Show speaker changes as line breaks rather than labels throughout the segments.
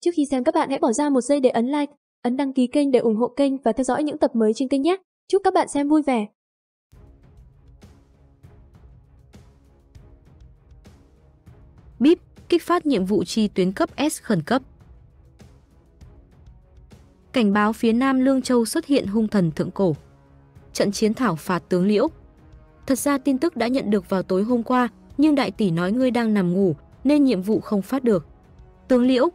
Trước khi xem các bạn hãy bỏ ra một giây để ấn like, ấn đăng ký kênh để ủng hộ kênh và theo dõi những tập mới trên kênh nhé. Chúc các bạn xem vui vẻ.
Bíp, kích phát nhiệm vụ chi tuyến cấp S khẩn cấp. Cảnh báo phía Nam Lương Châu xuất hiện hung thần thượng cổ. Trận chiến thảo phạt tướng Liễu. Thật ra tin tức đã nhận được vào tối hôm qua, nhưng đại tỷ nói ngươi đang nằm ngủ nên nhiệm vụ không phát được. Tướng Liễu,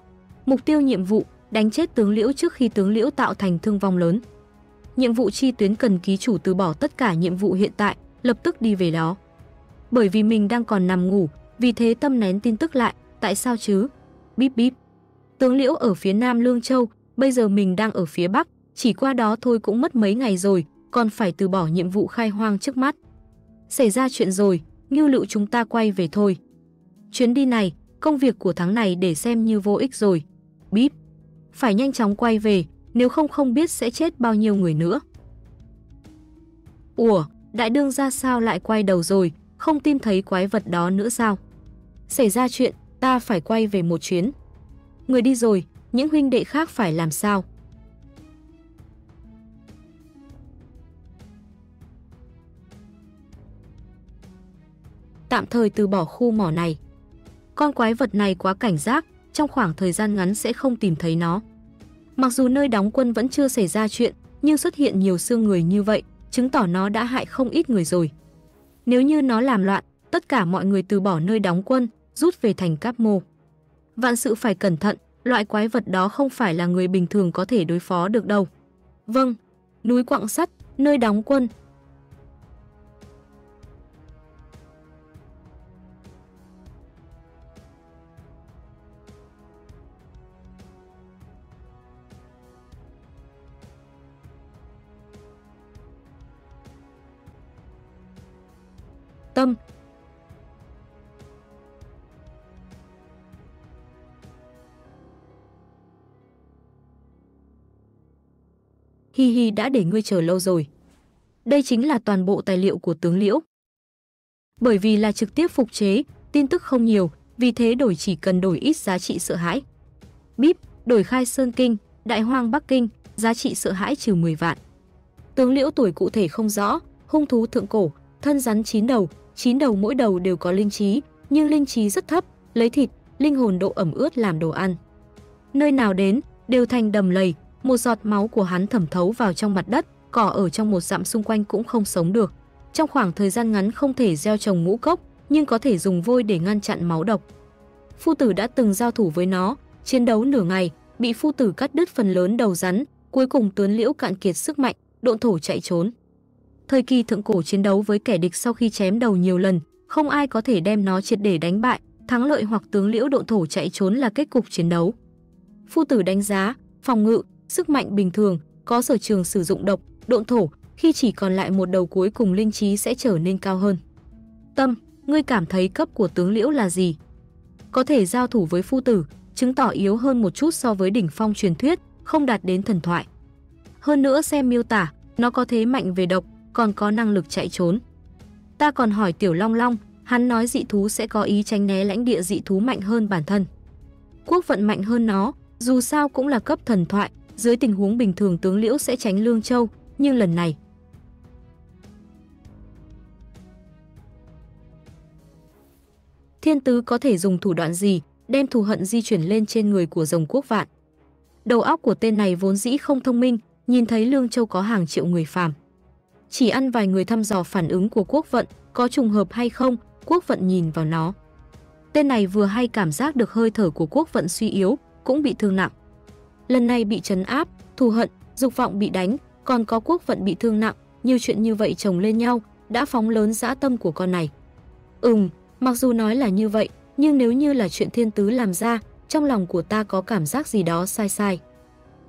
mục tiêu nhiệm vụ đánh chết tướng Liễu trước khi tướng Liễu tạo thành thương vong lớn. Nhiệm vụ chi tuyến cần ký chủ từ bỏ tất cả nhiệm vụ hiện tại, lập tức đi về đó. Bởi vì mình đang còn nằm ngủ, vì thế tâm nén tin tức lại, tại sao chứ? Bíp bíp. Tướng Liễu ở phía Nam Lương Châu, bây giờ mình đang ở phía Bắc, chỉ qua đó thôi cũng mất mấy ngày rồi, còn phải từ bỏ nhiệm vụ khai hoang trước mắt. Xảy ra chuyện rồi, Ngưu Lựu chúng ta quay về thôi. Chuyến đi này, công việc của tháng này để xem như vô ích rồi. Bíp. Phải nhanh chóng quay về, nếu không không biết sẽ chết bao nhiêu người nữa. Ủa, đại đương ra sao lại quay đầu rồi, không tìm thấy quái vật đó nữa sao? Xảy ra chuyện, ta phải quay về một chuyến. Người đi rồi, những huynh đệ khác phải làm sao? Tạm thời từ bỏ khu mỏ này. Con quái vật này quá cảnh giác, trong khoảng thời gian ngắn sẽ không tìm thấy nó. Mặc dù nơi đóng quân vẫn chưa xảy ra chuyện, nhưng xuất hiện nhiều xương người như vậy, chứng tỏ nó đã hại không ít người rồi. Nếu như nó làm loạn, tất cả mọi người từ bỏ nơi đóng quân, rút về thành Cáp Mô. Vạn sự phải cẩn thận, loại quái vật đó không phải là người bình thường có thể đối phó được đâu. Vâng, núi quặng sắt, nơi đóng quân, tâm. Hi hi đã để ngươi chờ lâu rồi. Đây chính là toàn bộ tài liệu của tướng Liễu. Bởi vì là trực tiếp phục chế, tin tức không nhiều, vì thế đổi chỉ cần đổi ít giá trị sợ hãi. Bíp, đổi khai Sơn Kinh, Đại Hoang Bắc Kinh, giá trị sợ hãi trừ 10 vạn. Tướng Liễu tuổi cụ thể không rõ, hung thú thượng cổ, thân rắn chín đầu, chín đầu mỗi đầu đều có linh trí, nhưng linh trí rất thấp, lấy thịt, linh hồn độ ẩm ướt làm đồ ăn. Nơi nào đến, đều thành đầm lầy, một giọt máu của hắn thẩm thấu vào trong mặt đất, cỏ ở trong một dặm xung quanh cũng không sống được. Trong khoảng thời gian ngắn không thể gieo trồng ngũ cốc, nhưng có thể dùng vôi để ngăn chặn máu độc. Phu tử đã từng giao thủ với nó, chiến đấu nửa ngày, bị phu tử cắt đứt phần lớn đầu rắn, cuối cùng tuấn liễu cạn kiệt sức mạnh, độn thổ chạy trốn. Thời kỳ thượng cổ chiến đấu với kẻ địch sau khi chém đầu nhiều lần, không ai có thể đem nó triệt để đánh bại, thắng lợi hoặc tướng liễu độ thổ chạy trốn là kết cục chiến đấu. Phu tử đánh giá, phòng ngự, sức mạnh bình thường, có sở trường sử dụng độc, độn thổ, khi chỉ còn lại một đầu cuối cùng linh trí sẽ trở nên cao hơn. Tâm, ngươi cảm thấy cấp của tướng liễu là gì? Có thể giao thủ với phu tử, chứng tỏ yếu hơn một chút so với đỉnh phong truyền thuyết, không đạt đến thần thoại. Hơn nữa xem miêu tả, nó có thế mạnh về độc, còn có năng lực chạy trốn. Ta còn hỏi Tiểu Long Long, hắn nói dị thú sẽ có ý tránh né lãnh địa dị thú mạnh hơn bản thân. Quốc vận mạnh hơn nó, dù sao cũng là cấp thần thoại, dưới tình huống bình thường tướng Liễu sẽ tránh Lương Châu, nhưng lần này Thiên tứ có thể dùng thủ đoạn gì đem thù hận di chuyển lên trên người của rồng quốc vạn. Đầu óc của tên này vốn dĩ không thông minh, nhìn thấy Lương Châu có hàng triệu người phàm, chỉ ăn vài người thăm dò phản ứng của quốc vận, có trùng hợp hay không, quốc vận nhìn vào nó. Tên này vừa hay cảm giác được hơi thở của quốc vận suy yếu, cũng bị thương nặng. Lần này bị trấn áp, thù hận, dục vọng bị đánh, còn có quốc vận bị thương nặng, nhiều chuyện như vậy chồng lên nhau, đã phóng lớn dã tâm của con này. Ừm, mặc dù nói là như vậy, nhưng nếu như là chuyện thiên tứ làm ra, trong lòng của ta có cảm giác gì đó sai sai.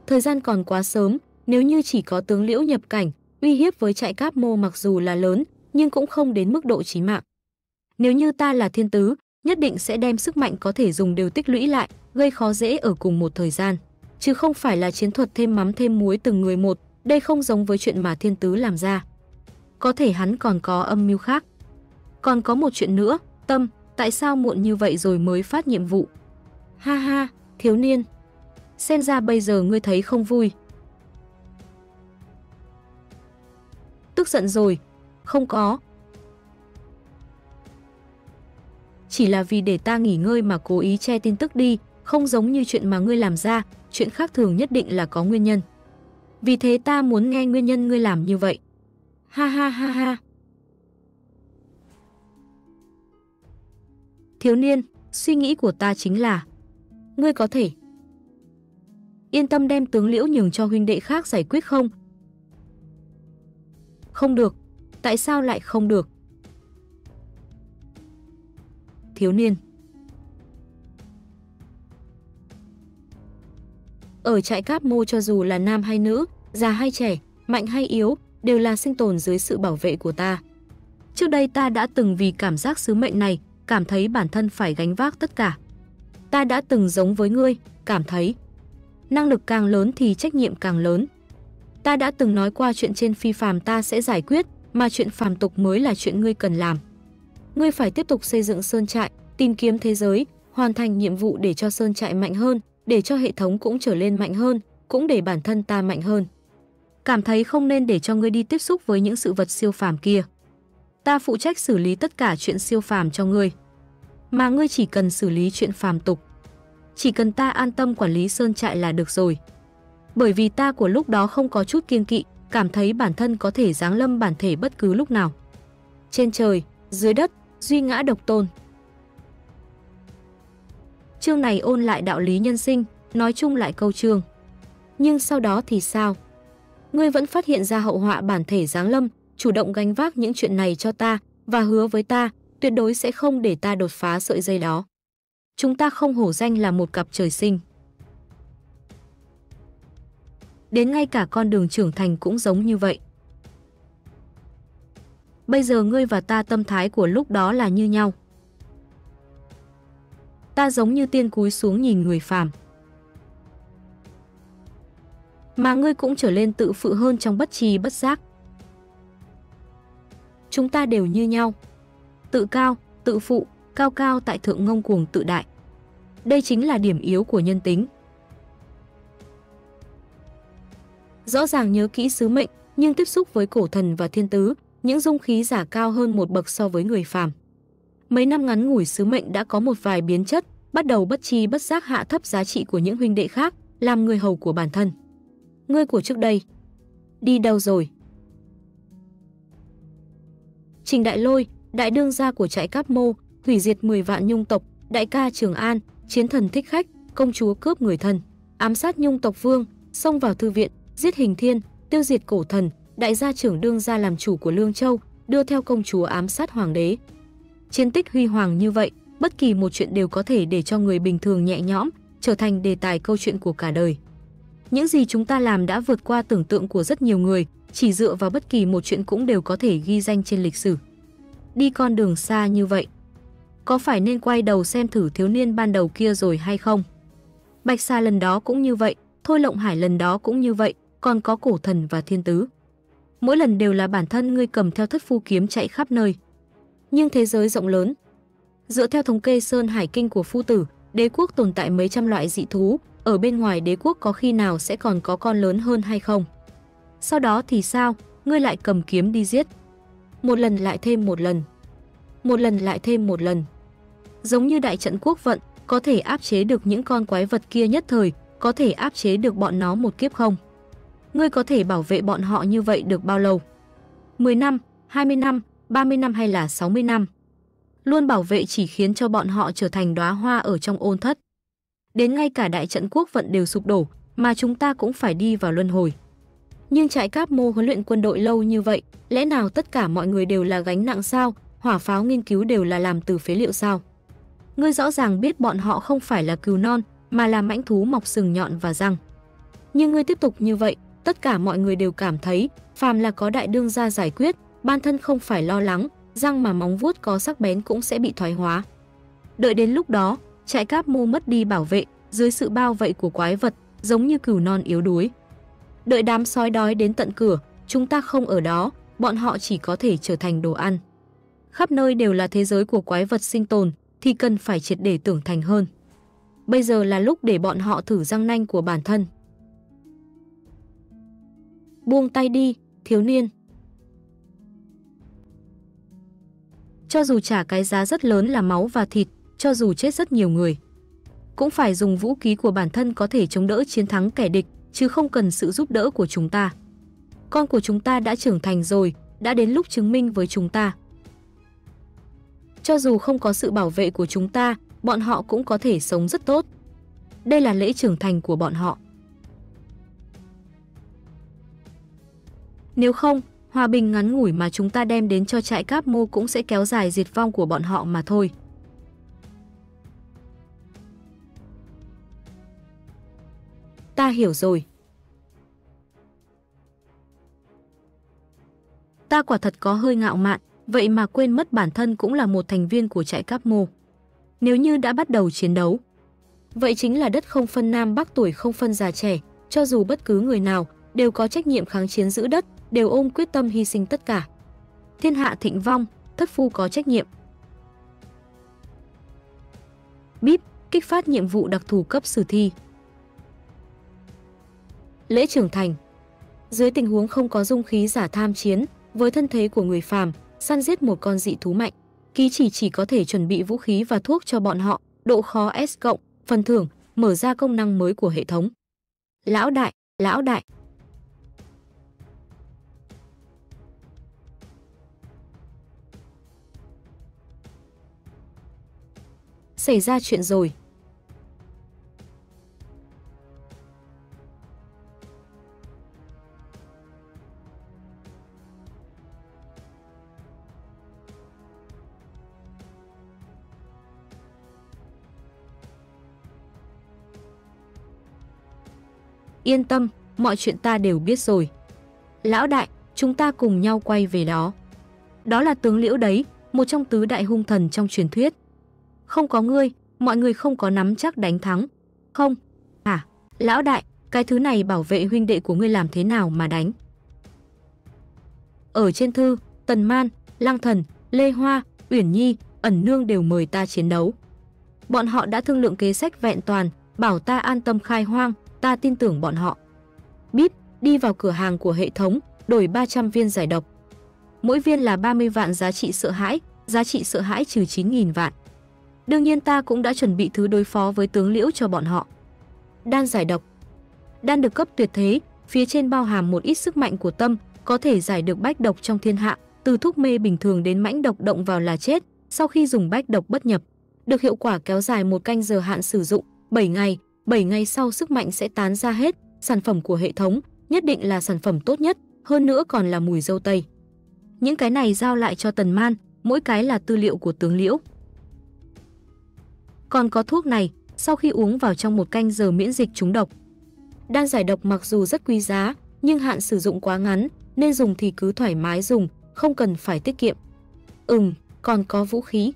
Thời gian còn quá sớm, nếu như chỉ có tướng liễu nhập cảnh, uy hiếp với trại cáp mô mặc dù là lớn, nhưng cũng không đến mức độ chí mạng. Nếu như ta là thiên tứ, nhất định sẽ đem sức mạnh có thể dùng đều tích lũy lại, gây khó dễ ở cùng một thời gian. Chứ không phải là chiến thuật thêm mắm thêm muối từng người một, đây không giống với chuyện mà thiên tứ làm ra. Có thể hắn còn có âm mưu khác. Còn có một chuyện nữa, tâm, tại sao muộn như vậy rồi mới phát nhiệm vụ? Ha ha, thiếu niên. xem ra bây giờ ngươi thấy không vui. Tức giận rồi, không có. Chỉ là vì để ta nghỉ ngơi mà cố ý che tin tức đi, không giống như chuyện mà ngươi làm ra, chuyện khác thường nhất định là có nguyên nhân. Vì thế ta muốn nghe nguyên nhân ngươi làm như vậy. Ha ha ha ha. Thiếu niên, suy nghĩ của ta chính là Ngươi có thể Yên tâm đem tướng liễu nhường cho huynh đệ khác giải quyết không? Không được. Tại sao lại không được? Thiếu niên Ở trại cáp mô cho dù là nam hay nữ, già hay trẻ, mạnh hay yếu, đều là sinh tồn dưới sự bảo vệ của ta. Trước đây ta đã từng vì cảm giác sứ mệnh này, cảm thấy bản thân phải gánh vác tất cả. Ta đã từng giống với ngươi, cảm thấy năng lực càng lớn thì trách nhiệm càng lớn. Ta đã từng nói qua chuyện trên phi phàm ta sẽ giải quyết, mà chuyện phàm tục mới là chuyện ngươi cần làm. Ngươi phải tiếp tục xây dựng sơn trại, tìm kiếm thế giới, hoàn thành nhiệm vụ để cho sơn trại mạnh hơn, để cho hệ thống cũng trở lên mạnh hơn, cũng để bản thân ta mạnh hơn. Cảm thấy không nên để cho ngươi đi tiếp xúc với những sự vật siêu phàm kia. Ta phụ trách xử lý tất cả chuyện siêu phàm cho ngươi. Mà ngươi chỉ cần xử lý chuyện phàm tục. Chỉ cần ta an tâm quản lý sơn trại là được rồi. Bởi vì ta của lúc đó không có chút kiên kỵ, cảm thấy bản thân có thể giáng lâm bản thể bất cứ lúc nào. Trên trời, dưới đất, duy ngã độc tôn. Chương này ôn lại đạo lý nhân sinh, nói chung lại câu chương. Nhưng sau đó thì sao? Ngươi vẫn phát hiện ra hậu họa bản thể giáng lâm, chủ động gánh vác những chuyện này cho ta và hứa với ta, tuyệt đối sẽ không để ta đột phá sợi dây đó. Chúng ta không hổ danh là một cặp trời sinh. Đến ngay cả con đường trưởng thành cũng giống như vậy. Bây giờ ngươi và ta tâm thái của lúc đó là như nhau. Ta giống như tiên cúi xuống nhìn người phàm. Mà ngươi cũng trở lên tự phụ hơn trong bất trì bất giác. Chúng ta đều như nhau. Tự cao, tự phụ, cao cao tại thượng ngông cuồng tự đại. Đây chính là điểm yếu của nhân tính. Rõ ràng nhớ kỹ sứ mệnh, nhưng tiếp xúc với cổ thần và thiên tứ, những dung khí giả cao hơn một bậc so với người phàm. Mấy năm ngắn ngủi sứ mệnh đã có một vài biến chất, bắt đầu bất chi bất giác hạ thấp giá trị của những huynh đệ khác, làm người hầu của bản thân. Ngươi của trước đây, đi đâu rồi? Trình Đại Lôi, đại đương gia của trại Cáp Mô, hủy diệt 10 vạn nhung tộc, đại ca Trường An, chiến thần thích khách, công chúa cướp người thân, ám sát nhung tộc vương, xông vào thư viện, giết hình thiên, tiêu diệt cổ thần, đại gia trưởng đương gia làm chủ của Lương Châu, đưa theo công chúa ám sát hoàng đế. Chiến tích huy hoàng như vậy, bất kỳ một chuyện đều có thể để cho người bình thường nhẹ nhõm, trở thành đề tài câu chuyện của cả đời. Những gì chúng ta làm đã vượt qua tưởng tượng của rất nhiều người, chỉ dựa vào bất kỳ một chuyện cũng đều có thể ghi danh trên lịch sử. Đi con đường xa như vậy, có phải nên quay đầu xem thử thiếu niên ban đầu kia rồi hay không? Bạch Sa lần đó cũng như vậy, Thôi Lộng Hải lần đó cũng như vậy, còn có cổ thần và thiên tứ. Mỗi lần đều là bản thân ngươi cầm theo thất phu kiếm chạy khắp nơi. Nhưng thế giới rộng lớn. Dựa theo thống kê Sơn Hải Kinh của phu tử, đế quốc tồn tại mấy trăm loại dị thú, ở bên ngoài đế quốc có khi nào sẽ còn có con lớn hơn hay không? Sau đó thì sao? Ngươi lại cầm kiếm đi giết. Một lần lại thêm một lần. Một lần lại thêm một lần. Giống như đại trận quốc vận, có thể áp chế được những con quái vật kia nhất thời, có thể áp chế được bọn nó một kiếp không? Ngươi có thể bảo vệ bọn họ như vậy được bao lâu? 10 năm, 20 năm, 30 năm hay là 60 năm? Luôn bảo vệ chỉ khiến cho bọn họ trở thành đóa hoa ở trong ôn thất. Đến ngay cả đại trận quốc vận đều sụp đổ, mà chúng ta cũng phải đi vào luân hồi. Nhưng trại cáp mô huấn luyện quân đội lâu như vậy, lẽ nào tất cả mọi người đều là gánh nặng sao? Hỏa pháo nghiên cứu đều là làm từ phế liệu sao? Ngươi rõ ràng biết bọn họ không phải là cừu non, mà là mãnh thú mọc sừng nhọn và răng. Nhưng ngươi tiếp tục như vậy, tất cả mọi người đều cảm thấy, phàm là có đại đương gia giải quyết, bản thân không phải lo lắng, răng mà móng vuốt có sắc bén cũng sẽ bị thoái hóa. Đợi đến lúc đó, trại cáp mô mất đi bảo vệ, dưới sự bao vây của quái vật, giống như cừu non yếu đuối. Đợi đám sói đói đến tận cửa, chúng ta không ở đó, bọn họ chỉ có thể trở thành đồ ăn. Khắp nơi đều là thế giới của quái vật sinh tồn, thì cần phải triệt để tưởng thành hơn. bây giờ là lúc để bọn họ thử răng nanh của bản thân. Buông tay đi, thiếu niên. Cho dù trả cái giá rất lớn là máu và thịt, cho dù chết rất nhiều người, cũng phải dùng vũ khí của bản thân có thể chống đỡ chiến thắng kẻ địch, chứ không cần sự giúp đỡ của chúng ta. Con của chúng ta đã trưởng thành rồi, đã đến lúc chứng minh với chúng ta. Cho dù không có sự bảo vệ của chúng ta, bọn họ cũng có thể sống rất tốt. Đây là lễ trưởng thành của bọn họ. Nếu không, hòa bình ngắn ngủi mà chúng ta đem đến cho trại cáp mô cũng sẽ kéo dài diệt vong của bọn họ mà thôi. Ta hiểu rồi. Ta quả thật có hơi ngạo mạn, vậy mà quên mất bản thân cũng là một thành viên của trại cáp mô. Nếu như đã bắt đầu chiến đấu, vậy chính là đất không phân nam bắc tuổi không phân già trẻ, cho dù bất cứ người nào đều có trách nhiệm kháng chiến giữ đất, đều ôm quyết tâm hy sinh tất cả. Thiên hạ thịnh vong, thất phu có trách nhiệm. Bíp, kích phát nhiệm vụ đặc thù cấp sử thi. Lễ trưởng thành Dưới tình huống không có dung khí giả tham chiến, với thân thế của người phàm, săn giết một con dị thú mạnh, ký chỉ chỉ có thể chuẩn bị vũ khí và thuốc cho bọn họ, độ khó S cộng, phần thưởng, mở ra công năng mới của hệ thống. Lão đại, lão đại. Xảy ra chuyện rồi, Yên tâm, mọi chuyện ta đều biết rồi. Lão đại, chúng ta cùng nhau quay về đó. Đó là tướng liễu đấy, một trong tứ đại hung thần trong truyền thuyết. Không có ngươi, mọi người không có nắm chắc đánh thắng. Không. À, lão đại, cái thứ này bảo vệ huynh đệ của ngươi làm thế nào mà đánh? Ở trên thư, Tần Man, Lăng Thần, Lê Hoa, Uyển Nhi, ẩn nương đều mời ta chiến đấu. Bọn họ đã thương lượng kế sách vẹn toàn, bảo ta an tâm khai hoang, ta tin tưởng bọn họ. Bíp, đi vào cửa hàng của hệ thống, đổi 300 viên giải độc. Mỗi viên là 30 vạn giá trị sợ hãi, giá trị sợ hãi trừ 9.000 vạn. Đương nhiên ta cũng đã chuẩn bị thứ đối phó với tướng liễu cho bọn họ. Đan giải độc Đan được cấp tuyệt thế, phía trên bao hàm một ít sức mạnh của tâm, có thể giải được bách độc trong thiên hạ, từ thuốc mê bình thường đến mãnh độc động vào là chết, sau khi dùng bách độc bất nhập. Được hiệu quả kéo dài một canh giờ hạn sử dụng, 7 ngày, 7 ngày sau sức mạnh sẽ tán ra hết, sản phẩm của hệ thống nhất định là sản phẩm tốt nhất, hơn nữa còn là mùi dâu tây. Những cái này giao lại cho Tần Man, mỗi cái là tư liệu của tướng Liễu. Còn có thuốc này, sau khi uống vào trong một canh giờ miễn dịch trúng độc. Đan giải độc mặc dù rất quý giá, nhưng hạn sử dụng quá ngắn, nên dùng thì cứ thoải mái dùng, không cần phải tiết kiệm. Ừm, còn có vũ khí.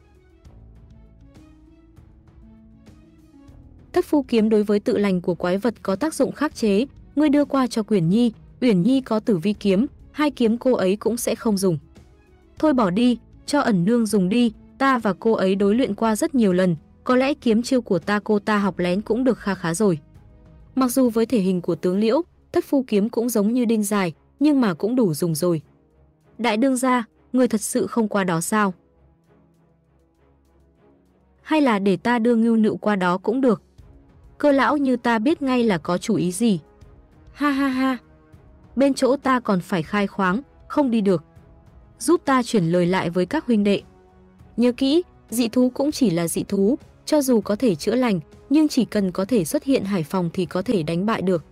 Thất phu kiếm đối với tự lành của quái vật có tác dụng khắc chế, ngươi đưa qua cho Quyển Nhi, Uyển Nhi có tử vi kiếm, hai kiếm cô ấy cũng sẽ không dùng. Thôi bỏ đi, cho ẩn nương dùng đi, ta và cô ấy đối luyện qua rất nhiều lần, có lẽ kiếm chiêu của ta cô ta học lén cũng được kha khá rồi. Mặc dù với thể hình của tướng Liễu, thất phu kiếm cũng giống như đinh dài, nhưng mà cũng đủ dùng rồi. Đại đương gia, người thật sự không qua đó sao? Hay là để ta đưa ngưu nựu qua đó cũng được, cơ lão như ta biết ngay là có chủ ý gì. Ha ha ha, bên chỗ ta còn phải khai khoáng, không đi được. Giúp ta chuyển lời lại với các huynh đệ. Nhớ kỹ, dị thú cũng chỉ là dị thú, cho dù có thể chữa lành, nhưng chỉ cần có thể xuất hiện hải phòng thì có thể đánh bại được.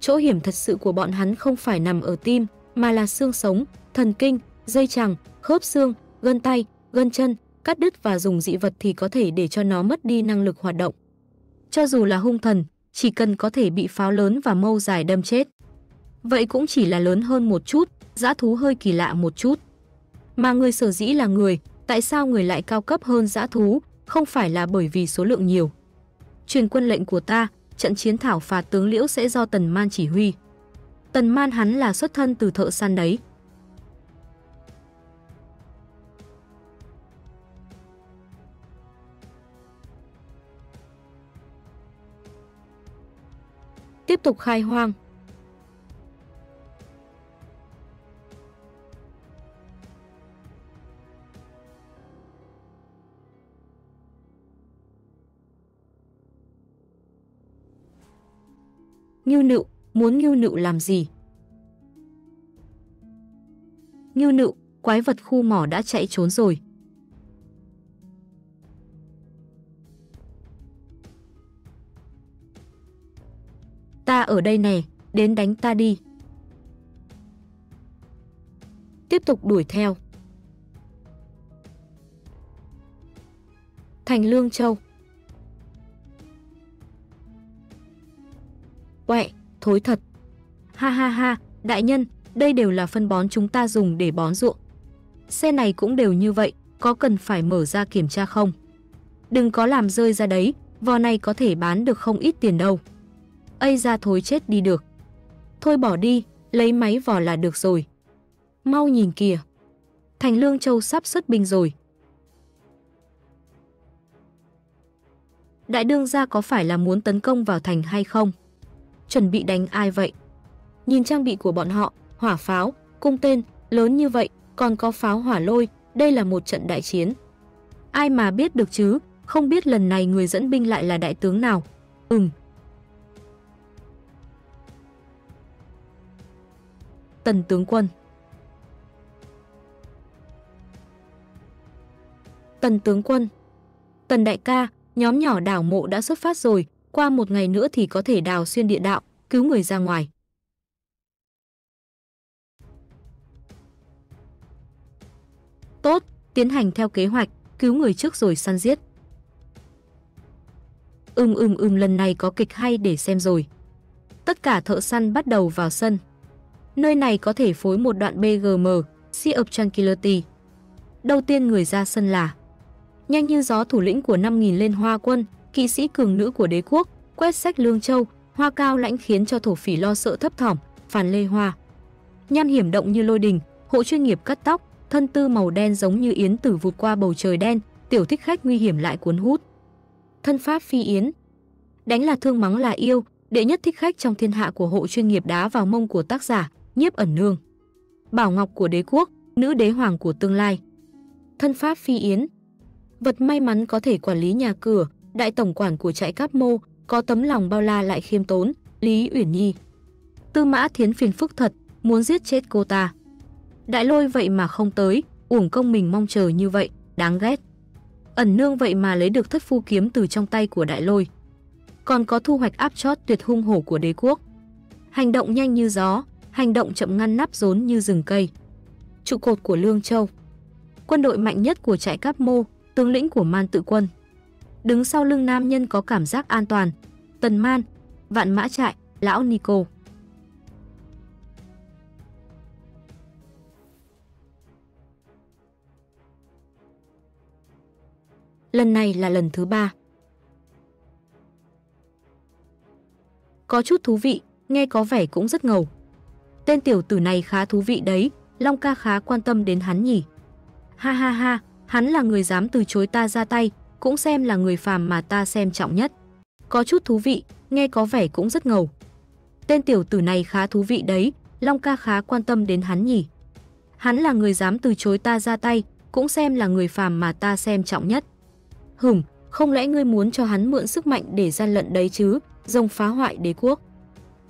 Chỗ hiểm thật sự của bọn hắn không phải nằm ở tim, mà là xương sống, thần kinh, dây chằng, khớp xương, gân tay, gân chân, cắt đứt và dùng dị vật thì có thể để cho nó mất đi năng lực hoạt động. Cho dù là hung thần, chỉ cần có thể bị pháo lớn và mâu dài đâm chết. Vậy cũng chỉ là lớn hơn một chút, dã thú hơi kỳ lạ một chút. Mà người sở dĩ là người, tại sao người lại cao cấp hơn dã thú, không phải là bởi vì số lượng nhiều. Truyền quân lệnh của ta, trận chiến thảo phạt tướng Liễu sẽ do Tần Man chỉ huy. Tần Man hắn là xuất thân từ thợ săn đấy. Tiếp tục khai hoang, Ngưu nựu, muốn ngưu nựu làm gì? Ngưu nựu, quái vật khu mỏ đã chạy trốn rồi. Ta ở đây nè, đến đánh ta đi. Tiếp tục đuổi theo. Thành Lương Châu Quẹ, thối thật. Ha ha ha, đại nhân, đây đều là phân bón chúng ta dùng để bón ruộng. Xe này cũng đều như vậy, có cần phải mở ra kiểm tra không? Đừng có làm rơi ra đấy, vò này có thể bán được không ít tiền đâu. Ây ra thối chết đi được. Thôi bỏ đi, lấy máy vò là được rồi. Mau nhìn kìa. Thành Lương Châu sắp xuất binh rồi. Đại đương gia có phải là muốn tấn công vào thành hay không? Chuẩn bị đánh ai vậy? Nhìn trang bị của bọn họ, hỏa pháo, cung tên, lớn như vậy, còn có pháo hỏa lôi, đây là một trận đại chiến. Ai mà biết được chứ, không biết lần này người dẫn binh lại là đại tướng nào. Ừm. Tần tướng quân Tần tướng quân Tần đại ca, nhóm nhỏ đảo mộ đã xuất phát rồi, qua một ngày nữa thì có thể đào xuyên địa đạo, cứu người ra ngoài. Tốt, tiến hành theo kế hoạch, cứu người trước rồi săn giết. Ừm ừm ừm lần này có kịch hay để xem rồi. Tất cả thợ săn bắt đầu vào sân. Nơi này có thể phối một đoạn BGM, Sea of Tranquility. Đầu tiên người ra sân là Nhanh như gió thủ lĩnh của 5.000 lên hoa quân, kỵ sĩ cường nữ của đế quốc, quét sách Lương Châu, hoa cao lãnh khiến cho thổ phỉ lo sợ thấp thỏm, phản lê hoa. Nhan hiểm động như lôi đình, hộ chuyên nghiệp cắt tóc, thân tư màu đen giống như yến tử vụt qua bầu trời đen, tiểu thích khách nguy hiểm lại cuốn hút. Thân pháp phi yến, đánh là thương mắng là yêu, đệ nhất thích khách trong thiên hạ của hộ chuyên nghiệp đá vào mông của tác giả, nhiếp ẩn nương. Bảo ngọc của đế quốc, nữ đế hoàng của tương lai. Thân pháp phi yến, vật may mắn có thể quản lý nhà cửa, đại tổng quản của trại cáp mô, có tấm lòng bao la lại khiêm tốn, Lý Uyển Nhi. Tư Mã Thiến phiền phức thật, muốn giết chết cô ta. Đại lôi vậy mà không tới, uổng công mình mong chờ như vậy, đáng ghét. Ẩn nương vậy mà lấy được thất phu kiếm từ trong tay của đại lôi. Còn có thu hoạch áp chót tuyệt hung hổ của đế quốc. Hành động nhanh như gió, hành động chậm ngăn nắp rốn như rừng cây. Trụ cột của Lương Châu. Quân đội mạnh nhất của trại Cáp Mô, tướng lĩnh của Man Tự Quân. Đứng sau lưng nam nhân có cảm giác an toàn. Tần Man, Vạn Mã Trại, Lão Nico. Lần này là lần thứ ba. Có chút thú vị, nghe có vẻ cũng rất ngầu. Tên tiểu tử này khá thú vị đấy, Long ca khá quan tâm đến hắn nhỉ. Ha ha ha, hắn là người dám từ chối ta ra tay, cũng xem là người phàm mà ta xem trọng nhất. Có chút thú vị, nghe có vẻ cũng rất ngầu. Tên tiểu tử này khá thú vị đấy, Long ca khá quan tâm đến hắn nhỉ. Hắn là người dám từ chối ta ra tay, cũng xem là người phàm mà ta xem trọng nhất. Hửm, không lẽ ngươi muốn cho hắn mượn sức mạnh để gian lận đấy chứ, rồng phá hoại đế quốc?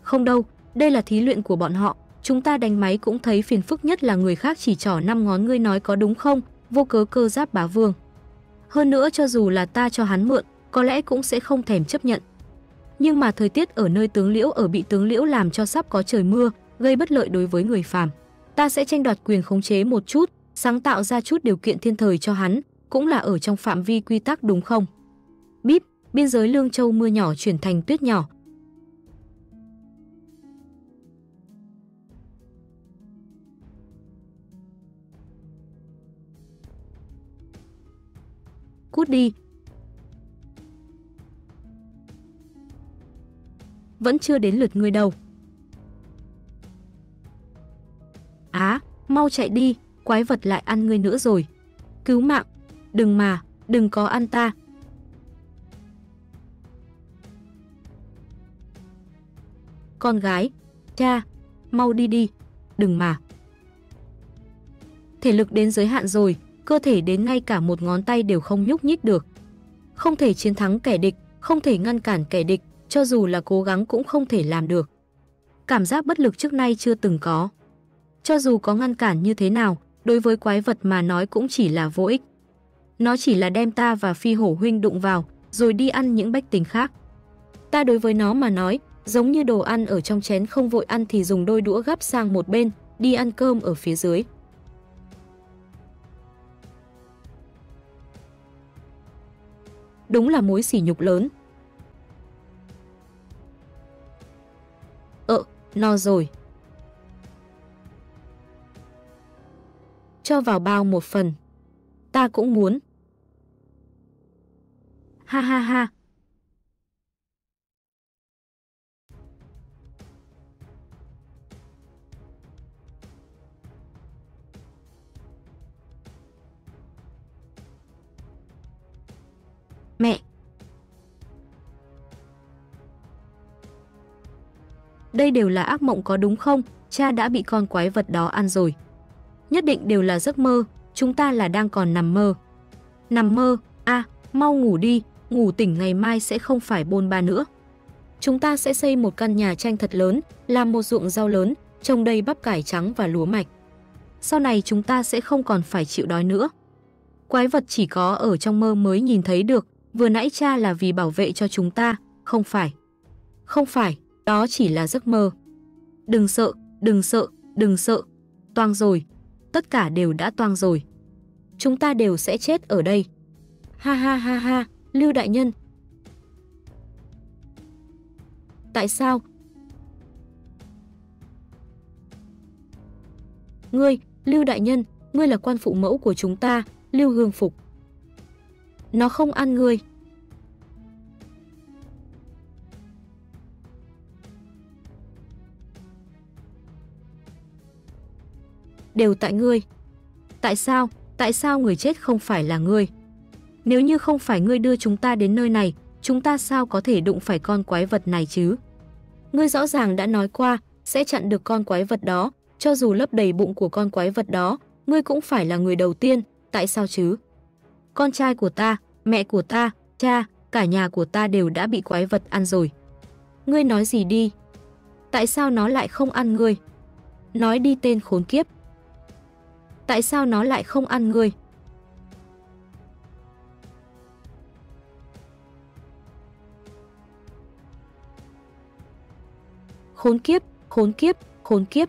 Không đâu, đây là thí luyện của bọn họ, chúng ta đánh máy cũng thấy phiền phức nhất là người khác chỉ trỏ năm ngón ngươi nói có đúng không, vô cớ cơ giáp bá vương. Hơn nữa cho dù là ta cho hắn mượn, có lẽ cũng sẽ không thèm chấp nhận. Nhưng mà thời tiết ở nơi tướng liễu ở bị tướng liễu làm cho sắp có trời mưa, gây bất lợi đối với người phàm. Ta sẽ tranh đoạt quyền khống chế một chút, sáng tạo ra chút điều kiện thiên thời cho hắn, cũng là ở trong phạm vi quy tắc đúng không? Bíp, biên giới Lương Châu mưa nhỏ chuyển thành tuyết nhỏ. Cút đi. Vẫn chưa đến lượt ngươi đâu. Á, mau chạy đi, quái vật lại ăn ngươi nữa rồi. Cứu mạng, đừng mà, đừng có ăn ta. con gái, cha, mau đi đi, đừng mà. Thể lực đến giới hạn rồi, cơ thể đến ngay cả một ngón tay đều không nhúc nhích được. Không thể chiến thắng kẻ địch, không thể ngăn cản kẻ địch, cho dù là cố gắng cũng không thể làm được. Cảm giác bất lực trước nay chưa từng có. Cho dù có ngăn cản như thế nào, đối với quái vật mà nói cũng chỉ là vô ích. Nó chỉ là đem ta và phi hổ huynh đụng vào, rồi đi ăn những bách tình khác. Ta đối với nó mà nói, giống như đồ ăn ở trong chén không vội ăn thì dùng đôi đũa gắp sang một bên, đi ăn cơm ở phía dưới. Đúng là mối sỉ nhục lớn. Ờ, no rồi. Cho vào bao một phần. Ta cũng muốn. Ha ha ha. Mẹ! Đây đều là ác mộng có đúng không? Cha đã bị con quái vật đó ăn rồi. Nhất định đều là giấc mơ, chúng ta là đang còn nằm mơ. Nằm mơ, a mau ngủ đi, ngủ tỉnh ngày mai sẽ không phải bôn ba nữa. Chúng ta sẽ xây một căn nhà tranh thật lớn, làm một ruộng rau lớn, trồng đầy bắp cải trắng và lúa mạch. Sau này chúng ta sẽ không còn phải chịu đói nữa. Quái vật chỉ có ở trong mơ mới nhìn thấy được, vừa nãy cha là vì bảo vệ cho chúng ta, không phải. Không phải, đó chỉ là giấc mơ. Đừng sợ, đừng sợ, đừng sợ. Toang rồi, tất cả đều đã toang rồi. Chúng ta đều sẽ chết ở đây. Ha ha ha ha, Lưu Đại Nhân. Tại sao? Ngươi, Lưu Đại Nhân, ngươi là quan phụ mẫu của chúng ta, Lưu Hương Phục. Nó không ăn ngươi. Đều tại ngươi. Tại sao? Tại sao người chết không phải là ngươi? Nếu như không phải ngươi đưa chúng ta đến nơi này, chúng ta sao có thể đụng phải con quái vật này chứ? Ngươi rõ ràng đã nói qua, sẽ chặn được con quái vật đó, cho dù lấp đầy bụng của con quái vật đó, ngươi cũng phải là người đầu tiên, tại sao chứ? Con trai của ta, mẹ của ta, cha, cả nhà của ta đều đã bị quái vật ăn rồi. Ngươi nói gì đi? Tại sao nó lại không ăn ngươi? Nói đi tên khốn kiếp. Tại sao nó lại không ăn ngươi? Khốn kiếp, khốn kiếp, khốn kiếp.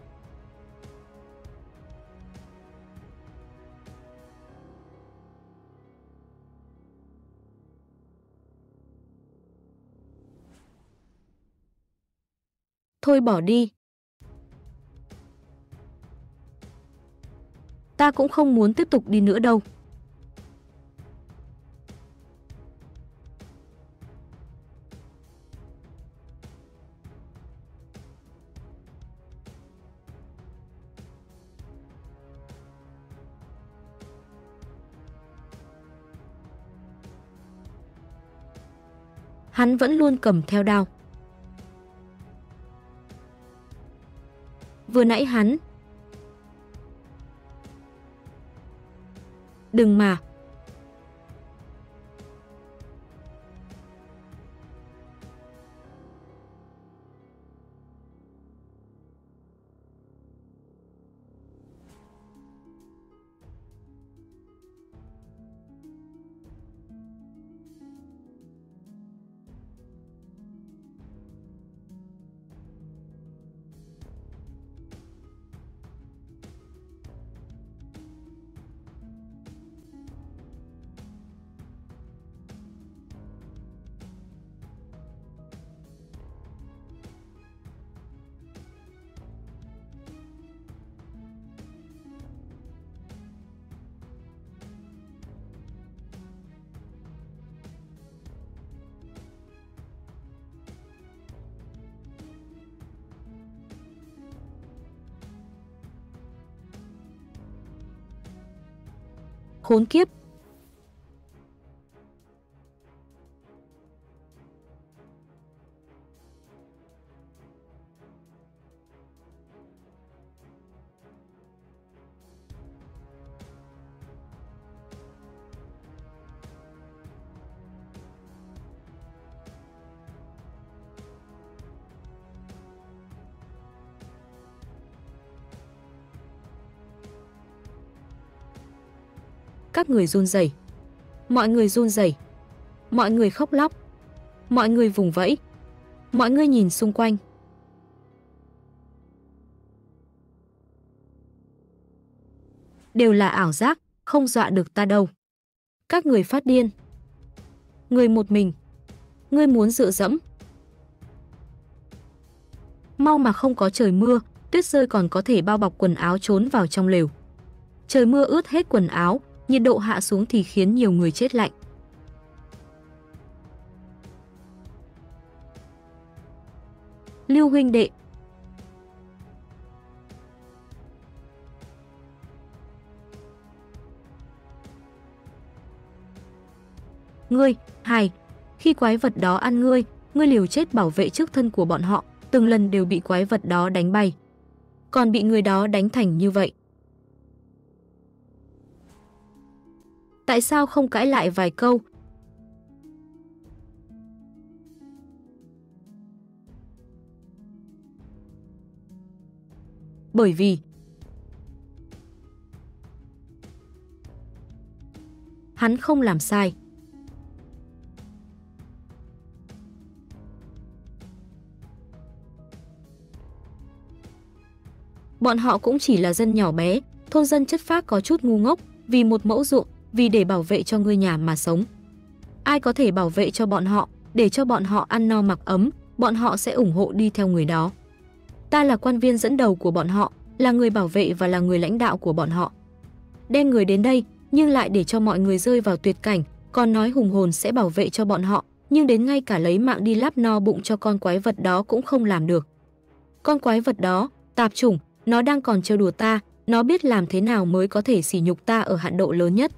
Thôi bỏ đi. Ta cũng không muốn tiếp tục đi nữa đâu. Hắn vẫn luôn cầm theo đao. Vừa nãy hắn. Đừng mà, khốn kiếp. Các người run rẩy. Mọi người run rẩy. Mọi người khóc lóc. Mọi người vùng vẫy. Mọi người nhìn xung quanh. Đều là ảo giác, không dọa được ta đâu. Các người phát điên. Người một mình. Ngươi muốn dựa dẫm. Mau mà không có trời mưa, tuyết rơi còn có thể bao bọc quần áo trốn vào trong lều. Trời mưa ướt hết quần áo, nhiệt độ hạ xuống thì khiến nhiều người chết lạnh. Lưu huynh đệ Ngươi, hài, khi quái vật đó ăn ngươi, ngươi liều chết bảo vệ trước thân của bọn họ, từng lần đều bị quái vật đó đánh bay. Còn bị người đó đánh thành như vậy. Tại sao không cãi lại vài câu? Bởi vì hắn không làm sai. Bọn họ cũng chỉ là dân nhỏ bé, thôn dân chất phác có chút ngu ngốc, vì một mẫu ruộng, vì để bảo vệ cho người nhà mà sống. Ai có thể bảo vệ cho bọn họ, để cho bọn họ ăn no mặc ấm, bọn họ sẽ ủng hộ đi theo người đó. Ta là quan viên dẫn đầu của bọn họ, là người bảo vệ và là người lãnh đạo của bọn họ. Đem người đến đây, nhưng lại để cho mọi người rơi vào tuyệt cảnh, còn nói hùng hồn sẽ bảo vệ cho bọn họ, nhưng đến ngay cả lấy mạng đi lắp no bụng cho con quái vật đó cũng không làm được. Con quái vật đó, tạp chủng, nó đang còn trêu đùa ta, nó biết làm thế nào mới có thể sỉ nhục ta ở hạn độ lớn nhất.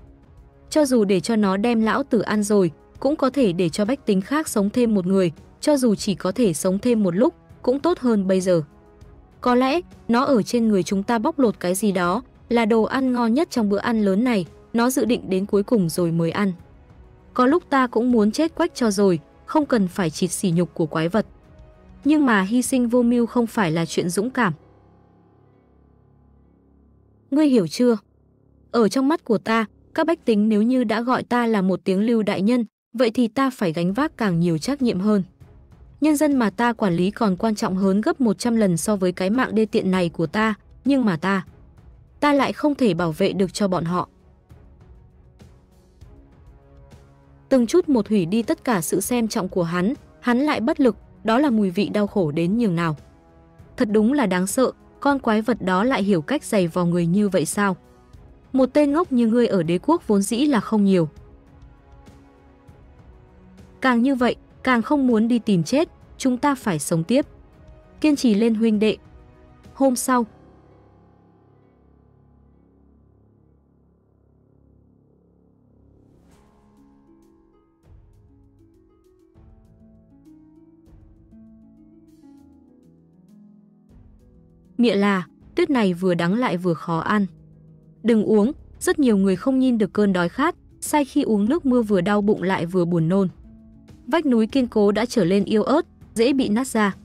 Cho dù để cho nó đem lão tử ăn rồi, cũng có thể để cho bách tính khác sống thêm một người, cho dù chỉ có thể sống thêm một lúc, cũng tốt hơn bây giờ. Có lẽ, nó ở trên người chúng ta bóc lột cái gì đó, là đồ ăn ngon nhất trong bữa ăn lớn này, nó dự định đến cuối cùng rồi mới ăn. Có lúc ta cũng muốn chết quách cho rồi, không cần phải chịt sỉ nhục của quái vật. Nhưng mà hy sinh vô mưu không phải là chuyện dũng cảm. Ngươi hiểu chưa? Ở trong mắt của ta, các bách tính nếu như đã gọi ta là một tiếng lưu đại nhân, vậy thì ta phải gánh vác càng nhiều trách nhiệm hơn. Nhân dân mà ta quản lý còn quan trọng hơn gấp 100 lần so với cái mạng đê tiện này của ta, nhưng mà ta, ta lại không thể bảo vệ được cho bọn họ. Từng chút một hủy đi tất cả sự xem trọng của hắn, hắn lại bất lực, đó là mùi vị đau khổ đến nhường nào. Thật đúng là đáng sợ, con quái vật đó lại hiểu cách giày vào người như vậy sao? Một tên ngốc như ngươi ở đế quốc vốn dĩ là không nhiều. Càng như vậy, càng không muốn đi tìm chết, chúng ta phải sống tiếp. Kiên trì lên huynh đệ. Hôm sau, Mịa là, tuyết này vừa đắng lại vừa khó ăn. Đừng uống, rất nhiều người không nhìn được cơn đói khát, sai khi uống nước mưa vừa đau bụng lại vừa buồn nôn. Vách núi kiên cố đã trở lên yêu ớt, dễ bị nát ra.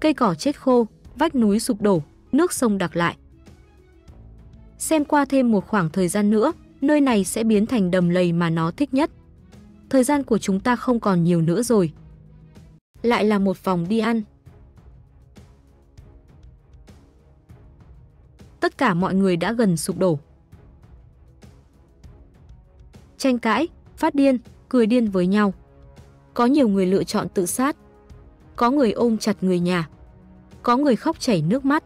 Cây cỏ chết khô, vách núi sụp đổ, nước sông đặc lại. Xem qua thêm một khoảng thời gian nữa, nơi này sẽ biến thành đầm lầy mà nó thích nhất. Thời gian của chúng ta không còn nhiều nữa rồi. Lại là một vòng đi ăn. Tất cả mọi người đã gần sụp đổ. Tranh cãi, phát điên, cười điên với nhau. Có nhiều người lựa chọn tự sát. Có người ôm chặt người nhà. Có người khóc chảy nước mắt.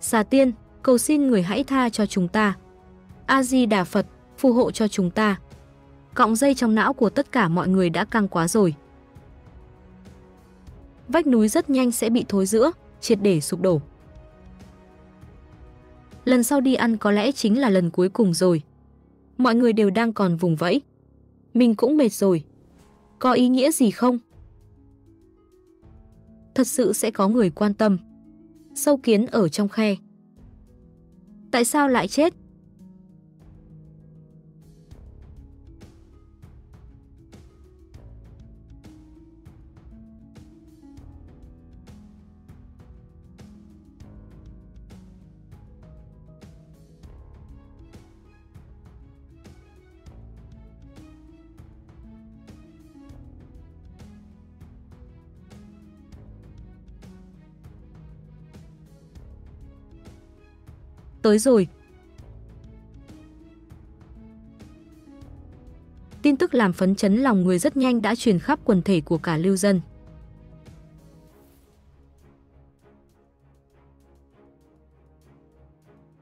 Xà tiên, cầu xin người hãy tha cho chúng ta. A-di-đà Phật, phù hộ cho chúng ta. Cọng dây trong não của tất cả mọi người đã căng quá rồi. Vách núi rất nhanh sẽ bị thối giữa, triệt để sụp đổ. Lần sau đi ăn có lẽ chính là lần cuối cùng rồi. Mọi người đều đang còn vùng vẫy. Mình cũng mệt rồi. Có ý nghĩa gì không? Thật sự sẽ có người quan tâm. Sâu kiến ở trong khe. Tại sao lại chết? Tới rồi. Tin tức làm phấn chấn lòng người rất nhanh đã truyền khắp quần thể của cả lưu dân.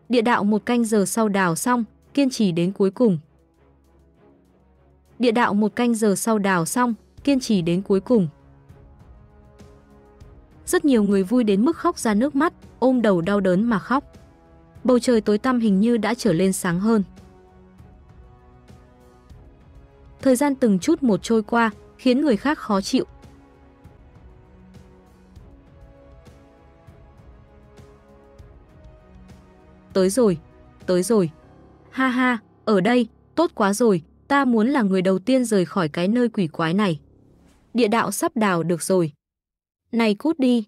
Địa đạo một canh giờ sau đào xong, kiên trì đến cuối cùng. Địa đạo một canh giờ sau đào xong, kiên trì đến cuối cùng. Rất nhiều người vui đến mức khóc ra nước mắt, ôm đầu đau đớn mà khóc. Bầu trời tối tăm hình như đã trở lên sáng hơn. Thời gian từng chút một trôi qua, khiến người khác khó chịu. Tới rồi, tới rồi. Ha ha, ở đây, tốt quá rồi, ta muốn là người đầu tiên rời khỏi cái nơi quỷ quái này. Địa đạo sắp đào được rồi. Này cút đi.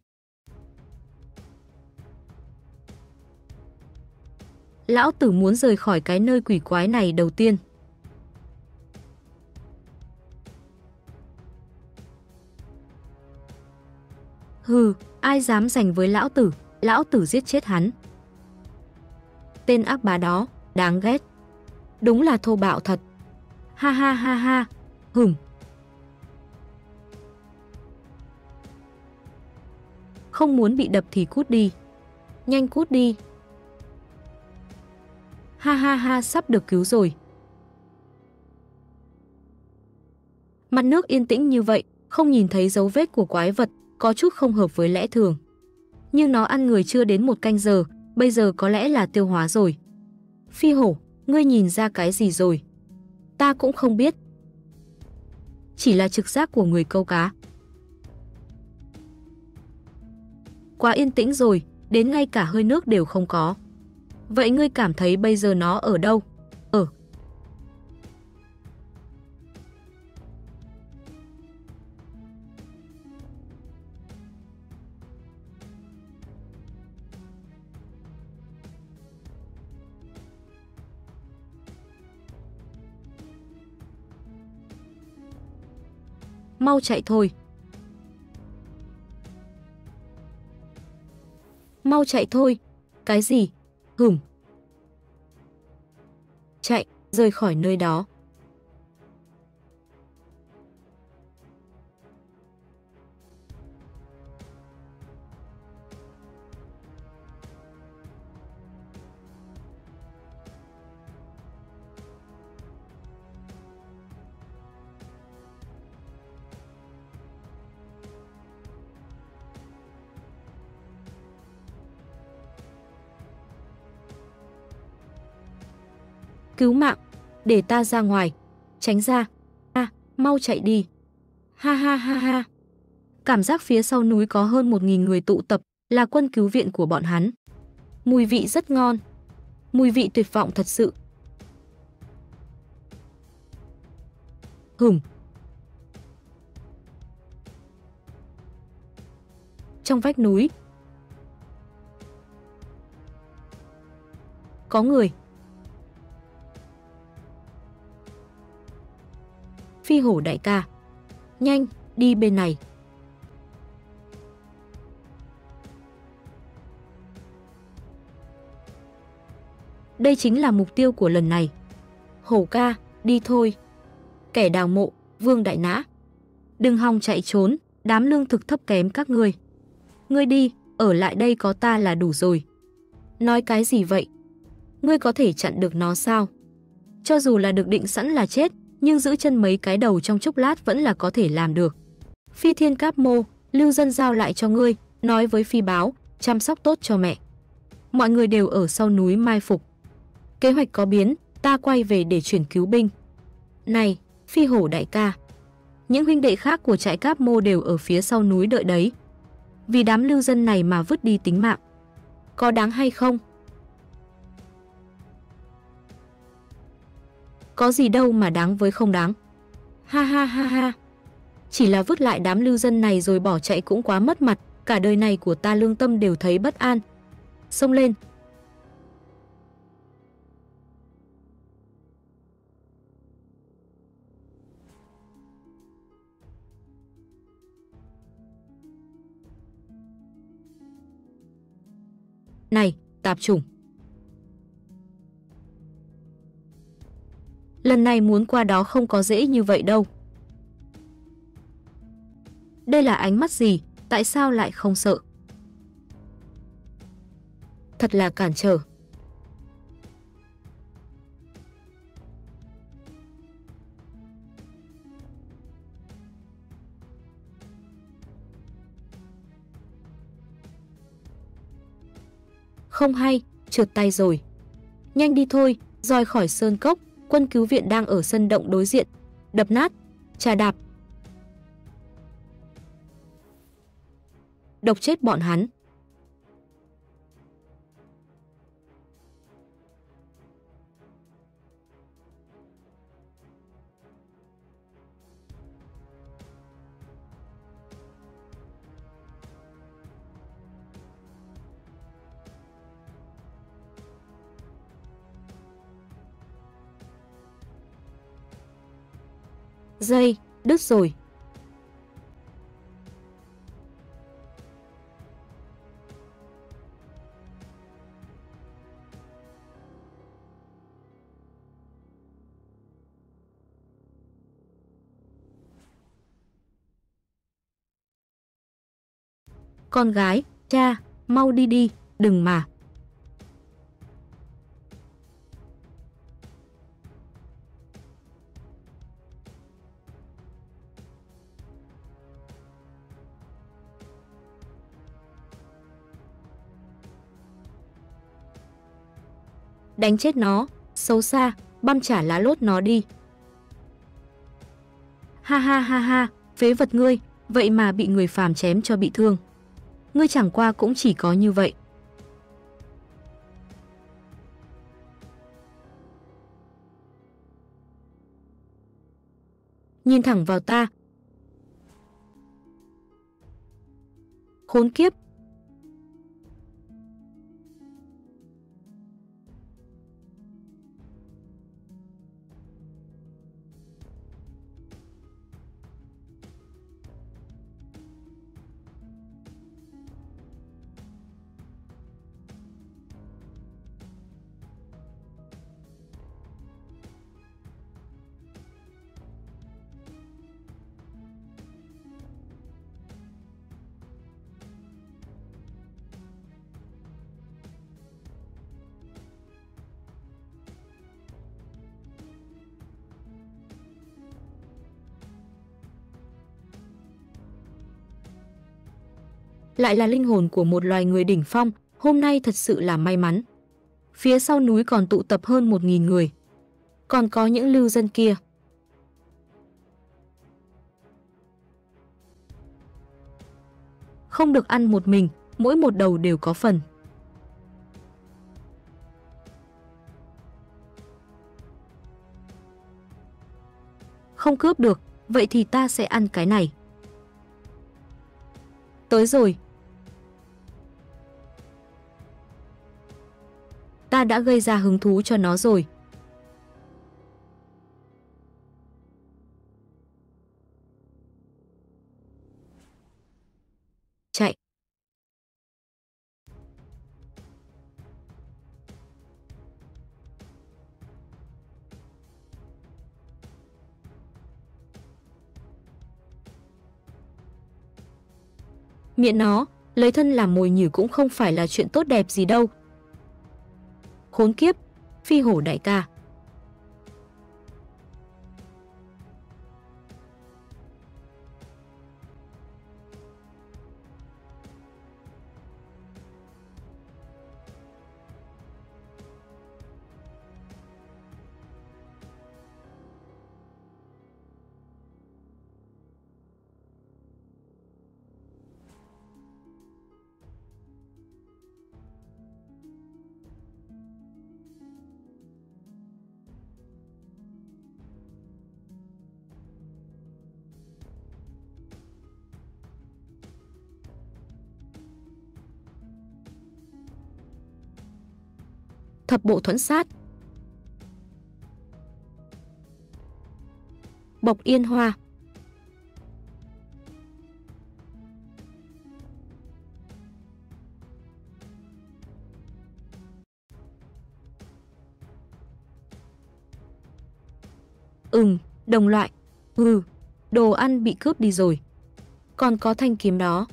Lão tử muốn rời khỏi cái nơi quỷ quái này đầu tiên. Hừ, ai dám giành với lão tử, lão tử giết chết hắn. Tên ác bá đó, đáng ghét. Đúng là thô bạo thật. Ha ha ha ha, hửm. Không muốn bị đập thì cút đi. Nhanh cút đi. Ha ha ha, sắp được cứu rồi. Mặt nước yên tĩnh như vậy, không nhìn thấy dấu vết của quái vật, có chút không hợp với lẽ thường. Nhưng nó ăn người chưa đến một canh giờ, bây giờ có lẽ là tiêu hóa rồi. Phi hổ, ngươi nhìn ra cái gì rồi? Ta cũng không biết. Chỉ là trực giác của người câu cá. Quá yên tĩnh rồi, đến ngay cả hơi nước đều không có. Vậy ngươi cảm thấy bây giờ nó ở đâu? Ở. Mau chạy thôi. Mau chạy thôi. Cái gì? Hùng Chạy, rời khỏi nơi đó. Cứu mạng, để ta ra ngoài, tránh ra. A, à, mau chạy đi. Ha ha ha ha. Cảm giác phía sau núi có hơn một nghìn người tụ tập, là quân cứu viện của bọn hắn. Mùi vị rất ngon. Mùi vị tuyệt vọng thật sự. Hửm. Trong vách núi. Có người. Phi hổ đại ca. Nhanh, đi bên này. Đây chính là mục tiêu của lần này. Hổ ca, đi thôi. Kẻ đào mộ, vương đại nã. Đừng hòng chạy trốn, đám lương thực thấp kém các ngươi. Ngươi đi, ở lại đây có ta là đủ rồi. Nói cái gì vậy? Ngươi có thể chặn được nó sao? Cho dù là được định sẵn là chết, nhưng giữ chân mấy cái đầu trong chốc lát vẫn là có thể làm được. Phi thiên cáp mô, lưu dân giao lại cho ngươi, nói với phi báo, chăm sóc tốt cho mẹ. Mọi người đều ở sau núi mai phục. Kế hoạch có biến, ta quay về để chuyển cứu binh. Này, phi hổ đại ca. Những huynh đệ khác của trại cáp mô đều ở phía sau núi đợi đấy. Vì đám lưu dân này mà vứt đi tính mạng. Có đáng hay không? Có gì đâu mà đáng với không đáng. Ha ha ha ha. Chỉ là vứt lại đám lưu dân này rồi bỏ chạy cũng quá mất mặt, cả đời này của ta lương tâm đều thấy bất an. Xông lên. Này, tạp chủng. Lần này muốn qua đó không có dễ như vậy đâu. Đây là ánh mắt gì? Tại sao lại không sợ? Thật là cản trở. Không hay, trượt tay rồi. Nhanh đi thôi, rời khỏi sơn cốc, quân cứu viện đang ở sân động đối diện. Đập nát, trà đạp. Độc chết bọn hắn. Dây, đứt rồi. Con gái, cha, mau đi đi, đừng mà. Đánh chết nó, xấu xa, băm trả lá lốt nó đi. Ha ha ha ha, phế vật ngươi, vậy mà bị người phàm chém cho bị thương. Ngươi chẳng qua cũng chỉ có như vậy. Nhìn thẳng vào ta. Khốn kiếp, lại là linh hồn của một loài người đỉnh phong, hôm nay thật sự là may mắn. Phía sau núi còn tụ tập hơn một nghìn người. Còn có những lưu dân kia. Không được ăn một mình, mỗi một đầu đều có phần. Không cướp được, vậy thì ta sẽ ăn cái này. Tới rồi, ta đã gây ra hứng thú cho nó rồi. Chạy. Miệng nó, lấy thân làm mồi nhử cũng không phải là chuyện tốt đẹp gì đâu, khốn kiếp, phi hổ đại ca. thập bộ thuẫn sát. Bọc yên hoa Ừm, đồng loại. Ừ, đồ ăn bị cướp đi rồi. Còn có thanh kiếm đó.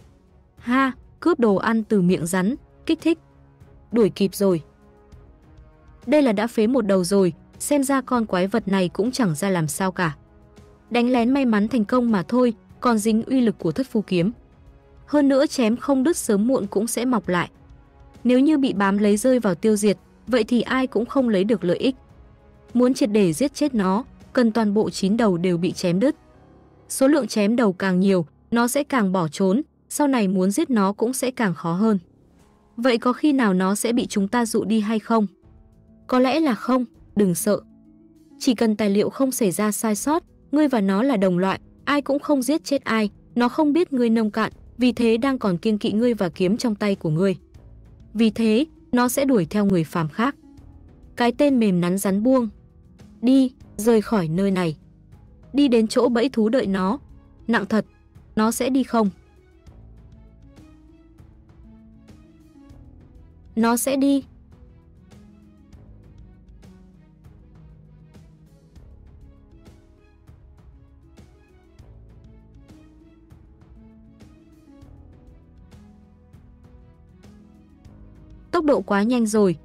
Ha, cướp đồ ăn từ miệng rắn, kích thích. Đuổi kịp rồi. Đây là đã phế một đầu rồi, xem ra con quái vật này cũng chẳng ra làm sao cả. Đánh lén may mắn thành công mà thôi, còn dính uy lực của thất phu kiếm. Hơn nữa chém không đứt sớm muộn cũng sẽ mọc lại. Nếu như bị bám lấy rơi vào tiêu diệt, vậy thì ai cũng không lấy được lợi ích. Muốn triệt để giết chết nó, cần toàn bộ chín đầu đều bị chém đứt. Số lượng chém đầu càng nhiều, nó sẽ càng bỏ trốn, sau này muốn giết nó cũng sẽ càng khó hơn. Vậy có khi nào nó sẽ bị chúng ta dụ đi hay không? Có lẽ là không, đừng sợ. Chỉ cần tài liệu không xảy ra sai sót, ngươi và nó là đồng loại, ai cũng không giết chết ai, nó không biết ngươi nông cạn, vì thế đang còn kiên kỵ ngươi và kiếm trong tay của ngươi. Vì thế, nó sẽ đuổi theo người phàm khác. Cái tên mềm nắn rắn buông. Đi, rời khỏi nơi này. Đi đến chỗ bẫy thú đợi nó. Nặng thật, nó sẽ đi không? Nó sẽ đi. Tốc độ quá nhanh rồi.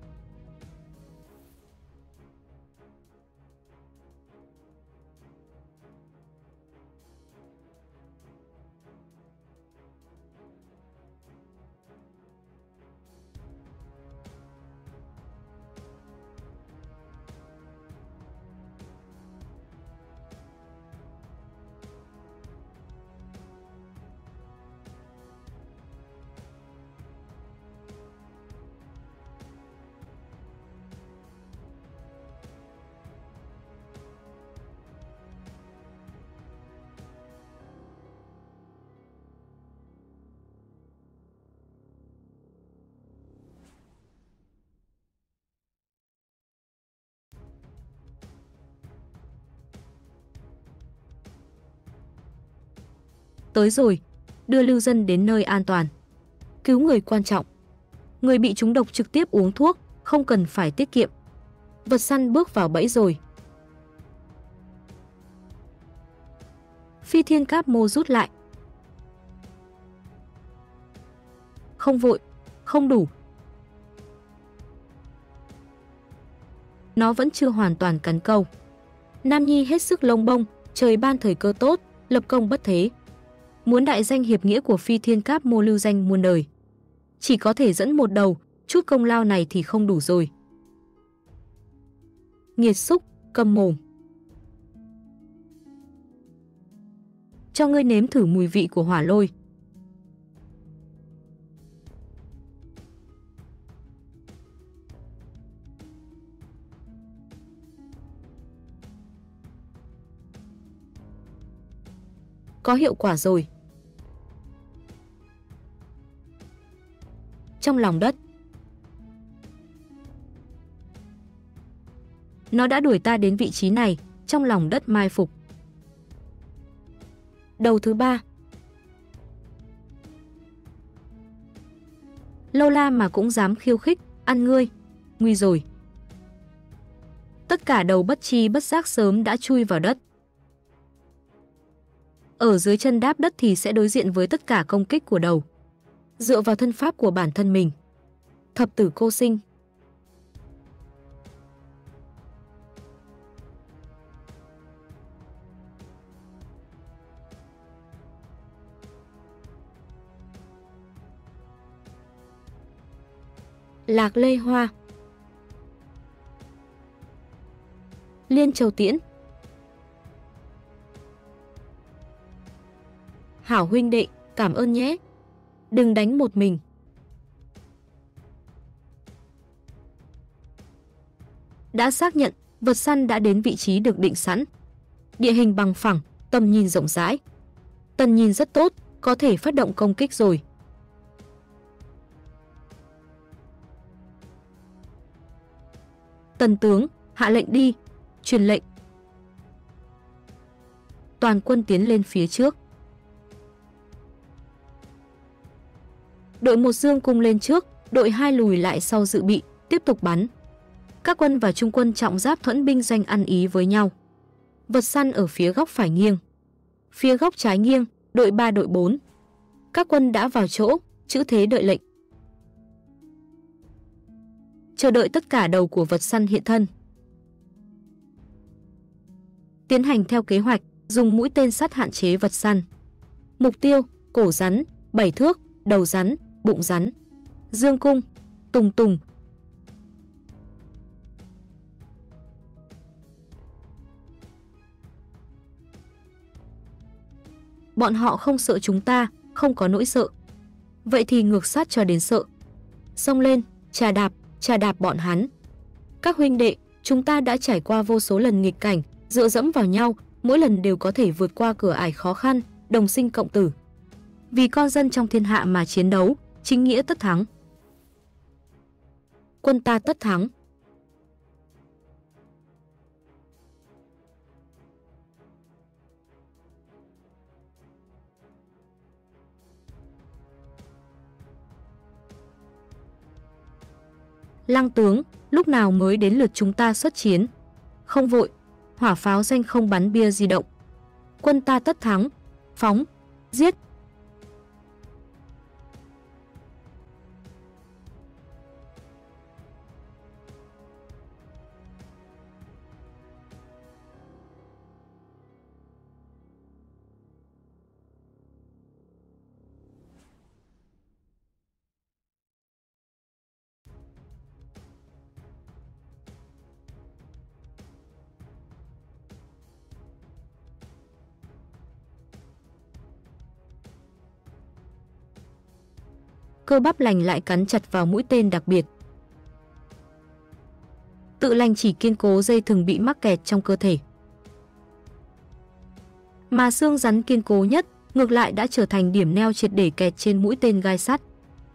Tới rồi, đưa lưu dân đến nơi an toàn. Cứu người quan trọng. Người bị trúng độc trực tiếp uống thuốc, không cần phải tiết kiệm. Vật săn bước vào bẫy rồi. Phi thiên cáp mô rút lại. Không vội, không đủ. Nó vẫn chưa hoàn toàn cắn câu. Nam Nhi hết sức lông bông, trời ban thời cơ tốt, lập công bất thế muốn đại danh hiệp nghĩa của phi thiên cáp mô lưu danh muôn đời. Chỉ có thể dẫn một đầu, chút công lao này thì không đủ rồi. Nghiệt xúc, cầm mồm. Cho ngươi nếm thử mùi vị của hỏa lôi. Có hiệu quả rồi. trong lòng đất. Nó đã đuổi ta đến vị trí này, trong lòng đất mai phục. Đầu thứ ba Lâu la mà cũng dám khiêu khích, ăn ngươi, nguy rồi. Tất cả đầu bất chi bất giác sớm đã chui vào đất. Ở dưới chân đáp đất thì sẽ đối diện với tất cả công kích của đầu. Dựa vào thân pháp của bản thân mình. Thập tử cô sinh. Lạc Lê Hoa. Liên Châu Tiễn. Hảo huynh đệ, cảm ơn nhé đừng đánh một mình. Đã xác nhận, vật săn đã đến vị trí được định sẵn. Địa hình bằng phẳng, tầm nhìn rộng rãi. Tầm nhìn rất tốt, có thể phát động công kích rồi. Tần tướng, hạ lệnh đi, truyền lệnh. Toàn quân tiến lên phía trước. Đội một dương cung lên trước, đội hai lùi lại sau dự bị, tiếp tục bắn. Các quân và trung quân trọng giáp thuẫn binh doanh ăn ý với nhau. Vật săn ở phía góc phải nghiêng. Phía góc trái nghiêng, đội 3 đội 4. Các quân đã vào chỗ, chữ thế đợi lệnh. Chờ đợi tất cả đầu của vật săn hiện thân. Tiến hành theo kế hoạch, dùng mũi tên sắt hạn chế vật săn. Mục tiêu, cổ rắn, bảy thước, đầu rắn, bụng rắn. Dương cung, tùng tùng. Bọn họ không sợ chúng ta, không có nỗi sợ. Vậy thì ngược sát cho đến sợ. Xông lên, trà đạp, trà đạp bọn hắn. Các huynh đệ, chúng ta đã trải qua vô số lần nghịch cảnh, dựa dẫm vào nhau, mỗi lần đều có thể vượt qua cửa ải khó khăn, đồng sinh cộng tử. Vì con dân trong thiên hạ mà chiến đấu, chính nghĩa tất thắng. Quân ta tất thắng. Lăng tướng, lúc nào mới đến lượt chúng ta xuất chiến? Không vội, hỏa pháo danh không bắn bia di động. Quân ta tất thắng, phóng, giết. Cơ bắp lành lại cắn chặt vào mũi tên đặc biệt. Tự lành chỉ kiên cố dây thừng bị mắc kẹt trong cơ thể. Mà xương rắn kiên cố nhất, ngược lại đã trở thành điểm neo triệt để kẹt trên mũi tên gai sắt.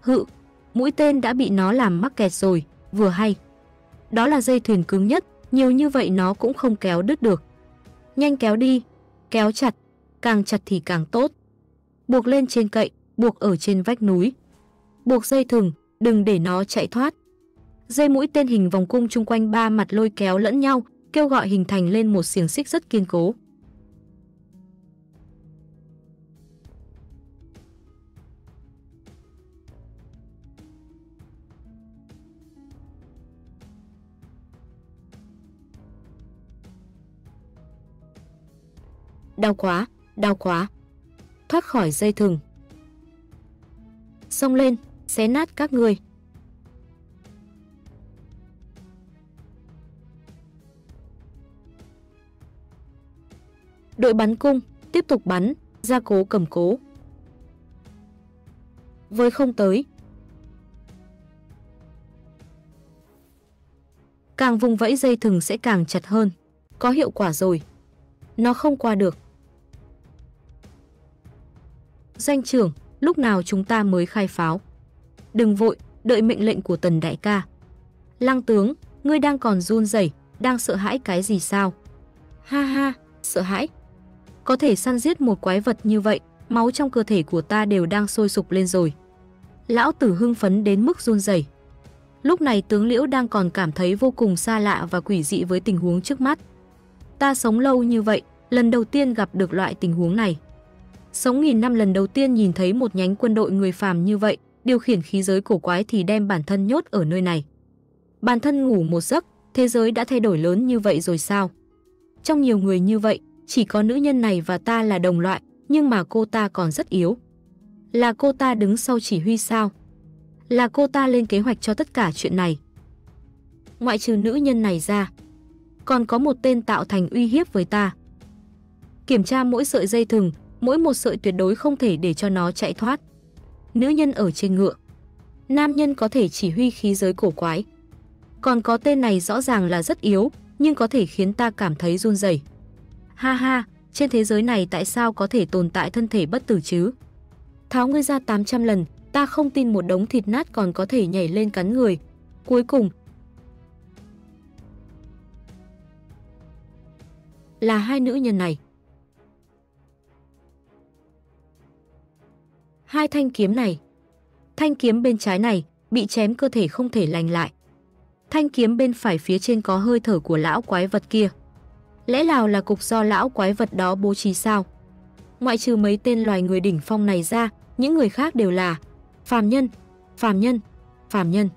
Hự, mũi tên đã bị nó làm mắc kẹt rồi, vừa hay. Đó là dây thuyền cứng nhất, nhiều như vậy nó cũng không kéo đứt được. Nhanh kéo đi, kéo chặt, càng chặt thì càng tốt. Buộc lên trên cậy, buộc ở trên vách núi buộc dây thừng, đừng để nó chạy thoát. Dây mũi tên hình vòng cung chung quanh ba mặt lôi kéo lẫn nhau, kêu gọi hình thành lên một xiềng xích rất kiên cố. Đau quá, đau quá. Thoát khỏi dây thừng. Xông lên, xé nát các người. Đội bắn cung, tiếp tục bắn, gia cố cầm cố. Với không tới. Càng vùng vẫy dây thừng sẽ càng chặt hơn. Có hiệu quả rồi. Nó không qua được. Danh trưởng, lúc nào chúng ta mới khai pháo? Đừng vội, đợi mệnh lệnh của tần đại ca. Lăng tướng, ngươi đang còn run rẩy, đang sợ hãi cái gì sao? Ha ha, sợ hãi. Có thể săn giết một quái vật như vậy, máu trong cơ thể của ta đều đang sôi sục lên rồi. Lão tử hưng phấn đến mức run rẩy. Lúc này tướng Liễu đang còn cảm thấy vô cùng xa lạ và quỷ dị với tình huống trước mắt. Ta sống lâu như vậy, lần đầu tiên gặp được loại tình huống này. Sống nghìn năm lần đầu tiên nhìn thấy một nhánh quân đội người phàm như vậy, điều khiển khí giới cổ quái thì đem bản thân nhốt ở nơi này. Bản thân ngủ một giấc, thế giới đã thay đổi lớn như vậy rồi sao? Trong nhiều người như vậy, chỉ có nữ nhân này và ta là đồng loại, nhưng mà cô ta còn rất yếu. Là cô ta đứng sau chỉ huy sao? Là cô ta lên kế hoạch cho tất cả chuyện này. Ngoại trừ nữ nhân này ra, còn có một tên tạo thành uy hiếp với ta. Kiểm tra mỗi sợi dây thừng, mỗi một sợi tuyệt đối không thể để cho nó chạy thoát nữ nhân ở trên ngựa. Nam nhân có thể chỉ huy khí giới cổ quái. Còn có tên này rõ ràng là rất yếu, nhưng có thể khiến ta cảm thấy run rẩy. Ha ha, trên thế giới này tại sao có thể tồn tại thân thể bất tử chứ? Tháo ngươi ra 800 lần, ta không tin một đống thịt nát còn có thể nhảy lên cắn người. Cuối cùng, là hai nữ nhân này. Hai thanh kiếm này. Thanh kiếm bên trái này bị chém cơ thể không thể lành lại. Thanh kiếm bên phải phía trên có hơi thở của lão quái vật kia. Lẽ nào là cục do lão quái vật đó bố trí sao? Ngoại trừ mấy tên loài người đỉnh phong này ra, những người khác đều là phàm nhân, phàm nhân, phàm nhân.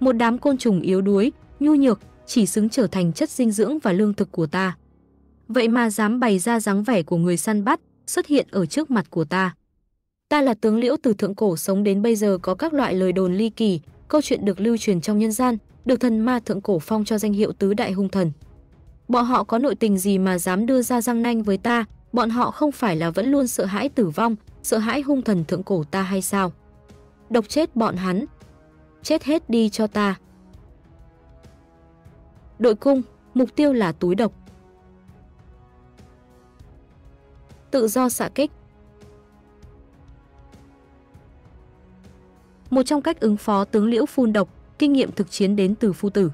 Một đám côn trùng yếu đuối, nhu nhược, chỉ xứng trở thành chất dinh dưỡng và lương thực của ta. Vậy mà dám bày ra dáng vẻ của người săn bắt, xuất hiện ở trước mặt của ta. Ta là tướng liễu từ thượng cổ sống đến bây giờ có các loại lời đồn ly kỳ, câu chuyện được lưu truyền trong nhân gian, được thần ma thượng cổ phong cho danh hiệu tứ đại hung thần. Bọn họ có nội tình gì mà dám đưa ra răng nanh với ta, bọn họ không phải là vẫn luôn sợ hãi tử vong, sợ hãi hung thần thượng cổ ta hay sao? Độc chết bọn hắn. Chết hết đi cho ta. Đội cung, mục tiêu là túi độc. Tự do xạ kích. Một trong cách ứng phó tướng liễu phun độc, kinh nghiệm thực chiến đến từ phu tử.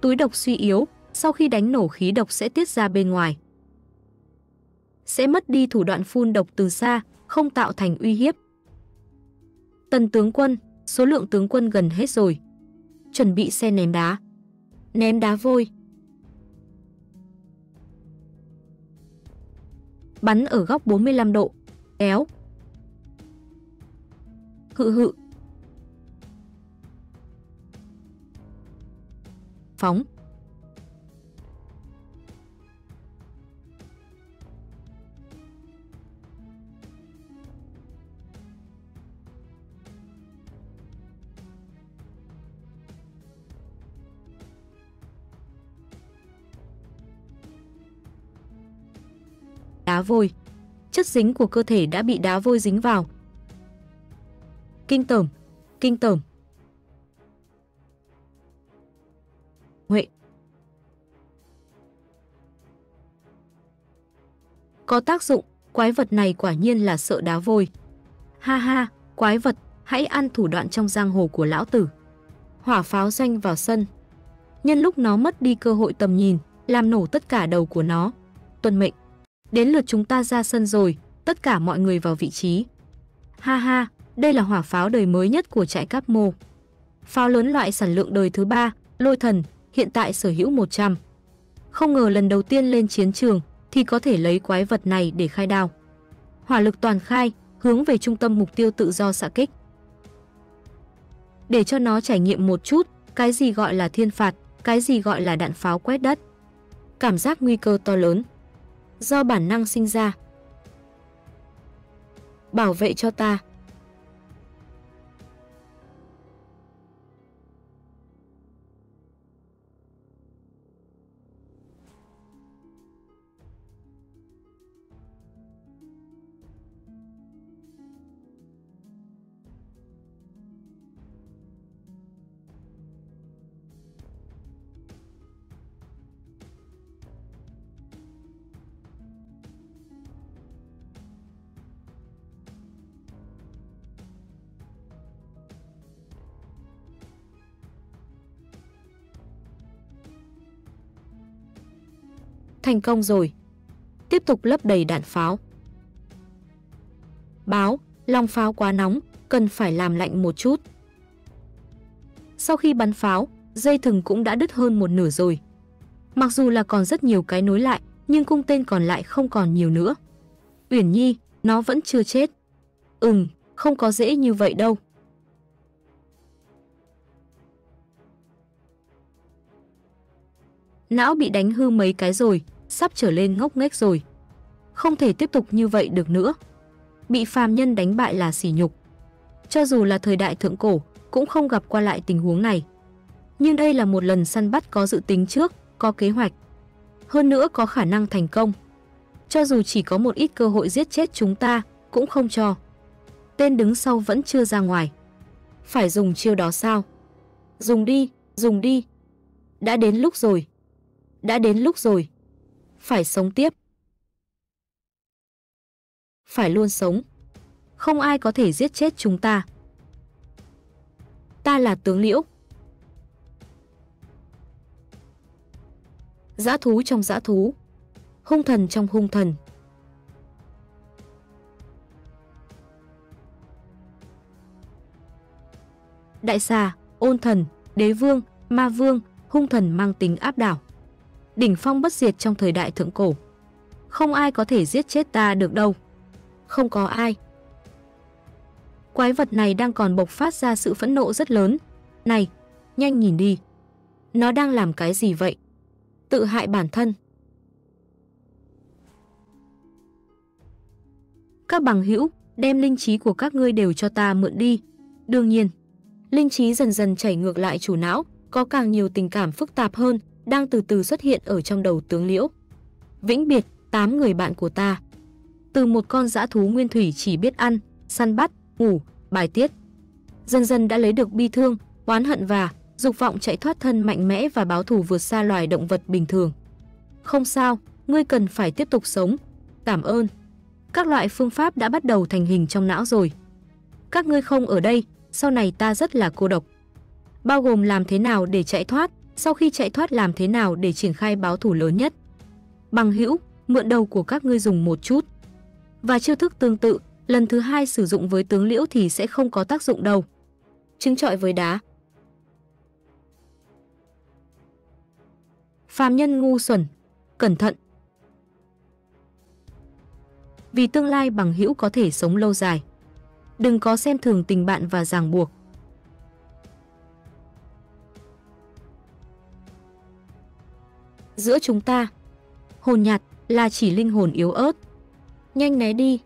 Túi độc suy yếu, sau khi đánh nổ khí độc sẽ tiết ra bên ngoài. Sẽ mất đi thủ đoạn phun độc từ xa, không tạo thành uy hiếp. Tần tướng quân, số lượng tướng quân gần hết rồi. Chuẩn bị xe ném đá. Ném đá vôi. Bắn ở góc 45 độ. Kéo. Hự hự. Phóng. Đá vôi. Chất dính của cơ thể đã bị đá vôi dính vào. Kinh tởm, kinh tởm. Huệ. Có tác dụng, quái vật này quả nhiên là sợ đá vôi. Ha ha, quái vật, hãy ăn thủ đoạn trong giang hồ của lão tử. Hỏa pháo doanh vào sân. Nhân lúc nó mất đi cơ hội tầm nhìn, làm nổ tất cả đầu của nó. Tuân mệnh. Đến lượt chúng ta ra sân rồi, tất cả mọi người vào vị trí. Ha ha, đây là hỏa pháo đời mới nhất của trại Cáp Mô. Pháo lớn loại sản lượng đời thứ ba, lôi thần, hiện tại sở hữu 100. Không ngờ lần đầu tiên lên chiến trường thì có thể lấy quái vật này để khai đao. Hỏa lực toàn khai, hướng về trung tâm mục tiêu tự do xạ kích. Để cho nó trải nghiệm một chút, cái gì gọi là thiên phạt, cái gì gọi là đạn pháo quét đất. Cảm giác nguy cơ to lớn do bản năng sinh ra. Bảo vệ cho ta. Thành công rồi. Tiếp tục lấp đầy đạn pháo. Báo, lòng pháo quá nóng, cần phải làm lạnh một chút. Sau khi bắn pháo, dây thừng cũng đã đứt hơn một nửa rồi. Mặc dù là còn rất nhiều cái nối lại, nhưng cung tên còn lại không còn nhiều nữa. Uyển Nhi, nó vẫn chưa chết. Ừm, không có dễ như vậy đâu. Não bị đánh hư mấy cái rồi, sắp trở lên ngốc nghếch rồi. Không thể tiếp tục như vậy được nữa. Bị phàm nhân đánh bại là sỉ nhục. Cho dù là thời đại thượng cổ, cũng không gặp qua lại tình huống này. Nhưng đây là một lần săn bắt có dự tính trước, có kế hoạch. Hơn nữa có khả năng thành công. Cho dù chỉ có một ít cơ hội giết chết chúng ta, cũng không cho. Tên đứng sau vẫn chưa ra ngoài. Phải dùng chiêu đó sao? Dùng đi, dùng đi. Đã đến lúc rồi. Đã đến lúc rồi phải sống tiếp. Phải luôn sống. Không ai có thể giết chết chúng ta. Ta là tướng liễu. Giã thú trong giã thú. Hung thần trong hung thần. Đại xà, ôn thần, đế vương, ma vương, hung thần mang tính áp đảo. Đỉnh phong bất diệt trong thời đại thượng cổ. Không ai có thể giết chết ta được đâu. Không có ai. Quái vật này đang còn bộc phát ra sự phẫn nộ rất lớn. Này, nhanh nhìn đi. Nó đang làm cái gì vậy? Tự hại bản thân. Các bằng hữu, đem linh trí của các ngươi đều cho ta mượn đi. Đương nhiên, linh trí dần dần chảy ngược lại chủ não, có càng nhiều tình cảm phức tạp hơn, đang từ từ xuất hiện ở trong đầu tướng liễu. Vĩnh biệt, tám người bạn của ta. Từ một con dã thú nguyên thủy chỉ biết ăn, săn bắt, ngủ, bài tiết. Dần dần đã lấy được bi thương, oán hận và dục vọng chạy thoát thân mạnh mẽ và báo thù vượt xa loài động vật bình thường. Không sao, ngươi cần phải tiếp tục sống. Cảm ơn. Các loại phương pháp đã bắt đầu thành hình trong não rồi. Các ngươi không ở đây, sau này ta rất là cô độc. Bao gồm làm thế nào để chạy thoát, sau khi chạy thoát làm thế nào để triển khai báo thủ lớn nhất. Bằng hữu, mượn đầu của các ngươi dùng một chút. Và chiêu thức tương tự, lần thứ hai sử dụng với tướng liễu thì sẽ không có tác dụng đâu. Trứng trọi với đá. Phàm nhân ngu xuẩn, cẩn thận. Vì tương lai bằng hữu có thể sống lâu dài. Đừng có xem thường tình bạn và ràng buộc. Giữa chúng ta, hồn nhạt là chỉ linh hồn yếu ớt. Nhanh né đi.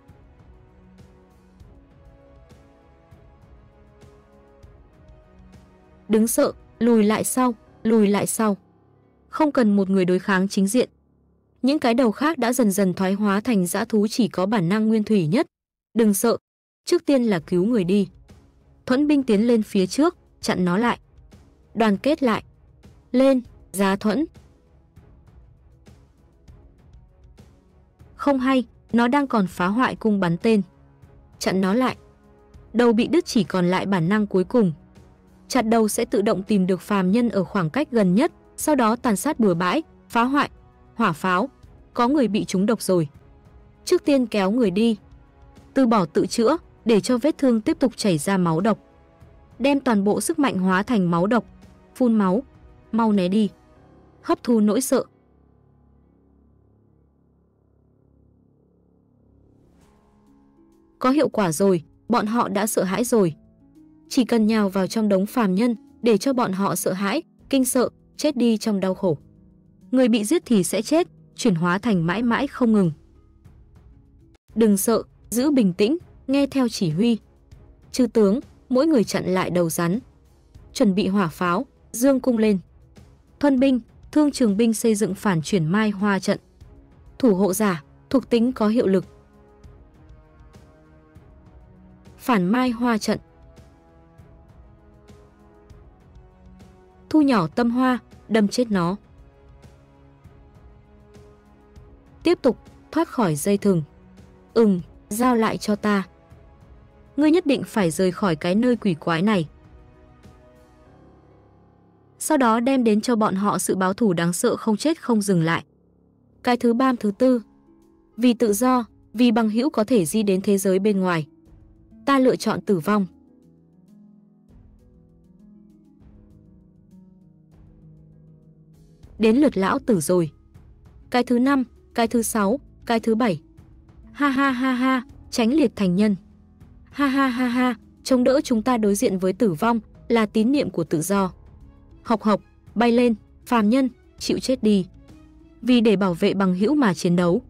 Đứng sợ, lùi lại sau, lùi lại sau. Không cần một người đối kháng chính diện. Những cái đầu khác đã dần dần thoái hóa thành dã thú chỉ có bản năng nguyên thủy nhất. Đừng sợ, trước tiên là cứu người đi. Thuẫn binh tiến lên phía trước, chặn nó lại. Đoàn kết lại. Lên, giá thuẫn. Không hay, nó đang còn phá hoại cung bắn tên. Chặn nó lại. Đầu bị đứt chỉ còn lại bản năng cuối cùng. Chặt đầu sẽ tự động tìm được phàm nhân ở khoảng cách gần nhất, sau đó tàn sát bừa bãi, phá hoại, hỏa pháo. Có người bị trúng độc rồi. Trước tiên kéo người đi. Từ bỏ tự chữa, để cho vết thương tiếp tục chảy ra máu độc. Đem toàn bộ sức mạnh hóa thành máu độc, phun máu, mau né đi. Hấp thu nỗi sợ. Có hiệu quả rồi, bọn họ đã sợ hãi rồi. Chỉ cần nhào vào trong đống phàm nhân để cho bọn họ sợ hãi, kinh sợ, chết đi trong đau khổ. Người bị giết thì sẽ chết, chuyển hóa thành mãi mãi không ngừng. Đừng sợ, giữ bình tĩnh, nghe theo chỉ huy. Chư tướng, mỗi người chặn lại đầu rắn. Chuẩn bị hỏa pháo, dương cung lên. Thuân binh, thương trường binh xây dựng phản chuyển mai hoa trận. Thủ hộ giả, thuộc tính có hiệu lực. Phản mai hoa trận. Thu nhỏ tâm hoa, đâm chết nó. Tiếp tục thoát khỏi dây thừng. Ừm, giao lại cho ta. Ngươi nhất định phải rời khỏi cái nơi quỷ quái này. Sau đó đem đến cho bọn họ sự báo thủ đáng sợ không chết không dừng lại. Cái thứ ba thứ tư. Vì tự do, vì bằng hữu có thể di đến thế giới bên ngoài. Ta lựa chọn tử vong. Đến lượt lão tử rồi. Cái thứ năm, cái thứ sáu, cái thứ bảy. Ha ha ha ha, tránh liệt thành nhân. Ha ha ha ha, chống đỡ chúng ta đối diện với tử vong là tín niệm của tự do. Học học, bay lên, phàm nhân, chịu chết đi. Vì để bảo vệ bằng hữu mà chiến đấu.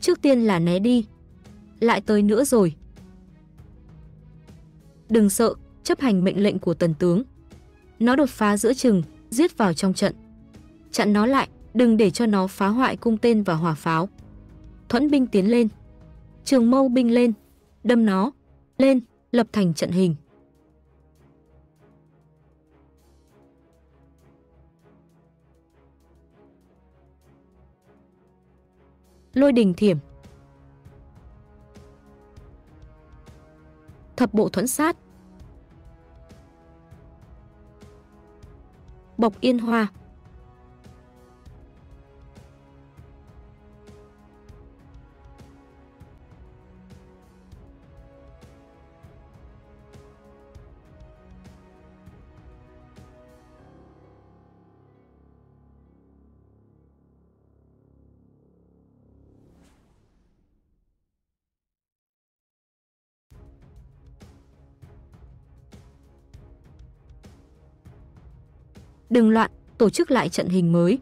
Trước tiên là né đi. Lại tới nữa rồi. Đừng sợ, chấp hành mệnh lệnh của tần tướng. Nó đột phá giữa chừng, giết vào trong trận. Chặn nó lại, đừng để cho nó phá hoại cung tên và hỏa pháo. Thuẫn binh tiến lên. Trường mâu binh lên, đâm nó, lên, lập thành trận hình. Lôi đình thiểm Thập bộ thuẫn sát. Bọc yên hoa. Đừng loạn, tổ chức lại trận hình mới.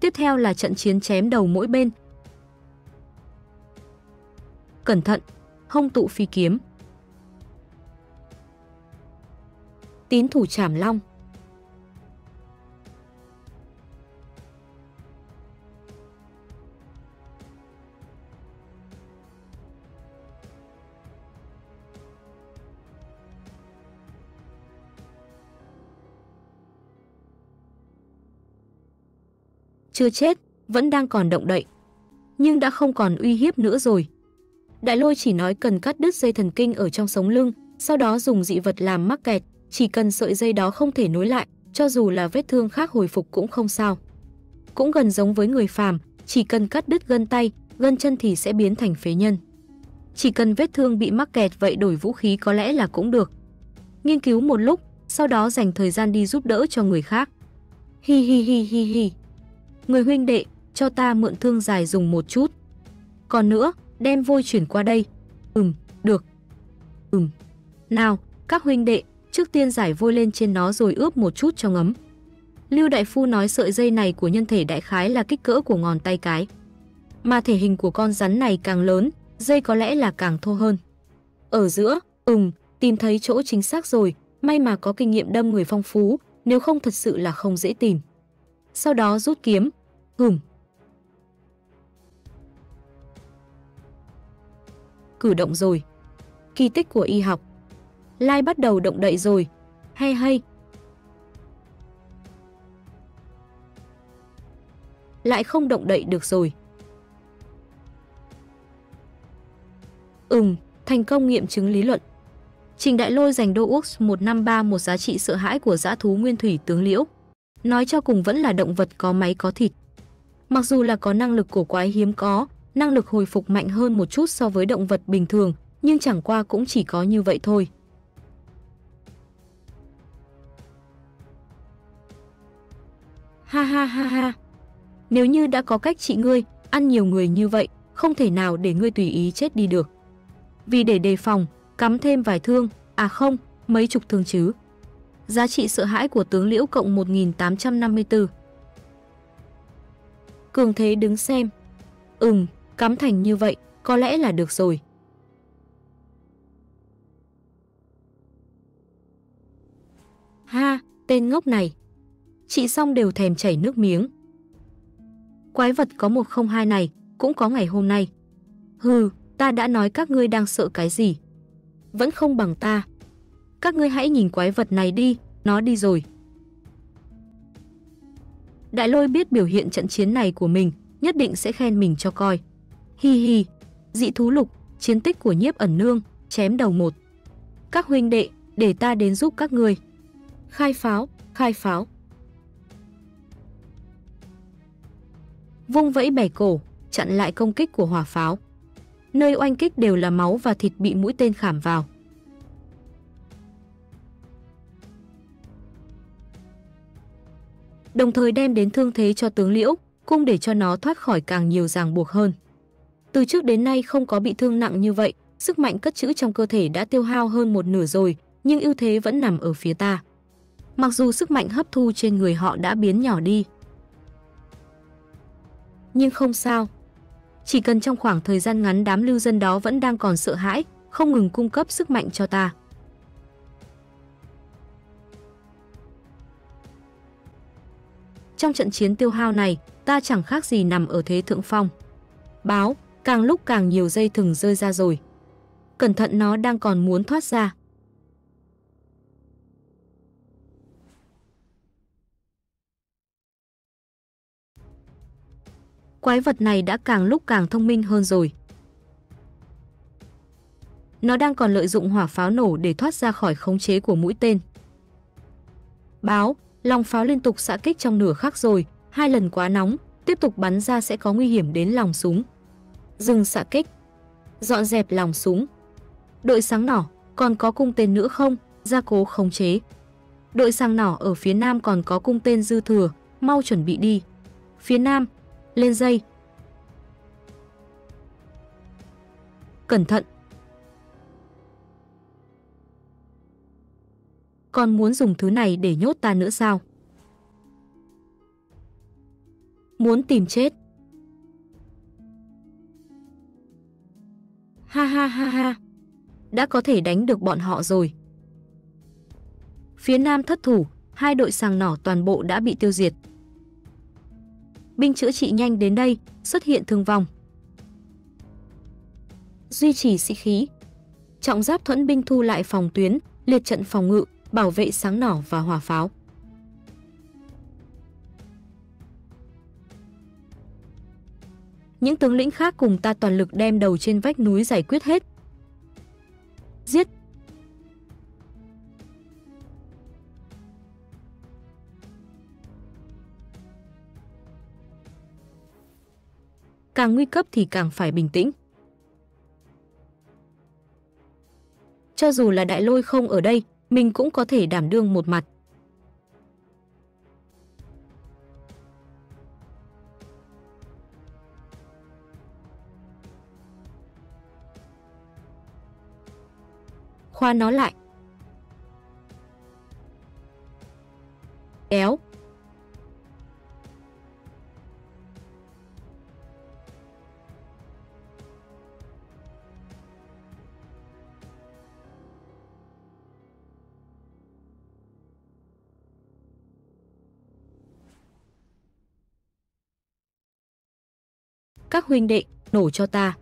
Tiếp theo là trận chiến chém đầu mỗi bên. Cẩn thận, hông tụ phi kiếm. Tín thủ trảm long. Chưa chết, vẫn đang còn động đậy. Nhưng đã không còn uy hiếp nữa rồi. Đại lôi chỉ nói cần cắt đứt dây thần kinh ở trong sống lưng, sau đó dùng dị vật làm mắc kẹt, chỉ cần sợi dây đó không thể nối lại, cho dù là vết thương khác hồi phục cũng không sao. Cũng gần giống với người phàm, chỉ cần cắt đứt gân tay, gân chân thì sẽ biến thành phế nhân. Chỉ cần vết thương bị mắc kẹt vậy đổi vũ khí có lẽ là cũng được. Nghiên cứu một lúc, sau đó dành thời gian đi giúp đỡ cho người khác. Hi hi hi hi hi. Người huynh đệ, cho ta mượn thương dài dùng một chút. Còn nữa, đem vôi chuyển qua đây. Ừm, được. Ừm. Nào, các huynh đệ, trước tiên giải vôi lên trên nó rồi ướp một chút cho ngấm. Lưu Đại Phu nói sợi dây này của nhân thể đại khái là kích cỡ của ngón tay cái. Mà thể hình của con rắn này càng lớn, dây có lẽ là càng thô hơn. Ở giữa, ừm, tìm thấy chỗ chính xác rồi, may mà có kinh nghiệm đâm người phong phú, nếu không thật sự là không dễ tìm sau đó rút kiếm. Hửm. Cử động rồi. Kỳ tích của y học. Lai bắt đầu động đậy rồi. Hay hay. Lại không động đậy được rồi. Ừm, thành công nghiệm chứng lý luận. Trình Đại Lôi giành đô Ux 153 một giá trị sợ hãi của giã thú nguyên thủy tướng liễu nói cho cùng vẫn là động vật có máy có thịt. Mặc dù là có năng lực cổ quái hiếm có, năng lực hồi phục mạnh hơn một chút so với động vật bình thường, nhưng chẳng qua cũng chỉ có như vậy thôi. Ha ha ha ha. Nếu như đã có cách trị ngươi, ăn nhiều người như vậy, không thể nào để ngươi tùy ý chết đi được. Vì để đề phòng, cắm thêm vài thương, à không, mấy chục thương chứ. Giá trị sợ hãi của tướng Liễu cộng 1854. Cường Thế đứng xem. Ừm, cắm thành như vậy, có lẽ là được rồi. Ha, tên ngốc này. Chị xong đều thèm chảy nước miếng. Quái vật có 102 này, cũng có ngày hôm nay. Hừ, ta đã nói các ngươi đang sợ cái gì. Vẫn không bằng ta. Các ngươi hãy nhìn quái vật này đi, nó đi rồi. Đại lôi biết biểu hiện trận chiến này của mình, nhất định sẽ khen mình cho coi. Hi hi, dị thú lục, chiến tích của nhiếp ẩn nương, chém đầu một. Các huynh đệ, để ta đến giúp các người. Khai pháo, khai pháo. Vung vẫy bẻ cổ, chặn lại công kích của hỏa pháo. Nơi oanh kích đều là máu và thịt bị mũi tên khảm vào. Đồng thời đem đến thương thế cho tướng Liễu, cung để cho nó thoát khỏi càng nhiều ràng buộc hơn. Từ trước đến nay không có bị thương nặng như vậy, sức mạnh cất trữ trong cơ thể đã tiêu hao hơn một nửa rồi, nhưng ưu thế vẫn nằm ở phía ta. Mặc dù sức mạnh hấp thu trên người họ đã biến nhỏ đi. Nhưng không sao. Chỉ cần trong khoảng thời gian ngắn đám lưu dân đó vẫn đang còn sợ hãi, không ngừng cung cấp sức mạnh cho ta. Trong trận chiến tiêu hao này, ta chẳng khác gì nằm ở thế thượng phong. Báo, càng lúc càng nhiều dây thừng rơi ra rồi. Cẩn thận nó đang còn muốn thoát ra. Quái vật này đã càng lúc càng thông minh hơn rồi. Nó đang còn lợi dụng hỏa pháo nổ để thoát ra khỏi khống chế của mũi tên. Báo, Lòng pháo liên tục xạ kích trong nửa khắc rồi, hai lần quá nóng, tiếp tục bắn ra sẽ có nguy hiểm đến lòng súng. Dừng xạ kích. Dọn dẹp lòng súng. Đội sáng nỏ, còn có cung tên nữa không? Gia cố khống chế. Đội sáng nỏ ở phía nam còn có cung tên dư thừa, mau chuẩn bị đi. Phía nam, lên dây. Cẩn thận. Còn muốn dùng thứ này để nhốt ta nữa sao? Muốn tìm chết. Ha ha ha ha. Đã có thể đánh được bọn họ rồi. Phía nam thất thủ, hai đội sàng nỏ toàn bộ đã bị tiêu diệt. Binh chữa trị nhanh đến đây, xuất hiện thương vong. Duy trì sĩ khí. Trọng giáp thuẫn binh thu lại phòng tuyến, liệt trận phòng ngự, bảo vệ sáng nỏ và hỏa pháo. Những tướng lĩnh khác cùng ta toàn lực đem đầu trên vách núi giải quyết hết. Giết! Càng nguy cấp thì càng phải bình tĩnh. Cho dù là đại lôi không ở đây, mình cũng có thể đảm đương một mặt. Khoa nó lại. Éo. Các huynh đệ, nổ cho ta.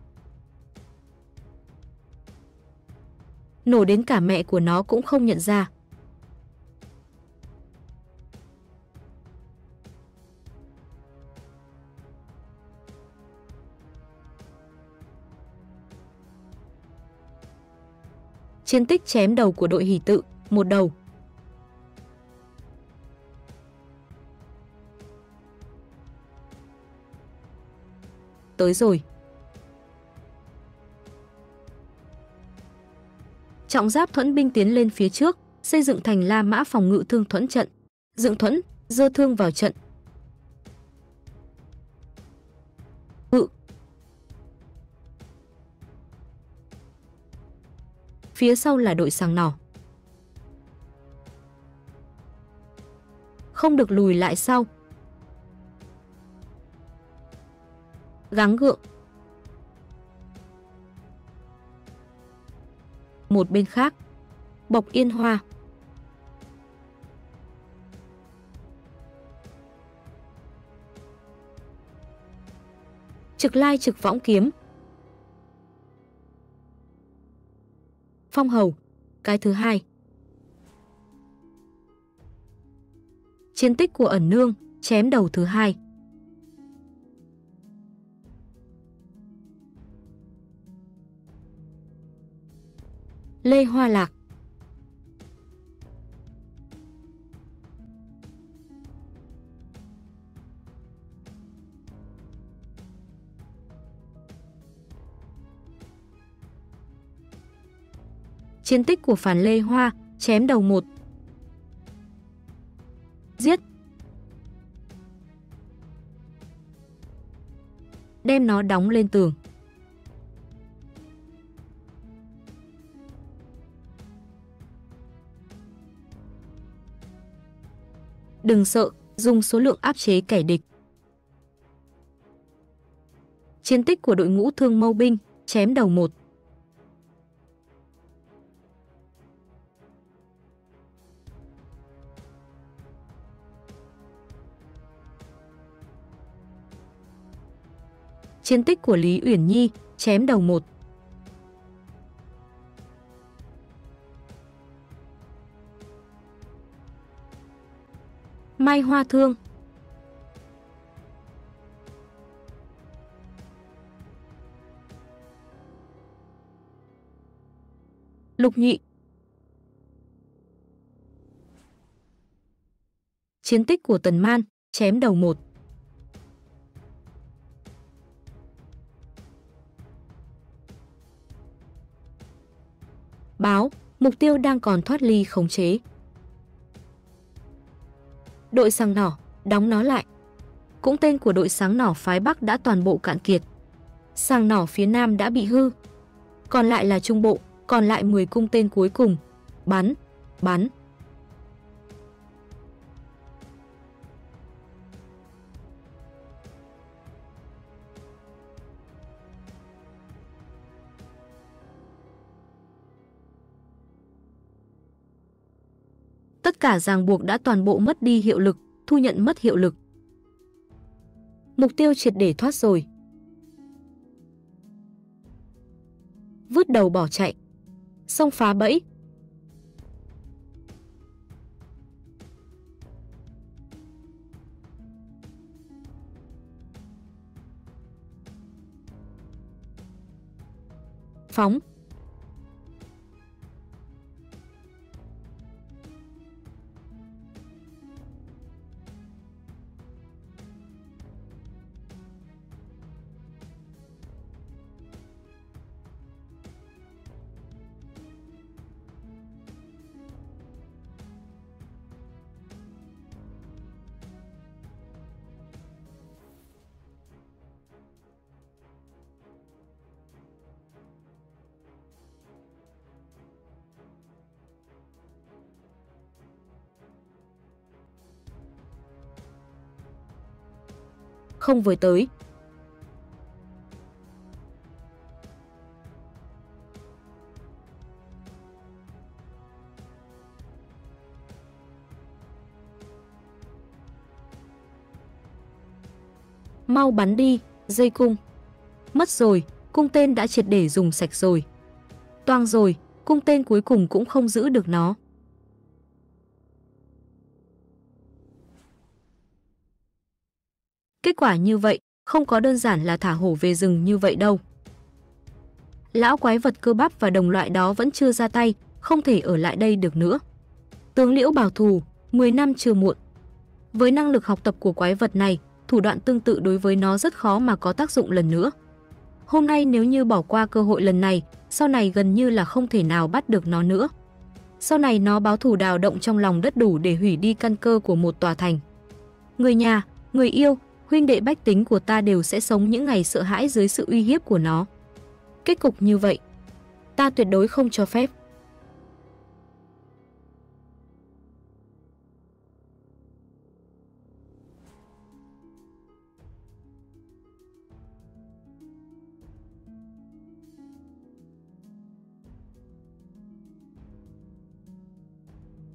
Nổ đến cả mẹ của nó cũng không nhận ra. Chiến tích chém đầu của đội hỷ tự, một đầu. Tới rồi. Trọng giáp thuẫn binh tiến lên phía trước, xây dựng thành La Mã phòng ngự thương thuẫn trận. Dựng thuẫn, dơ thương vào trận. Ngự. Phía sau là đội sàng nỏ. Không được lùi lại sau. Gắng gượng. một bên khác. Bọc yên hoa. Trực lai trực võng kiếm. Phong hầu. Cái thứ hai. Chiến tích của ẩn nương, chém đầu thứ hai. Lê Hoa Lạc Chiến tích của phản Lê Hoa, chém đầu một. Giết. Đem nó đóng lên tường. Đừng sợ, dùng số lượng áp chế kẻ địch. Chiến tích của đội ngũ thương mâu binh, chém đầu một. Chiến tích của Lý Uyển Nhi, chém đầu một. Mai Hoa Thương. Lục Nhị. Chiến tích của Tần Man, chém đầu một. Báo, mục tiêu đang còn thoát ly khống chế đội sáng nỏ, đóng nó lại. Cũng tên của đội sáng nỏ phái Bắc đã toàn bộ cạn kiệt. Sàng nỏ phía Nam đã bị hư. Còn lại là Trung Bộ, còn lại 10 cung tên cuối cùng. Bắn, bắn. Cả ràng buộc đã toàn bộ mất đi hiệu lực, thu nhận mất hiệu lực. Mục tiêu triệt để thoát rồi. Vứt đầu bỏ chạy. Xong phá bẫy, phóng. Không với tới. Mau bắn đi, dây cung. Mất rồi, cung tên đã triệt để dùng sạch rồi. Toang rồi, cung tên cuối cùng cũng không giữ được nó. Kết quả như vậy, không có đơn giản là thả hổ về rừng như vậy đâu. Lão quái vật cơ bắp và đồng loại đó vẫn chưa ra tay, không thể ở lại đây được nữa. Tướng Liễu bảo thù, 10 năm chưa muộn. Với năng lực học tập của quái vật này, thủ đoạn tương tự đối với nó rất khó mà có tác dụng lần nữa. Hôm nay nếu như bỏ qua cơ hội lần này, sau này gần như là không thể nào bắt được nó nữa. Sau này nó báo thù đào động trong lòng đất đủ để hủy đi căn cơ của một tòa thành. Người nhà, người yêu, huynh đệ bách tính của ta đều sẽ sống những ngày sợ hãi dưới sự uy hiếp của nó. Kết cục như vậy, ta tuyệt đối không cho phép.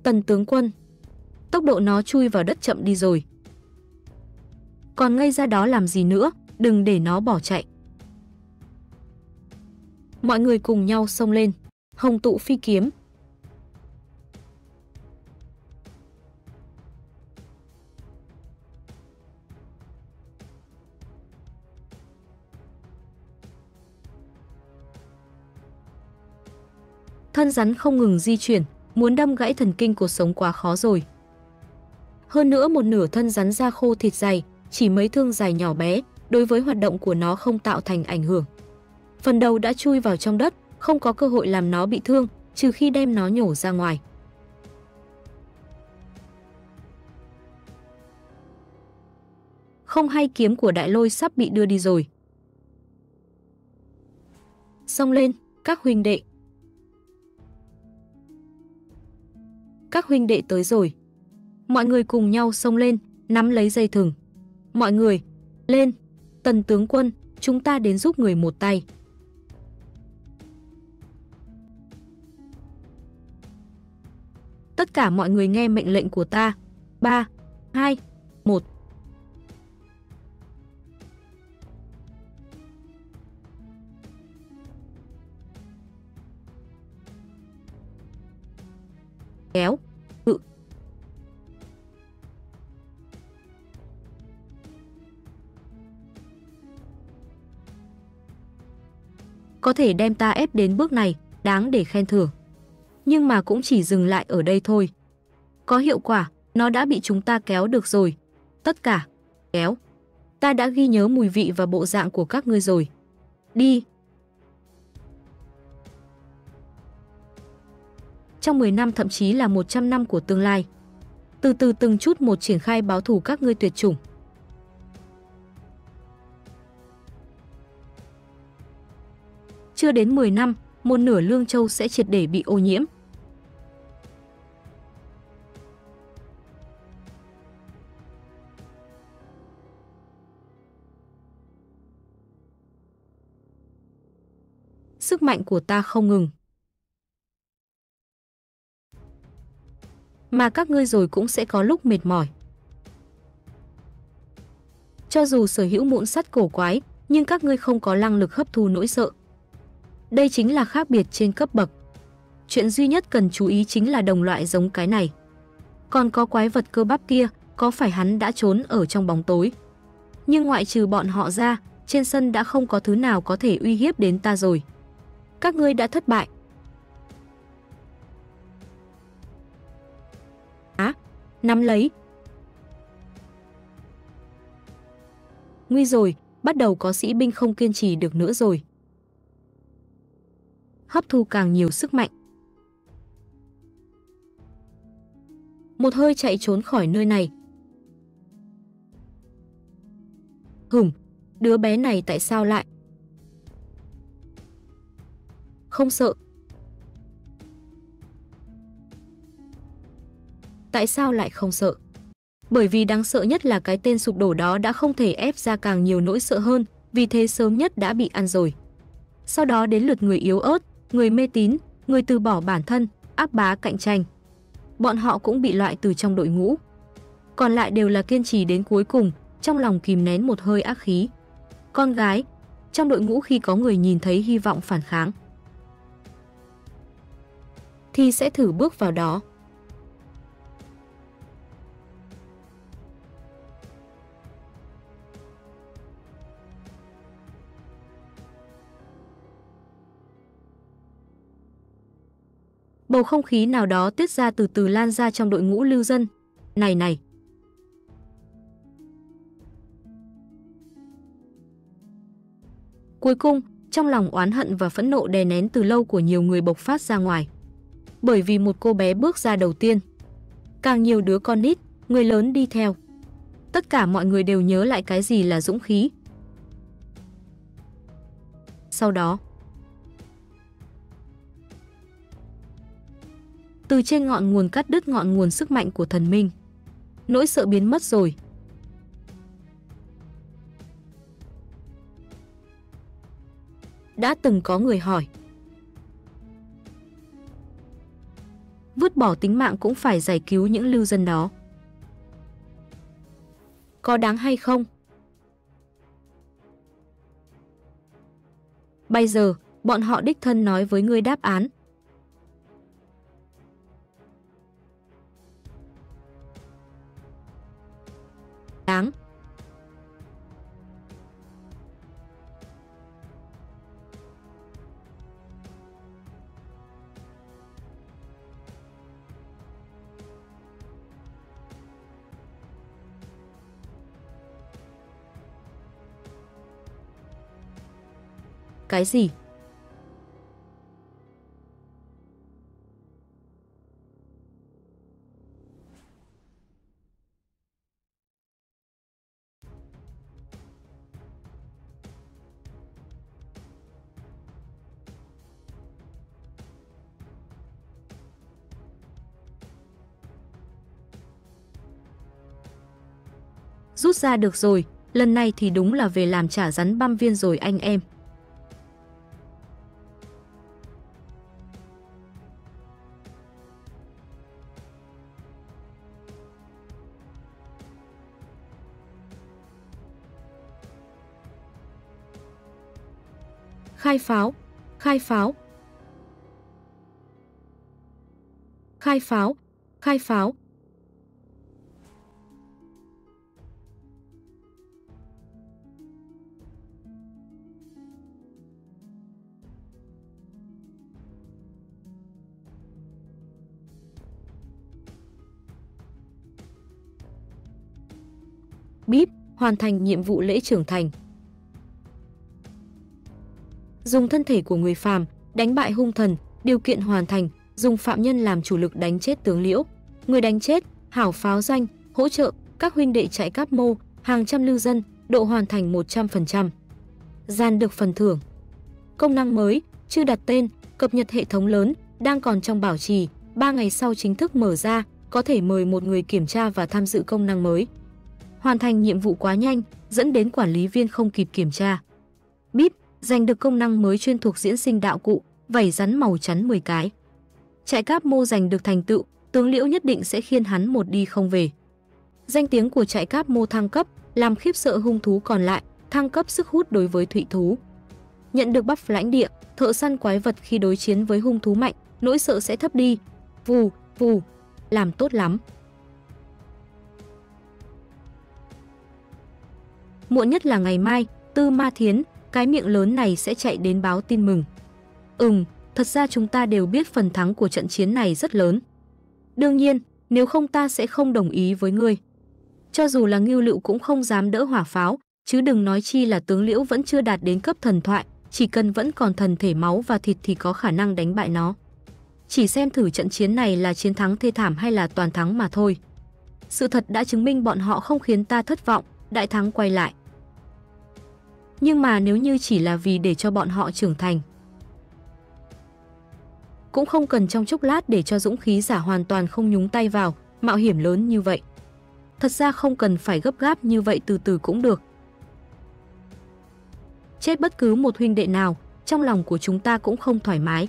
Tần tướng quân Tốc độ nó chui vào đất chậm đi rồi còn ngây ra đó làm gì nữa, đừng để nó bỏ chạy. Mọi người cùng nhau xông lên, hồng tụ phi kiếm. Thân rắn không ngừng di chuyển, muốn đâm gãy thần kinh cuộc sống quá khó rồi. Hơn nữa một nửa thân rắn da khô thịt dày, chỉ mấy thương dài nhỏ bé, đối với hoạt động của nó không tạo thành ảnh hưởng. Phần đầu đã chui vào trong đất, không có cơ hội làm nó bị thương, trừ khi đem nó nhổ ra ngoài. Không hay kiếm của đại lôi sắp bị đưa đi rồi. Xông lên, các huynh đệ. Các huynh đệ tới rồi. Mọi người cùng nhau xông lên, nắm lấy dây thừng. Mọi người, lên! Tần tướng quân, chúng ta đến giúp người một tay. Tất cả mọi người nghe mệnh lệnh của ta. 3, 2, 1. Kéo. Có thể đem ta ép đến bước này, đáng để khen thưởng. Nhưng mà cũng chỉ dừng lại ở đây thôi. Có hiệu quả, nó đã bị chúng ta kéo được rồi. Tất cả, kéo. Ta đã ghi nhớ mùi vị và bộ dạng của các ngươi rồi. Đi. Trong 10 năm thậm chí là 100 năm của tương lai. Từ từ từng chút một triển khai báo thủ các ngươi tuyệt chủng. Chưa đến 10 năm, một nửa Lương Châu sẽ triệt để bị ô nhiễm. Sức mạnh của ta không ngừng. mà các ngươi rồi cũng sẽ có lúc mệt mỏi. Cho dù sở hữu mụn sắt cổ quái, nhưng các ngươi không có năng lực hấp thu nỗi sợ. Đây chính là khác biệt trên cấp bậc. Chuyện duy nhất cần chú ý chính là đồng loại giống cái này. Còn có quái vật cơ bắp kia, có phải hắn đã trốn ở trong bóng tối? Nhưng ngoại trừ bọn họ ra, trên sân đã không có thứ nào có thể uy hiếp đến ta rồi. Các ngươi đã thất bại. Á, nắm lấy. Nguy rồi, bắt đầu có sĩ binh không kiên trì được nữa rồi. Hấp thu càng nhiều sức mạnh. Một hơi chạy trốn khỏi nơi này. hùng, đứa bé này tại sao lại? Không sợ. Tại sao lại không sợ? Bởi vì đáng sợ nhất là cái tên sụp đổ đó đã không thể ép ra càng nhiều nỗi sợ hơn, vì thế sớm nhất đã bị ăn rồi. Sau đó đến lượt người yếu ớt, người mê tín, người từ bỏ bản thân, áp bá cạnh tranh. Bọn họ cũng bị loại từ trong đội ngũ. Còn lại đều là kiên trì đến cuối cùng, trong lòng kìm nén một hơi ác khí. Con gái, trong đội ngũ khi có người nhìn thấy hy vọng phản kháng, thì sẽ thử bước vào đó. Bầu không khí nào đó tiết ra từ từ lan ra trong đội ngũ lưu dân. Này này! Cuối cùng, trong lòng oán hận và phẫn nộ đè nén từ lâu của nhiều người bộc phát ra ngoài. Bởi vì một cô bé bước ra đầu tiên. Càng nhiều đứa con nít, người lớn đi theo. Tất cả mọi người đều nhớ lại cái gì là dũng khí. Sau đó, từ trên ngọn nguồn cắt đứt ngọn nguồn sức mạnh của thần minh. Nỗi sợ biến mất rồi. Đã từng có người hỏi. Vứt bỏ tính mạng cũng phải giải cứu những lưu dân đó. Có đáng hay không? Bây giờ, bọn họ đích thân nói với ngươi đáp án. Đáng. Cái gì? Rút ra được rồi, lần này thì đúng là về làm trả rắn băm viên rồi anh em. Khai pháo, khai pháo. Khai pháo, khai pháo. Hoàn thành nhiệm vụ lễ trưởng thành. Dùng thân thể của người phàm, đánh bại hung thần, điều kiện hoàn thành, dùng phạm nhân làm chủ lực đánh chết tướng liễu. Người đánh chết, hảo pháo danh, hỗ trợ, các huynh đệ chạy cáp mô, hàng trăm lưu dân, độ hoàn thành 100%. Gian được phần thưởng. Công năng mới, chưa đặt tên, cập nhật hệ thống lớn, đang còn trong bảo trì, 3 ngày sau chính thức mở ra, có thể mời một người kiểm tra và tham dự công năng mới hoàn thành nhiệm vụ quá nhanh, dẫn đến quản lý viên không kịp kiểm tra. Bíp, giành được công năng mới chuyên thuộc diễn sinh đạo cụ, vảy rắn màu trắng 10 cái. Trại cáp mô giành được thành tựu, tướng liễu nhất định sẽ khiên hắn một đi không về. Danh tiếng của trại cáp mô thăng cấp làm khiếp sợ hung thú còn lại, thăng cấp sức hút đối với thụy thú. Nhận được bắp lãnh địa, thợ săn quái vật khi đối chiến với hung thú mạnh, nỗi sợ sẽ thấp đi. Vù, vù, làm tốt lắm. Muộn nhất là ngày mai, Tư Ma Thiến, cái miệng lớn này sẽ chạy đến báo tin mừng. Ừm, thật ra chúng ta đều biết phần thắng của trận chiến này rất lớn. Đương nhiên, nếu không ta sẽ không đồng ý với ngươi. Cho dù là Ngưu Lựu cũng không dám đỡ hỏa pháo, chứ đừng nói chi là tướng Liễu vẫn chưa đạt đến cấp thần thoại, chỉ cần vẫn còn thần thể máu và thịt thì có khả năng đánh bại nó. Chỉ xem thử trận chiến này là chiến thắng thê thảm hay là toàn thắng mà thôi. Sự thật đã chứng minh bọn họ không khiến ta thất vọng, đại thắng quay lại. Nhưng mà nếu như chỉ là vì để cho bọn họ trưởng thành, cũng không cần trong chốc lát để cho dũng khí giả hoàn toàn không nhúng tay vào, mạo hiểm lớn như vậy. Thật ra không cần phải gấp gáp như vậy từ từ cũng được. Chết bất cứ một huynh đệ nào, trong lòng của chúng ta cũng không thoải mái.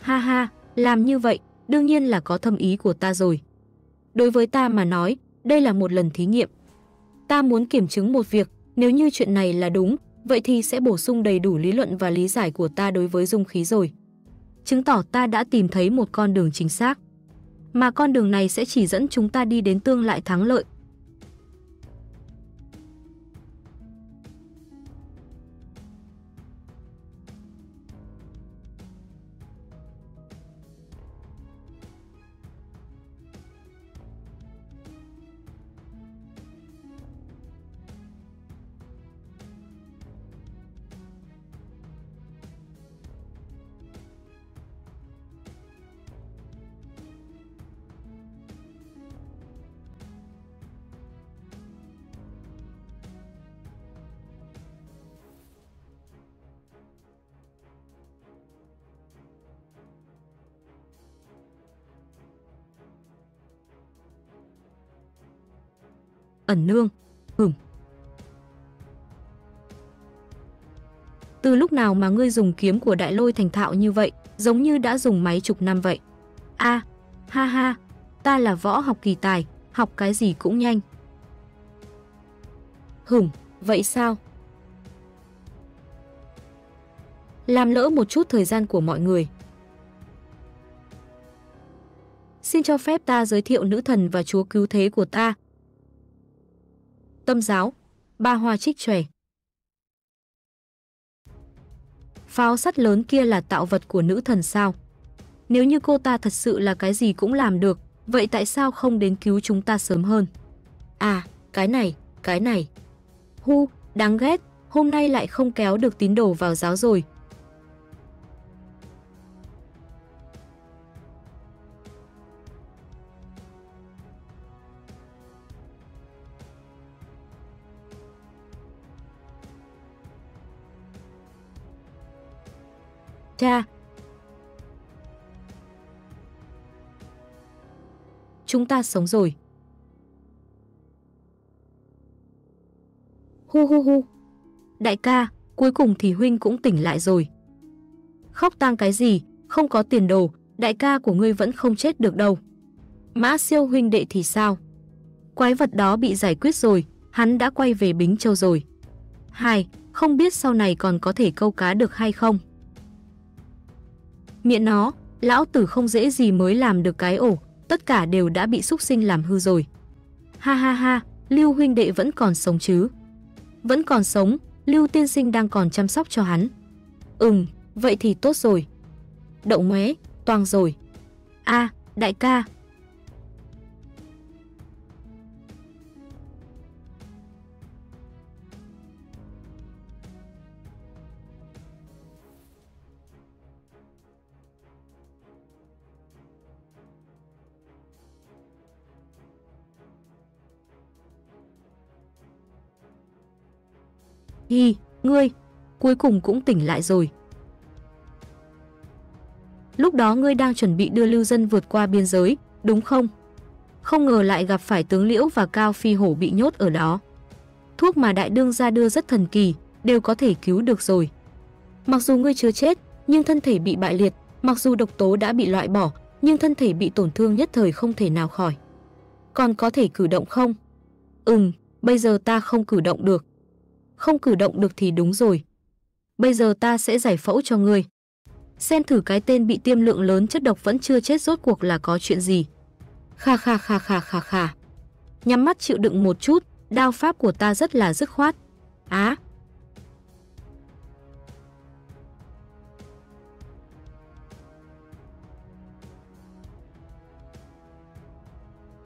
Ha ha, làm như vậy, đương nhiên là có thâm ý của ta rồi. Đối với ta mà nói, đây là một lần thí nghiệm. Ta muốn kiểm chứng một việc, nếu như chuyện này là đúng, vậy thì sẽ bổ sung đầy đủ lý luận và lý giải của ta đối với dung khí rồi. Chứng tỏ ta đã tìm thấy một con đường chính xác. Mà con đường này sẽ chỉ dẫn chúng ta đi đến tương lại thắng lợi, ẩn nương. Hửm. Từ lúc nào mà ngươi dùng kiếm của đại lôi thành thạo như vậy, giống như đã dùng máy chục năm vậy. a ha ha, ta là võ học kỳ tài, học cái gì cũng nhanh. Hửm, vậy sao? Làm lỡ một chút thời gian của mọi người. Xin cho phép ta giới thiệu nữ thần và chúa cứu thế của ta, tâm giáo, ba hoa trích chòe. Pháo sắt lớn kia là tạo vật của nữ thần sao? Nếu như cô ta thật sự là cái gì cũng làm được, vậy tại sao không đến cứu chúng ta sớm hơn? À, cái này, cái này. Hu, đáng ghét, hôm nay lại không kéo được tín đồ vào giáo rồi, Cha! Chúng ta sống rồi. Hu hu hu. Đại ca, cuối cùng thì huynh cũng tỉnh lại rồi. Khóc tang cái gì, không có tiền đồ, đại ca của ngươi vẫn không chết được đâu. Mã siêu huynh đệ thì sao? Quái vật đó bị giải quyết rồi, hắn đã quay về Bính Châu rồi. Hai, không biết sau này còn có thể câu cá được hay không? Miệng nó, lão tử không dễ gì mới làm được cái ổ, tất cả đều đã bị xúc sinh làm hư rồi. Ha ha ha, Lưu huynh đệ vẫn còn sống chứ? Vẫn còn sống, Lưu tiên sinh đang còn chăm sóc cho hắn. Ừm, vậy thì tốt rồi. Đậu mé, toang rồi. a đại ca, Hi, ngươi, cuối cùng cũng tỉnh lại rồi. Lúc đó ngươi đang chuẩn bị đưa lưu dân vượt qua biên giới, đúng không? Không ngờ lại gặp phải tướng Liễu và Cao Phi Hổ bị nhốt ở đó. Thuốc mà đại đương ra đưa rất thần kỳ, đều có thể cứu được rồi. Mặc dù ngươi chưa chết, nhưng thân thể bị bại liệt, mặc dù độc tố đã bị loại bỏ, nhưng thân thể bị tổn thương nhất thời không thể nào khỏi. Còn có thể cử động không? Ừm, bây giờ ta không cử động được. Không cử động được thì đúng rồi. Bây giờ ta sẽ giải phẫu cho ngươi. Xem thử cái tên bị tiêm lượng lớn chất độc vẫn chưa chết rốt cuộc là có chuyện gì. Kha kha kha kha kha kha. Nhắm mắt chịu đựng một chút, đao pháp của ta rất là dứt khoát. Á,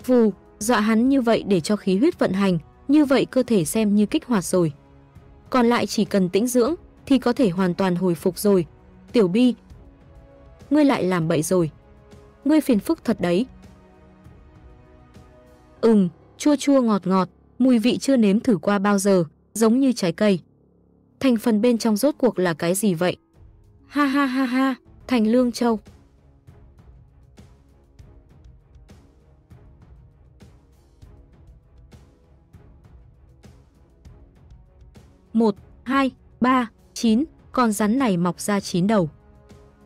phù dọa hắn như vậy để cho khí huyết vận hành, như vậy cơ thể xem như kích hoạt rồi. Còn lại chỉ cần tĩnh dưỡng thì có thể hoàn toàn hồi phục rồi. Tiểu Bi, ngươi lại làm bậy rồi. Ngươi phiền phức thật đấy. Ừm, chua chua ngọt ngọt, mùi vị chưa nếm thử qua bao giờ, giống như trái cây. Thành phần bên trong rốt cuộc là cái gì vậy? Ha ha ha ha, thành lương châu. Một, hai, ba, chín, con rắn này mọc ra chín đầu.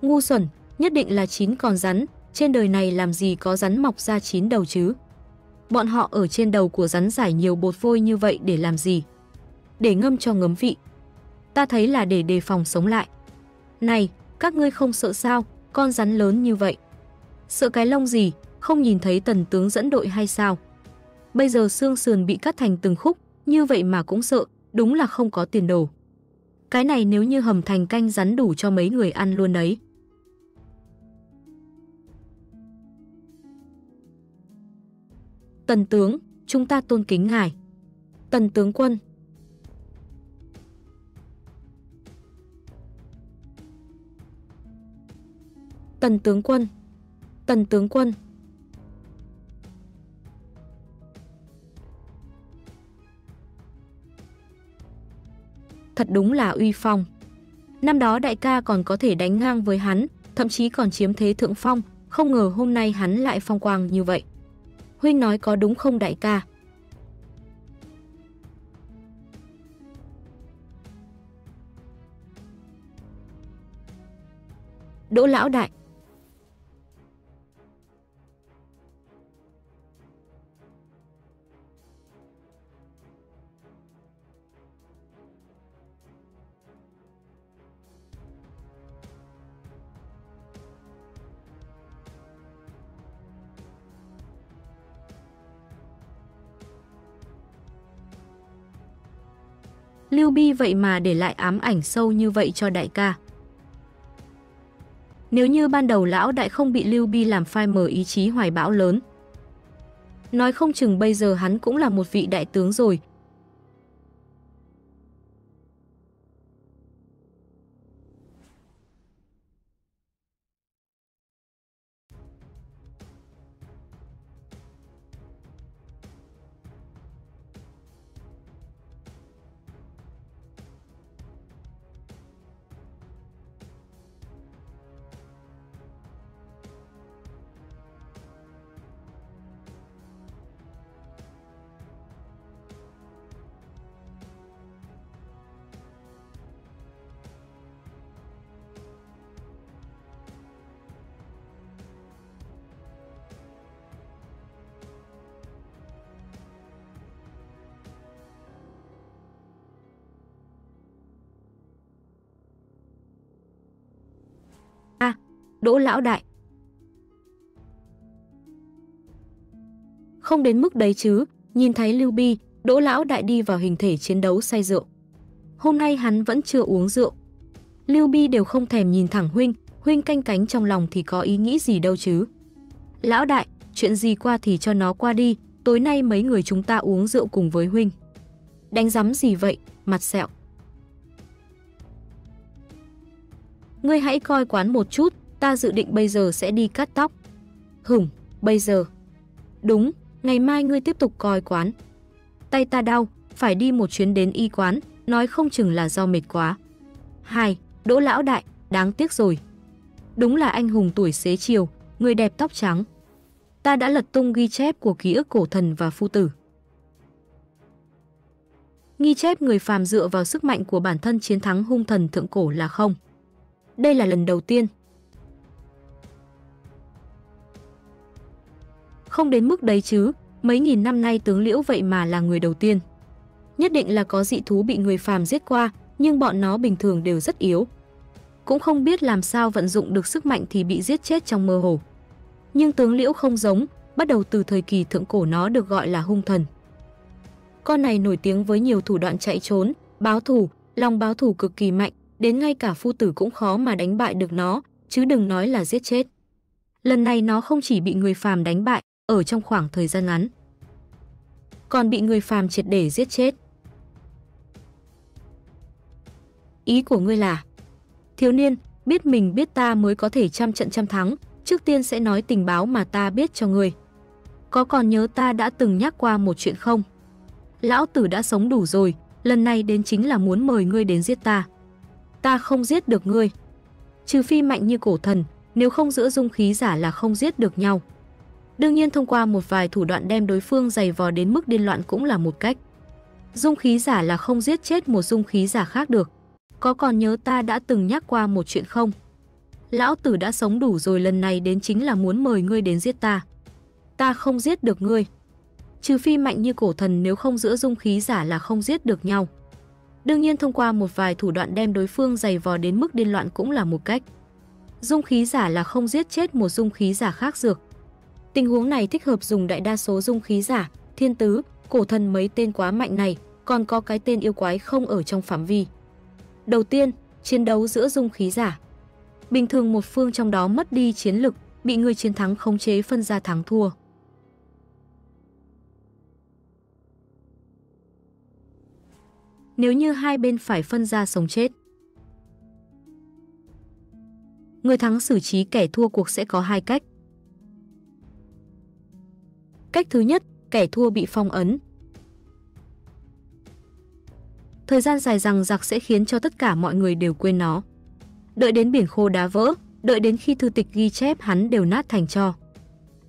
Ngu xuẩn, nhất định là chín con rắn, trên đời này làm gì có rắn mọc ra chín đầu chứ? Bọn họ ở trên đầu của rắn giải nhiều bột vôi như vậy để làm gì? Để ngâm cho ngấm vị. Ta thấy là để đề phòng sống lại. Này, các ngươi không sợ sao, con rắn lớn như vậy. Sợ cái lông gì, không nhìn thấy tần tướng dẫn đội hay sao? Bây giờ xương sườn bị cắt thành từng khúc, như vậy mà cũng sợ, đúng là không có tiền đồ. Cái này nếu như hầm thành canh rắn đủ cho mấy người ăn luôn đấy. Tần tướng, chúng ta tôn kính ngài. Tần tướng quân. Tần tướng quân. Tần tướng quân. Thật đúng là uy phong. Năm đó đại ca còn có thể đánh ngang với hắn, thậm chí còn chiếm thế thượng phong, không ngờ hôm nay hắn lại phong quang như vậy. Huynh nói có đúng không đại ca? Đỗ lão đại Lưu Bi vậy mà để lại ám ảnh sâu như vậy cho đại ca. Nếu như ban đầu lão đại không bị Lưu Bi làm phai mờ ý chí hoài bão lớn. Nói không chừng bây giờ hắn cũng là một vị đại tướng rồi, Đỗ lão đại. Không đến mức đấy chứ, nhìn thấy Lưu Bi, Đỗ lão đại đi vào hình thể chiến đấu say rượu. Hôm nay hắn vẫn chưa uống rượu. Lưu Bi đều không thèm nhìn thẳng huynh, huynh canh cánh trong lòng thì có ý nghĩ gì đâu chứ. Lão đại, chuyện gì qua thì cho nó qua đi, tối nay mấy người chúng ta uống rượu cùng với huynh. Đánh giấm gì vậy, mặt sẹo. Ngươi hãy coi quán một chút, ta dự định bây giờ sẽ đi cắt tóc. Hửng, bây giờ. Đúng, ngày mai ngươi tiếp tục coi quán. Tay ta đau, phải đi một chuyến đến y quán, nói không chừng là do mệt quá. Hai, Đỗ lão đại, đáng tiếc rồi. Đúng là anh hùng tuổi xế chiều, người đẹp tóc trắng. Ta đã lật tung ghi chép của ký ức cổ thần và phu tử. Ghi chép người phàm dựa vào sức mạnh của bản thân chiến thắng hung thần thượng cổ là không. Đây là lần đầu tiên Không đến mức đấy chứ, mấy nghìn năm nay tướng Liễu vậy mà là người đầu tiên. Nhất định là có dị thú bị người phàm giết qua, nhưng bọn nó bình thường đều rất yếu. Cũng không biết làm sao vận dụng được sức mạnh thì bị giết chết trong mơ hồ. Nhưng tướng Liễu không giống, bắt đầu từ thời kỳ thượng cổ nó được gọi là hung thần. Con này nổi tiếng với nhiều thủ đoạn chạy trốn, báo thù, lòng báo thù cực kỳ mạnh, đến ngay cả phu tử cũng khó mà đánh bại được nó, chứ đừng nói là giết chết. Lần này nó không chỉ bị người phàm đánh bại, ở trong khoảng thời gian ngắn, còn bị người phàm triệt để giết chết. Ý của ngươi là Thiếu niên, biết mình biết ta mới có thể trăm trận trăm thắng, trước tiên sẽ nói tình báo mà ta biết cho ngươi. Có còn nhớ ta đã từng nhắc qua một chuyện không? Lão tử đã sống đủ rồi, lần này đến chính là muốn mời ngươi đến giết ta. Ta không giết được ngươi. Trừ phi mạnh như cổ thần, nếu không giữa dung khí giả là không giết được nhau. Đương nhiên thông qua một vài thủ đoạn đem đối phương dày vò đến mức điên loạn cũng là một cách. Dung khí giả là không giết chết một dung khí giả khác được. Có còn nhớ ta đã từng nhắc qua một chuyện không? Lão tử đã sống đủ rồi, lần này đến chính là muốn mời ngươi đến giết ta. Ta không giết được ngươi. Trừ phi mạnh như cổ thần, nếu không giữa dung khí giả là không giết được nhau. Đương nhiên thông qua một vài thủ đoạn đem đối phương dày vò đến mức điên loạn cũng là một cách. Dung khí giả là không giết chết một dung khí giả khác dược. Tình huống này thích hợp dùng đại đa số dung khí giả, thiên tứ, cổ thần mấy tên quá mạnh này, còn có cái tên yêu quái không ở trong phạm vi. Đầu tiên, chiến đấu giữa dung khí giả. Bình thường một phương trong đó mất đi chiến lực, bị người chiến thắng khống chế phân ra thắng thua. Nếu như hai bên phải phân ra sống chết. Người thắng xử trí kẻ thua cuộc sẽ có hai cách. Cách thứ nhất, kẻ thua bị phong ấn. Thời gian dài rằng giặc sẽ khiến cho tất cả mọi người đều quên nó. Đợi đến biển khô đá vỡ, đợi đến khi thư tịch ghi chép hắn đều nát thành cho.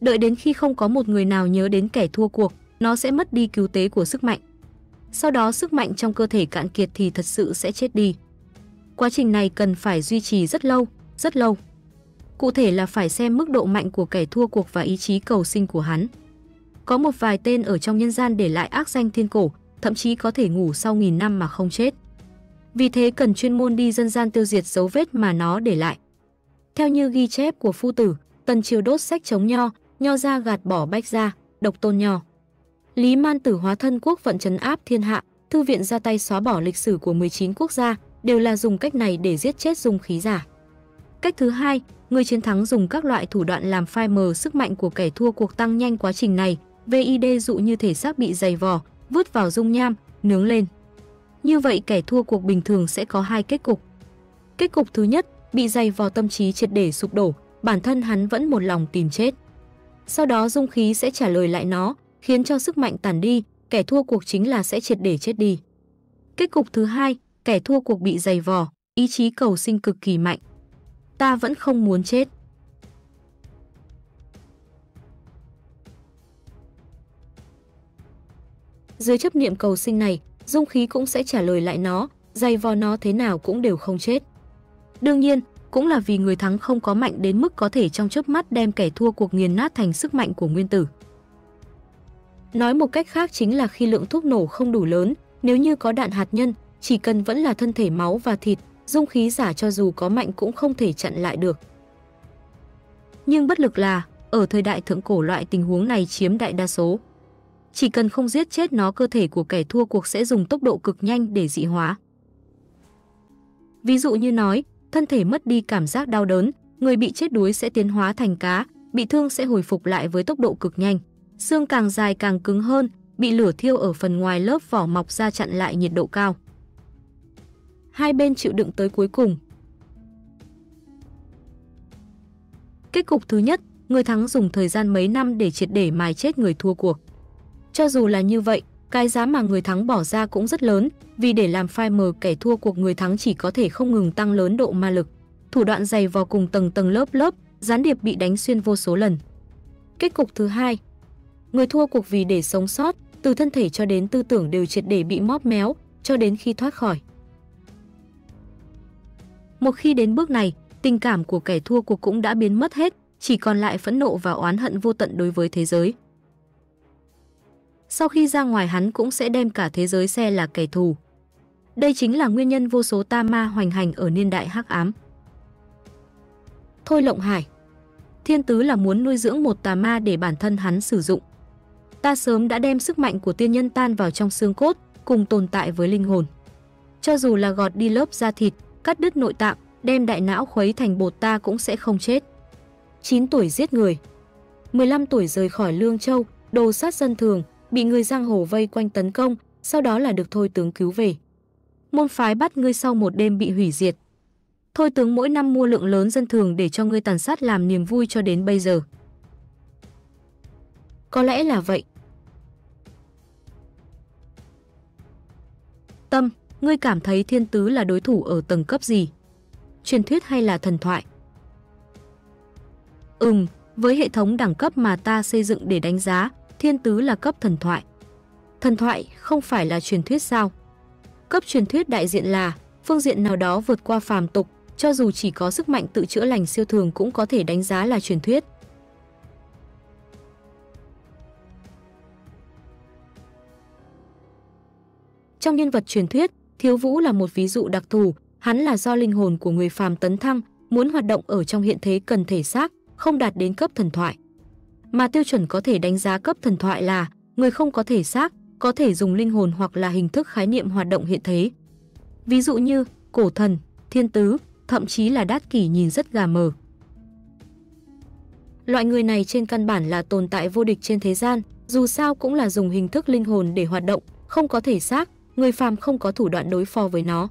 Đợi đến khi không có một người nào nhớ đến kẻ thua cuộc, nó sẽ mất đi cứu tế của sức mạnh. Sau đó sức mạnh trong cơ thể cạn kiệt thì thật sự sẽ chết đi. Quá trình này cần phải duy trì rất lâu, rất lâu. Cụ thể là phải xem mức độ mạnh của kẻ thua cuộc và ý chí cầu sinh của hắn. Có một vài tên ở trong nhân gian để lại ác danh thiên cổ, thậm chí có thể ngủ sau nghìn năm mà không chết. Vì thế cần chuyên môn đi dân gian tiêu diệt dấu vết mà nó để lại. Theo như ghi chép của phu tử, tần triều đốt sách chống nho, nho ra gạt bỏ bách ra, độc tôn nho. Lý Man Tử hóa thân quốc vận trấn áp thiên hạ, thư viện ra tay xóa bỏ lịch sử của 19 quốc gia, đều là dùng cách này để giết chết dung khí giả. Cách thứ hai, người chiến thắng dùng các loại thủ đoạn làm phai mờ sức mạnh của kẻ thua cuộc tăng nhanh quá trình này, VID dụ như thể xác bị dày vò, vứt vào dung nham, nướng lên. Như vậy kẻ thua cuộc bình thường sẽ có hai kết cục. Kết cục thứ nhất, bị dày vò tâm trí triệt để sụp đổ, bản thân hắn vẫn một lòng tìm chết. Sau đó dung khí sẽ trả lời lại nó, khiến cho sức mạnh tàn đi, kẻ thua cuộc chính là sẽ triệt để chết đi. Kết cục thứ hai, kẻ thua cuộc bị dày vò, ý chí cầu sinh cực kỳ mạnh. Ta vẫn không muốn chết. Dưới chấp niệm cầu sinh này, dung khí cũng sẽ trả lời lại nó, dày vò nó thế nào cũng đều không chết. Đương nhiên, cũng là vì người thắng không có mạnh đến mức có thể trong chớp mắt đem kẻ thua cuộc nghiền nát thành sức mạnh của nguyên tử. Nói một cách khác chính là khi lượng thuốc nổ không đủ lớn, nếu như có đạn hạt nhân, chỉ cần vẫn là thân thể máu và thịt, dung khí giả cho dù có mạnh cũng không thể chặn lại được. Nhưng bất lực là, ở thời đại thượng cổ loại tình huống này chiếm đại đa số. Chỉ cần không giết chết nó cơ thể của kẻ thua cuộc sẽ dùng tốc độ cực nhanh để dị hóa. Ví dụ như nói, thân thể mất đi cảm giác đau đớn, người bị chết đuối sẽ tiến hóa thành cá, bị thương sẽ hồi phục lại với tốc độ cực nhanh. Xương càng dài càng cứng hơn, bị lửa thiêu ở phần ngoài lớp vỏ mọc ra chặn lại nhiệt độ cao. Hai bên chịu đựng tới cuối cùng. Kết cục thứ nhất, người thắng dùng thời gian mấy năm để triệt để mài chết người thua cuộc. Cho dù là như vậy, cái giá mà người thắng bỏ ra cũng rất lớn, vì để làm phai mờ kẻ thua cuộc người thắng chỉ có thể không ngừng tăng lớn độ ma lực. Thủ đoạn dày vào cùng tầng tầng lớp lớp, gián điệp bị đánh xuyên vô số lần. Kết cục thứ hai, người thua cuộc vì để sống sót, từ thân thể cho đến tư tưởng đều triệt để bị móp méo, cho đến khi thoát khỏi. Một khi đến bước này, tình cảm của kẻ thua cuộc cũng đã biến mất hết, chỉ còn lại phẫn nộ và oán hận vô tận đối với thế giới. Sau khi ra ngoài hắn cũng sẽ đem cả thế giới xe là kẻ thù. Đây chính là nguyên nhân vô số ta ma hoành hành ở niên đại hắc ám. Thôi Lộng Hải Thiên Tứ là muốn nuôi dưỡng một tà ma để bản thân hắn sử dụng. Ta sớm đã đem sức mạnh của tiên nhân tan vào trong xương cốt, cùng tồn tại với linh hồn. Cho dù là gọt đi lớp da thịt, cắt đứt nội tạng, đem đại não khuấy thành bột ta cũng sẽ không chết. 9 tuổi giết người 15 tuổi rời khỏi Lương Châu, đồ sát dân thường, bị người giang hồ vây quanh tấn công, sau đó là được thôi tướng cứu về. Môn phái bắt ngươi sau một đêm bị hủy diệt. Thôi tướng mỗi năm mua lượng lớn dân thường để cho ngươi tàn sát làm niềm vui cho đến bây giờ. Có lẽ là vậy. Tâm, ngươi cảm thấy thiên tứ là đối thủ ở tầng cấp gì? Truyền thuyết hay là thần thoại? Ừm, với hệ thống đẳng cấp mà ta xây dựng để đánh giá, thiên tứ là cấp thần thoại. Thần thoại không phải là truyền thuyết sao? Cấp truyền thuyết đại diện là phương diện nào đó vượt qua phàm tục, cho dù chỉ có sức mạnh tự chữa lành siêu thường cũng có thể đánh giá là truyền thuyết. Trong nhân vật truyền thuyết, Thiếu Vũ là một ví dụ đặc thù, hắn là do linh hồn của người phàm tấn thăng, muốn hoạt động ở trong hiện thế cần thể xác, không đạt đến cấp thần thoại. Mà tiêu chuẩn có thể đánh giá cấp thần thoại là người không có thể xác, có thể dùng linh hồn hoặc là hình thức khái niệm hoạt động hiện thế. Ví dụ như cổ thần, thiên tứ, thậm chí là đát kỷ nhìn rất gà mờ. Loại người này trên căn bản là tồn tại vô địch trên thế gian, dù sao cũng là dùng hình thức linh hồn để hoạt động, không có thể xác, người phàm không có thủ đoạn đối phó với nó.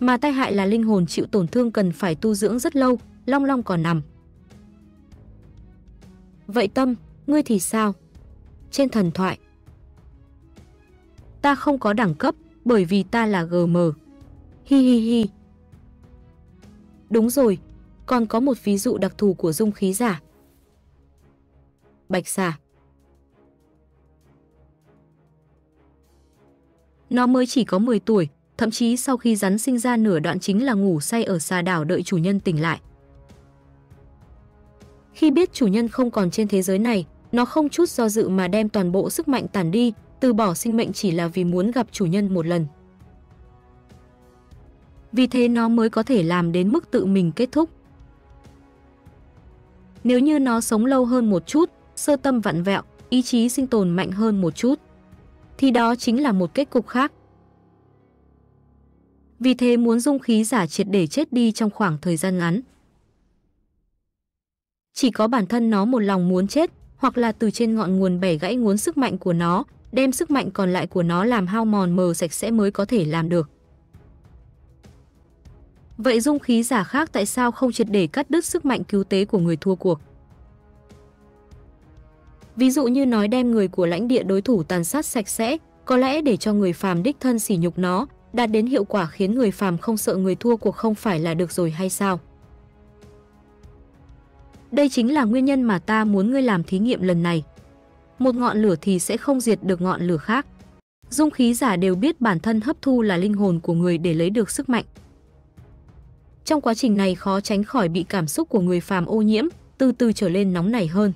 Mà tai hại là linh hồn chịu tổn thương cần phải tu dưỡng rất lâu, long long còn nằm. Vậy Tâm, ngươi thì sao? Trên thần thoại. Ta không có đẳng cấp bởi vì ta là GM. Hi hi hi. Đúng rồi, còn có một ví dụ đặc thù của dung khí giả. Bạch xà. Nó mới chỉ có 10 tuổi, thậm chí sau khi rắn sinh ra nửa đoạn chính là ngủ say ở xà đảo đợi chủ nhân tỉnh lại. Khi biết chủ nhân không còn trên thế giới này, nó không chút do dự mà đem toàn bộ sức mạnh tản đi, từ bỏ sinh mệnh chỉ là vì muốn gặp chủ nhân một lần. Vì thế nó mới có thể làm đến mức tự mình kết thúc. Nếu như nó sống lâu hơn một chút, sơ tâm vặn vẹo, ý chí sinh tồn mạnh hơn một chút, thì đó chính là một kết cục khác. Vì thế muốn dung khí giả triệt để chết đi trong khoảng thời gian ngắn. Chỉ có bản thân nó một lòng muốn chết, hoặc là từ trên ngọn nguồn bẻ gãy nguồn sức mạnh của nó, đem sức mạnh còn lại của nó làm hao mòn mờ sạch sẽ mới có thể làm được. Vậy dung khí giả khác tại sao không triệt để cắt đứt sức mạnh cứu tế của người thua cuộc? Ví dụ như nói đem người của lãnh địa đối thủ tàn sát sạch sẽ, có lẽ để cho người phàm đích thân sỉ nhục nó, đạt đến hiệu quả khiến người phàm không sợ người thua cuộc không phải là được rồi hay sao? Đây chính là nguyên nhân mà ta muốn ngươi làm thí nghiệm lần này. Một ngọn lửa thì sẽ không diệt được ngọn lửa khác. Dung khí giả đều biết bản thân hấp thu là linh hồn của người để lấy được sức mạnh. Trong quá trình này khó tránh khỏi bị cảm xúc của người phàm ô nhiễm, từ từ trở lên nóng nảy hơn.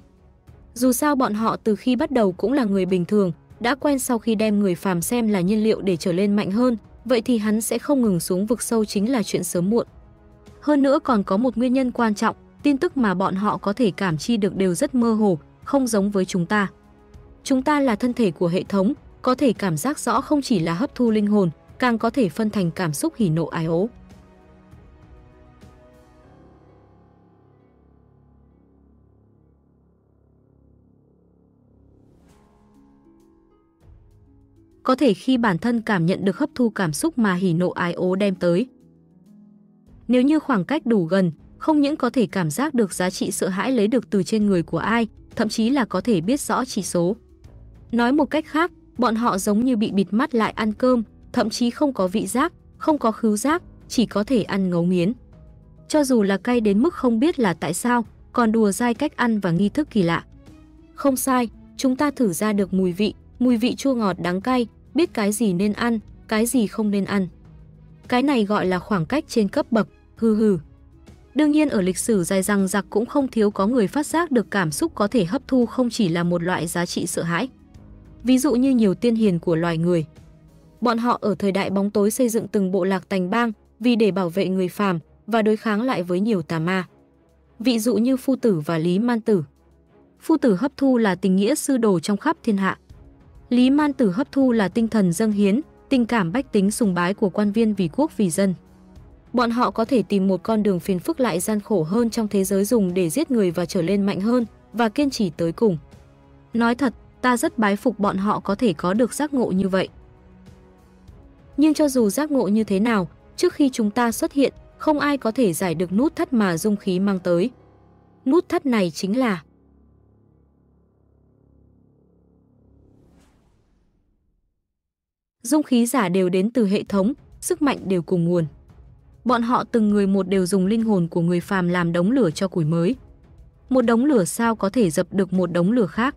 Dù sao bọn họ từ khi bắt đầu cũng là người bình thường, đã quen sau khi đem người phàm xem là nhiên liệu để trở lên mạnh hơn, vậy thì hắn sẽ không ngừng xuống vực sâu chính là chuyện sớm muộn. Hơn nữa còn có một nguyên nhân quan trọng, tin tức mà bọn họ có thể cảm chi được đều rất mơ hồ, không giống với chúng ta. Chúng ta là thân thể của hệ thống, có thể cảm giác rõ không chỉ là hấp thu linh hồn, càng có thể phân thành cảm xúc hỉ nộ ái ố. Có thể khi bản thân cảm nhận được hấp thu cảm xúc mà hỉ nộ ái ố đem tới. Nếu như khoảng cách đủ gần, không những có thể cảm giác được giá trị sợ hãi lấy được từ trên người của ai, thậm chí là có thể biết rõ chỉ số. Nói một cách khác, bọn họ giống như bị bịt mắt lại ăn cơm, thậm chí không có vị giác, không có khứu giác, chỉ có thể ăn ngấu nghiến. Cho dù là cay đến mức không biết là tại sao, còn đùa dai cách ăn và nghi thức kỳ lạ. Không sai, chúng ta thử ra được mùi vị, mùi vị chua ngọt đắng cay, biết cái gì nên ăn, cái gì không nên ăn. Cái này gọi là khoảng cách trên cấp bậc, hừ hừ. Đương nhiên ở lịch sử dài rằng giặc cũng không thiếu có người phát giác được cảm xúc có thể hấp thu không chỉ là một loại giá trị sợ hãi. Ví dụ như nhiều tiên hiền của loài người. Bọn họ ở thời đại bóng tối xây dựng từng bộ lạc tành bang vì để bảo vệ người phàm và đối kháng lại với nhiều tà ma. Ví dụ như Phu Tử và Lý Man Tử. Phu Tử hấp thu là tình nghĩa sư đồ trong khắp thiên hạ. Lý Man Tử hấp thu là tinh thần dâng hiến, tình cảm bách tính sùng bái của quan viên vì quốc vì dân. Bọn họ có thể tìm một con đường phiền phức lại gian khổ hơn trong thế giới dùng để giết người và trở lên mạnh hơn và kiên trì tới cùng. Nói thật, ta rất bái phục bọn họ có thể có được giác ngộ như vậy. Nhưng cho dù giác ngộ như thế nào, trước khi chúng ta xuất hiện, không ai có thể giải được nút thắt mà dung khí mang tới. Nút thắt này chính là Dung khí giả đều đến từ hệ thống, sức mạnh đều cùng nguồn. Bọn họ từng người một đều dùng linh hồn của người phàm làm đống lửa cho củi mới. Một đống lửa sao có thể dập được một đống lửa khác?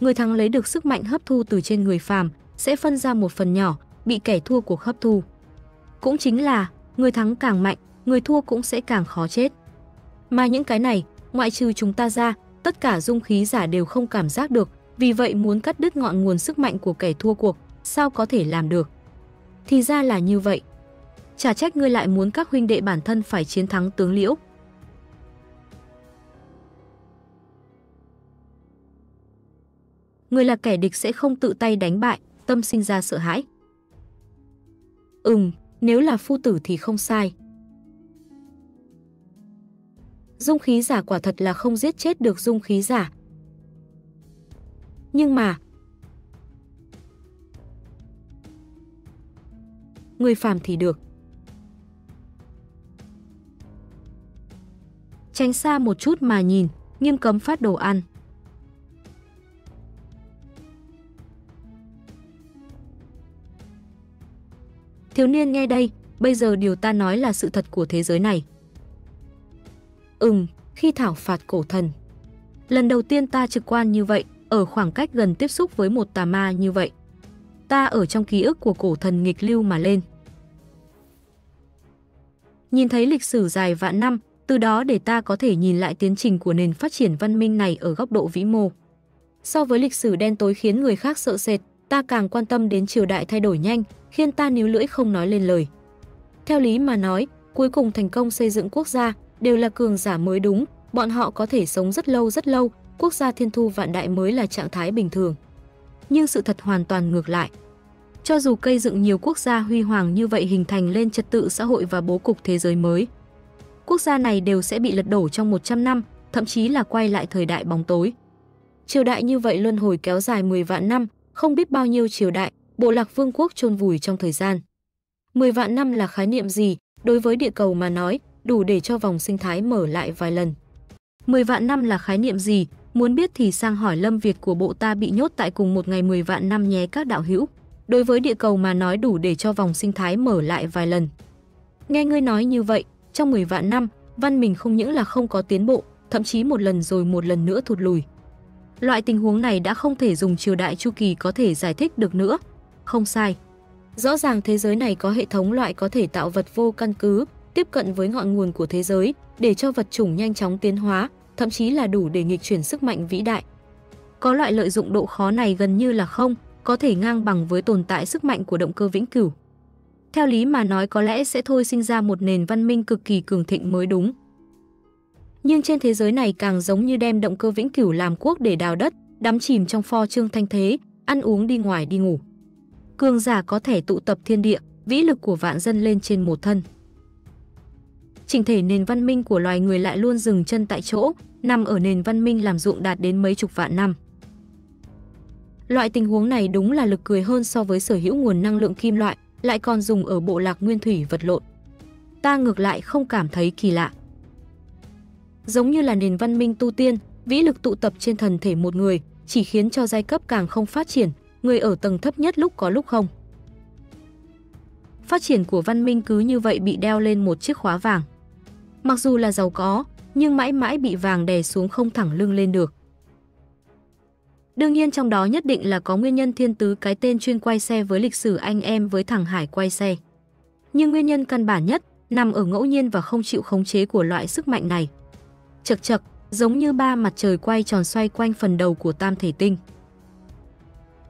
Người thắng lấy được sức mạnh hấp thu từ trên người phàm, sẽ phân ra một phần nhỏ, bị kẻ thua cuộc hấp thu. Cũng chính là, người thắng càng mạnh, người thua cũng sẽ càng khó chết. Mà những cái này, ngoại trừ chúng ta ra, tất cả dung khí giả đều không cảm giác được, vì vậy muốn cắt đứt ngọn nguồn sức mạnh của kẻ thua cuộc, sao có thể làm được? Thì ra là như vậy. Chả trách ngươi lại muốn các huynh đệ bản thân phải chiến thắng tướng Liễu. Người là kẻ địch sẽ không tự tay đánh bại, tâm sinh ra sợ hãi. Ừm, nếu là phu tử thì không sai. Dung khí giả quả thật là không giết chết được dung khí giả. Nhưng mà, người phàm thì được. Tránh xa một chút mà nhìn, nghiêm cấm phát đồ ăn. Thiếu niên nghe đây, bây giờ điều ta nói là sự thật của thế giới này. Ừm, khi thảo phạt cổ thần. Lần đầu tiên ta trực quan như vậy, ở khoảng cách gần tiếp xúc với một tà ma như vậy. Ta ở trong ký ức của cổ thần nghịch lưu mà lên. Nhìn thấy lịch sử dài vạn năm, từ đó để ta có thể nhìn lại tiến trình của nền phát triển văn minh này ở góc độ vĩ mô. So với lịch sử đen tối khiến người khác sợ sệt, ta càng quan tâm đến triều đại thay đổi nhanh, khiến ta níu lưỡi không nói lên lời. Theo lý mà nói, cuối cùng thành công xây dựng quốc gia đều là cường giả mới đúng, bọn họ có thể sống rất lâu rất lâu, quốc gia thiên thu vạn đại mới là trạng thái bình thường. Nhưng sự thật hoàn toàn ngược lại. Cho dù cây dựng nhiều quốc gia huy hoàng như vậy hình thành lên trật tự xã hội và bố cục thế giới mới, quốc gia này đều sẽ bị lật đổ trong 100 năm, thậm chí là quay lại thời đại bóng tối. Triều đại như vậy luân hồi kéo dài 10 vạn năm, không biết bao nhiêu triều đại, bộ lạc vương quốc chôn vùi trong thời gian. 10 vạn năm là khái niệm gì, đối với địa cầu mà nói, đủ để cho vòng sinh thái mở lại vài lần. 10 vạn năm là khái niệm gì, muốn biết thì sang hỏi Lâm Việt của bộ ta bị nhốt tại cùng một ngày 10 vạn năm nhé các đạo hữu. Đối với địa cầu mà nói đủ để cho vòng sinh thái mở lại vài lần. Nghe ngươi nói như vậy, trong 10 vạn năm, văn mình không những là không có tiến bộ, thậm chí một lần rồi một lần nữa thụt lùi. Loại tình huống này đã không thể dùng triều đại chu kỳ có thể giải thích được nữa. Không sai. Rõ ràng thế giới này có hệ thống loại có thể tạo vật vô căn cứ, tiếp cận với ngọn nguồn của thế giới, để cho vật chủng nhanh chóng tiến hóa, thậm chí là đủ để nghịch chuyển sức mạnh vĩ đại. Có loại lợi dụng độ khó này gần như là không, có thể ngang bằng với tồn tại sức mạnh của động cơ vĩnh cửu. Theo lý mà nói có lẽ sẽ thôi sinh ra một nền văn minh cực kỳ cường thịnh mới đúng. Nhưng trên thế giới này càng giống như đem động cơ vĩnh cửu làm quốc để đào đất, đắm chìm trong pho trương thanh thế, ăn uống đi ngoài đi ngủ. Cường giả có thể tụ tập thiên địa, vĩ lực của vạn dân lên trên một thân. trình thể nền văn minh của loài người lại luôn dừng chân tại chỗ, nằm ở nền văn minh làm ruộng đạt đến mấy chục vạn năm. Loại tình huống này đúng là lực cười hơn so với sở hữu nguồn năng lượng kim loại, lại còn dùng ở bộ lạc nguyên thủy vật lộn. Ta ngược lại không cảm thấy kỳ lạ. Giống như là nền văn minh tu tiên, vĩ lực tụ tập trên thần thể một người, chỉ khiến cho giai cấp càng không phát triển, người ở tầng thấp nhất lúc có lúc không. Phát triển của văn minh cứ như vậy bị đeo lên một chiếc khóa vàng. Mặc dù là giàu có, nhưng mãi mãi bị vàng đè xuống không thẳng lưng lên được. Đương nhiên trong đó nhất định là có nguyên nhân thiên tứ cái tên chuyên quay xe với lịch sử anh em với thằng Hải quay xe. Nhưng nguyên nhân căn bản nhất nằm ở ngẫu nhiên và không chịu khống chế của loại sức mạnh này. Chật chật, giống như ba mặt trời quay tròn xoay quanh phần đầu của tam thể tinh.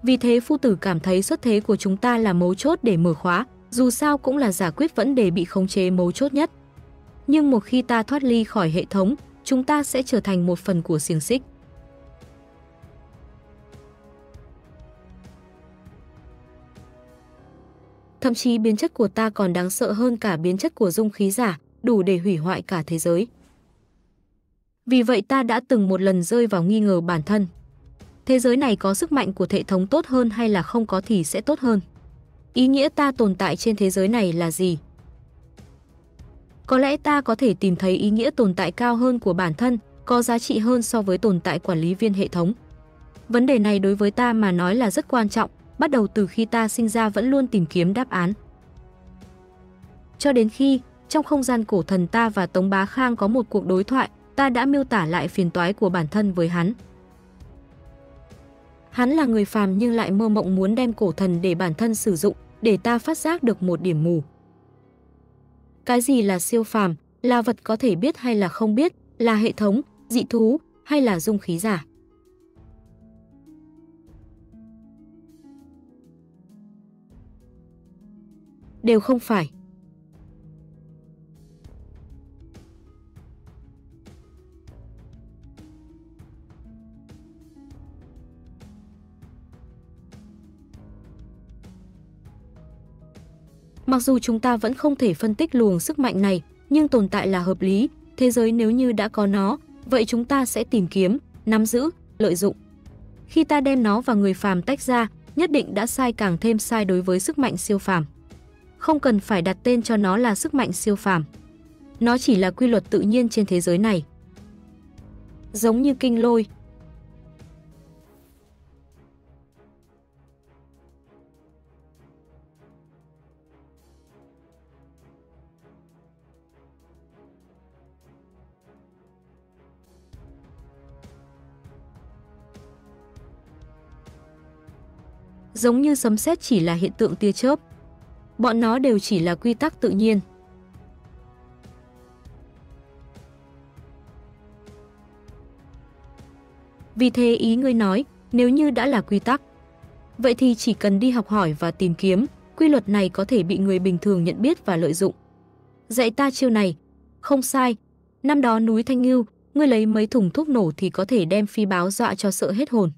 Vì thế phu tử cảm thấy xuất thế của chúng ta là mấu chốt để mở khóa, dù sao cũng là giải quyết vấn đề bị khống chế mấu chốt nhất. Nhưng một khi ta thoát ly khỏi hệ thống, chúng ta sẽ trở thành một phần của xiềng xích. Thậm chí biến chất của ta còn đáng sợ hơn cả biến chất của dung khí giả, đủ để hủy hoại cả thế giới. Vì vậy ta đã từng một lần rơi vào nghi ngờ bản thân. Thế giới này có sức mạnh của hệ thống tốt hơn hay là không có thì sẽ tốt hơn? Ý nghĩa ta tồn tại trên thế giới này là gì? Có lẽ ta có thể tìm thấy ý nghĩa tồn tại cao hơn của bản thân, có giá trị hơn so với tồn tại quản lý viên hệ thống. Vấn đề này đối với ta mà nói là rất quan trọng, bắt đầu từ khi ta sinh ra vẫn luôn tìm kiếm đáp án. Cho đến khi, trong không gian cổ thần ta và Tống Bá Khang có một cuộc đối thoại, ta đã miêu tả lại phiền toái của bản thân với hắn. Hắn là người phàm nhưng lại mơ mộng muốn đem cổ thần để bản thân sử dụng, để ta phát giác được một điểm mù. Cái gì là siêu phàm, là vật có thể biết hay là không biết, là hệ thống, dị thú hay là dung khí giả? Đều không phải. Mặc dù chúng ta vẫn không thể phân tích luồng sức mạnh này, nhưng tồn tại là hợp lý, thế giới nếu như đã có nó, vậy chúng ta sẽ tìm kiếm, nắm giữ, lợi dụng. Khi ta đem nó và người phàm tách ra, nhất định đã sai càng thêm sai đối với sức mạnh siêu phàm. Không cần phải đặt tên cho nó là sức mạnh siêu phàm. Nó chỉ là quy luật tự nhiên trên thế giới này. Giống như kinh lôi, giống như sấm sét chỉ là hiện tượng tia chớp. Bọn nó đều chỉ là quy tắc tự nhiên. Vì thế ý ngươi nói, nếu như đã là quy tắc, vậy thì chỉ cần đi học hỏi và tìm kiếm, quy luật này có thể bị người bình thường nhận biết và lợi dụng. Dạy ta chiêu này, không sai. Năm đó núi Thanh Ngưu, ngươi lấy mấy thùng thuốc nổ thì có thể đem phi báo dọa cho sợ hết hồn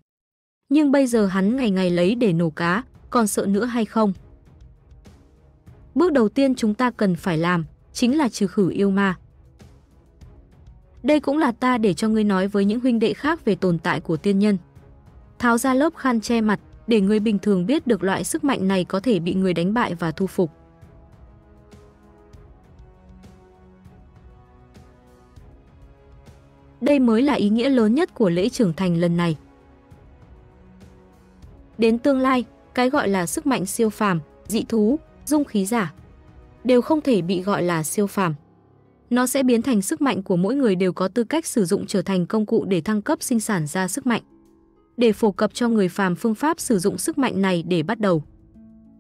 nhưng bây giờ hắn ngày ngày lấy để nổ cá, còn sợ nữa hay không? Bước đầu tiên chúng ta cần phải làm chính là trừ khử yêu ma. Đây cũng là ta để cho ngươi nói với những huynh đệ khác về tồn tại của tiên nhân. Tháo ra lớp khăn che mặt để người bình thường biết được loại sức mạnh này có thể bị người đánh bại và thu phục. Đây mới là ý nghĩa lớn nhất của lễ trưởng thành lần này. Đến tương lai, cái gọi là sức mạnh siêu phàm, dị thú, dung khí giả đều không thể bị gọi là siêu phàm. Nó sẽ biến thành sức mạnh của mỗi người đều có tư cách sử dụng trở thành công cụ để thăng cấp sinh sản ra sức mạnh. Để phổ cập cho người phàm phương pháp sử dụng sức mạnh này để bắt đầu.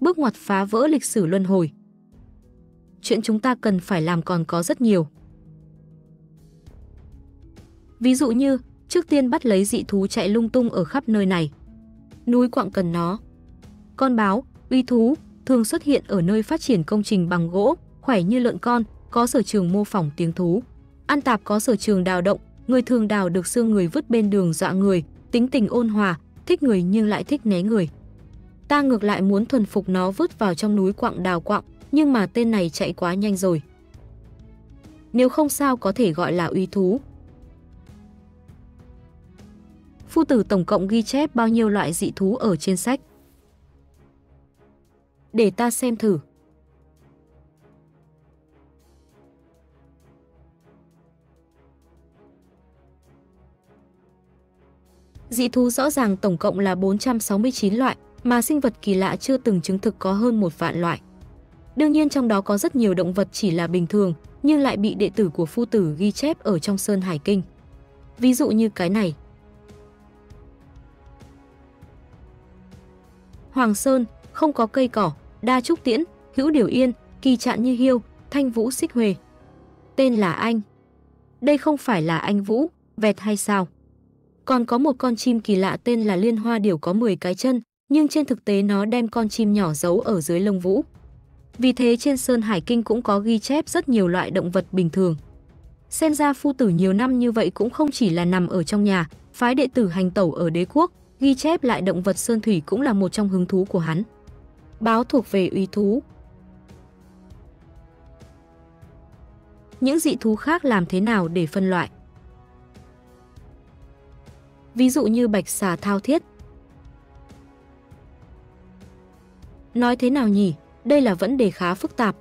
Bước ngoặt phá vỡ lịch sử luân hồi. Chuyện chúng ta cần phải làm còn có rất nhiều. Ví dụ như, trước tiên bắt lấy dị thú chạy lung tung ở khắp nơi này núi quặng cần nó. Con báo, uy thú, thường xuất hiện ở nơi phát triển công trình bằng gỗ, khỏe như lợn con, có sở trường mô phỏng tiếng thú. Ăn tạp có sở trường đào động, người thường đào được xương người vứt bên đường dọa người, tính tình ôn hòa, thích người nhưng lại thích né người. Ta ngược lại muốn thuần phục nó vứt vào trong núi quặng đào quặng, nhưng mà tên này chạy quá nhanh rồi. Nếu không sao có thể gọi là uy thú, Phu tử tổng cộng ghi chép bao nhiêu loại dị thú ở trên sách. Để ta xem thử. Dị thú rõ ràng tổng cộng là 469 loại, mà sinh vật kỳ lạ chưa từng chứng thực có hơn một vạn loại. Đương nhiên trong đó có rất nhiều động vật chỉ là bình thường, nhưng lại bị đệ tử của phu tử ghi chép ở trong Sơn Hải Kinh. Ví dụ như cái này. Hoàng Sơn, không có cây cỏ, đa trúc tiễn, hữu điều yên, kỳ trạng như hiêu, Thanh Vũ Xích huề. Tên là anh. Đây không phải là anh Vũ, vẹt hay sao? Còn có một con chim kỳ lạ tên là Liên Hoa Điểu có 10 cái chân, nhưng trên thực tế nó đem con chim nhỏ giấu ở dưới lông vũ. Vì thế trên Sơn Hải Kinh cũng có ghi chép rất nhiều loại động vật bình thường. Xem ra phu tử nhiều năm như vậy cũng không chỉ là nằm ở trong nhà, phái đệ tử hành tẩu ở đế quốc, ghi chép lại động vật sơn thủy cũng là một trong hứng thú của hắn. Báo thuộc về uy thú. Những dị thú khác làm thế nào để phân loại? Ví dụ như bạch xà thao thiết. Nói thế nào nhỉ? Đây là vấn đề khá phức tạp.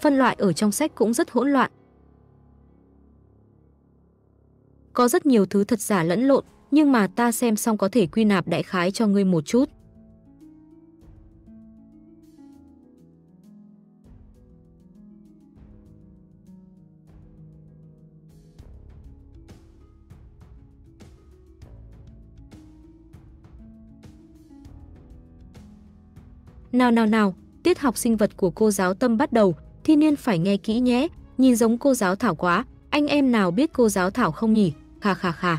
Phân loại ở trong sách cũng rất hỗn loạn. Có rất nhiều thứ thật giả lẫn lộn, nhưng mà ta xem xong có thể quy nạp đại khái cho ngươi một chút. Nào nào nào, tiết học sinh vật của cô giáo Tâm bắt đầu, Thi Niên phải nghe kỹ nhé, nhìn giống cô giáo Thảo quá, anh em nào biết cô giáo Thảo không nhỉ? Khà khà khà.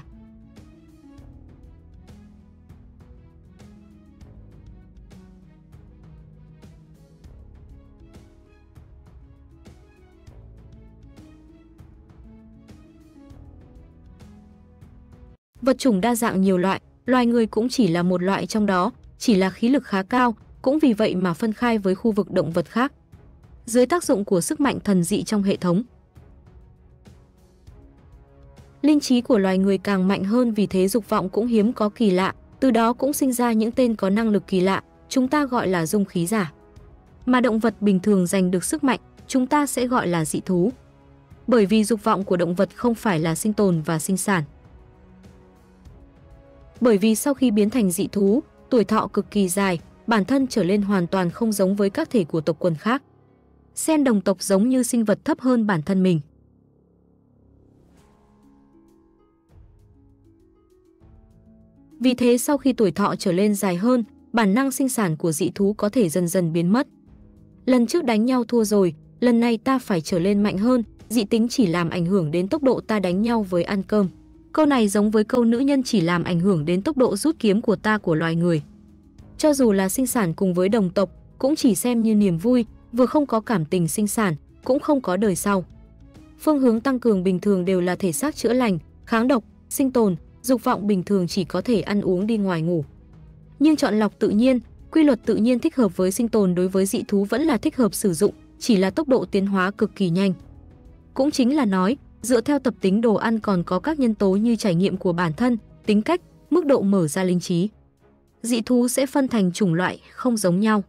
Vật chủng đa dạng nhiều loại, loài người cũng chỉ là một loại trong đó, chỉ là khí lực khá cao, cũng vì vậy mà phân khai với khu vực động vật khác. Dưới tác dụng của sức mạnh thần dị trong hệ thống, linh trí của loài người càng mạnh hơn vì thế dục vọng cũng hiếm có kỳ lạ, từ đó cũng sinh ra những tên có năng lực kỳ lạ, chúng ta gọi là dung khí giả. Mà động vật bình thường giành được sức mạnh, chúng ta sẽ gọi là dị thú. Bởi vì dục vọng của động vật không phải là sinh tồn và sinh sản. Bởi vì sau khi biến thành dị thú, tuổi thọ cực kỳ dài, bản thân trở lên hoàn toàn không giống với các thể của tộc quần khác. Sen đồng tộc giống như sinh vật thấp hơn bản thân mình. Vì thế sau khi tuổi thọ trở lên dài hơn, bản năng sinh sản của dị thú có thể dần dần biến mất. Lần trước đánh nhau thua rồi, lần này ta phải trở lên mạnh hơn, dị tính chỉ làm ảnh hưởng đến tốc độ ta đánh nhau với ăn cơm. Câu này giống với câu nữ nhân chỉ làm ảnh hưởng đến tốc độ rút kiếm của ta của loài người. Cho dù là sinh sản cùng với đồng tộc, cũng chỉ xem như niềm vui, vừa không có cảm tình sinh sản, cũng không có đời sau. Phương hướng tăng cường bình thường đều là thể xác chữa lành, kháng độc, sinh tồn, dục vọng bình thường chỉ có thể ăn uống đi ngoài ngủ. Nhưng chọn lọc tự nhiên, quy luật tự nhiên thích hợp với sinh tồn đối với dị thú vẫn là thích hợp sử dụng, chỉ là tốc độ tiến hóa cực kỳ nhanh. Cũng chính là nói, dựa theo tập tính đồ ăn còn có các nhân tố như trải nghiệm của bản thân, tính cách, mức độ mở ra linh trí. Dị thú sẽ phân thành chủng loại không giống nhau.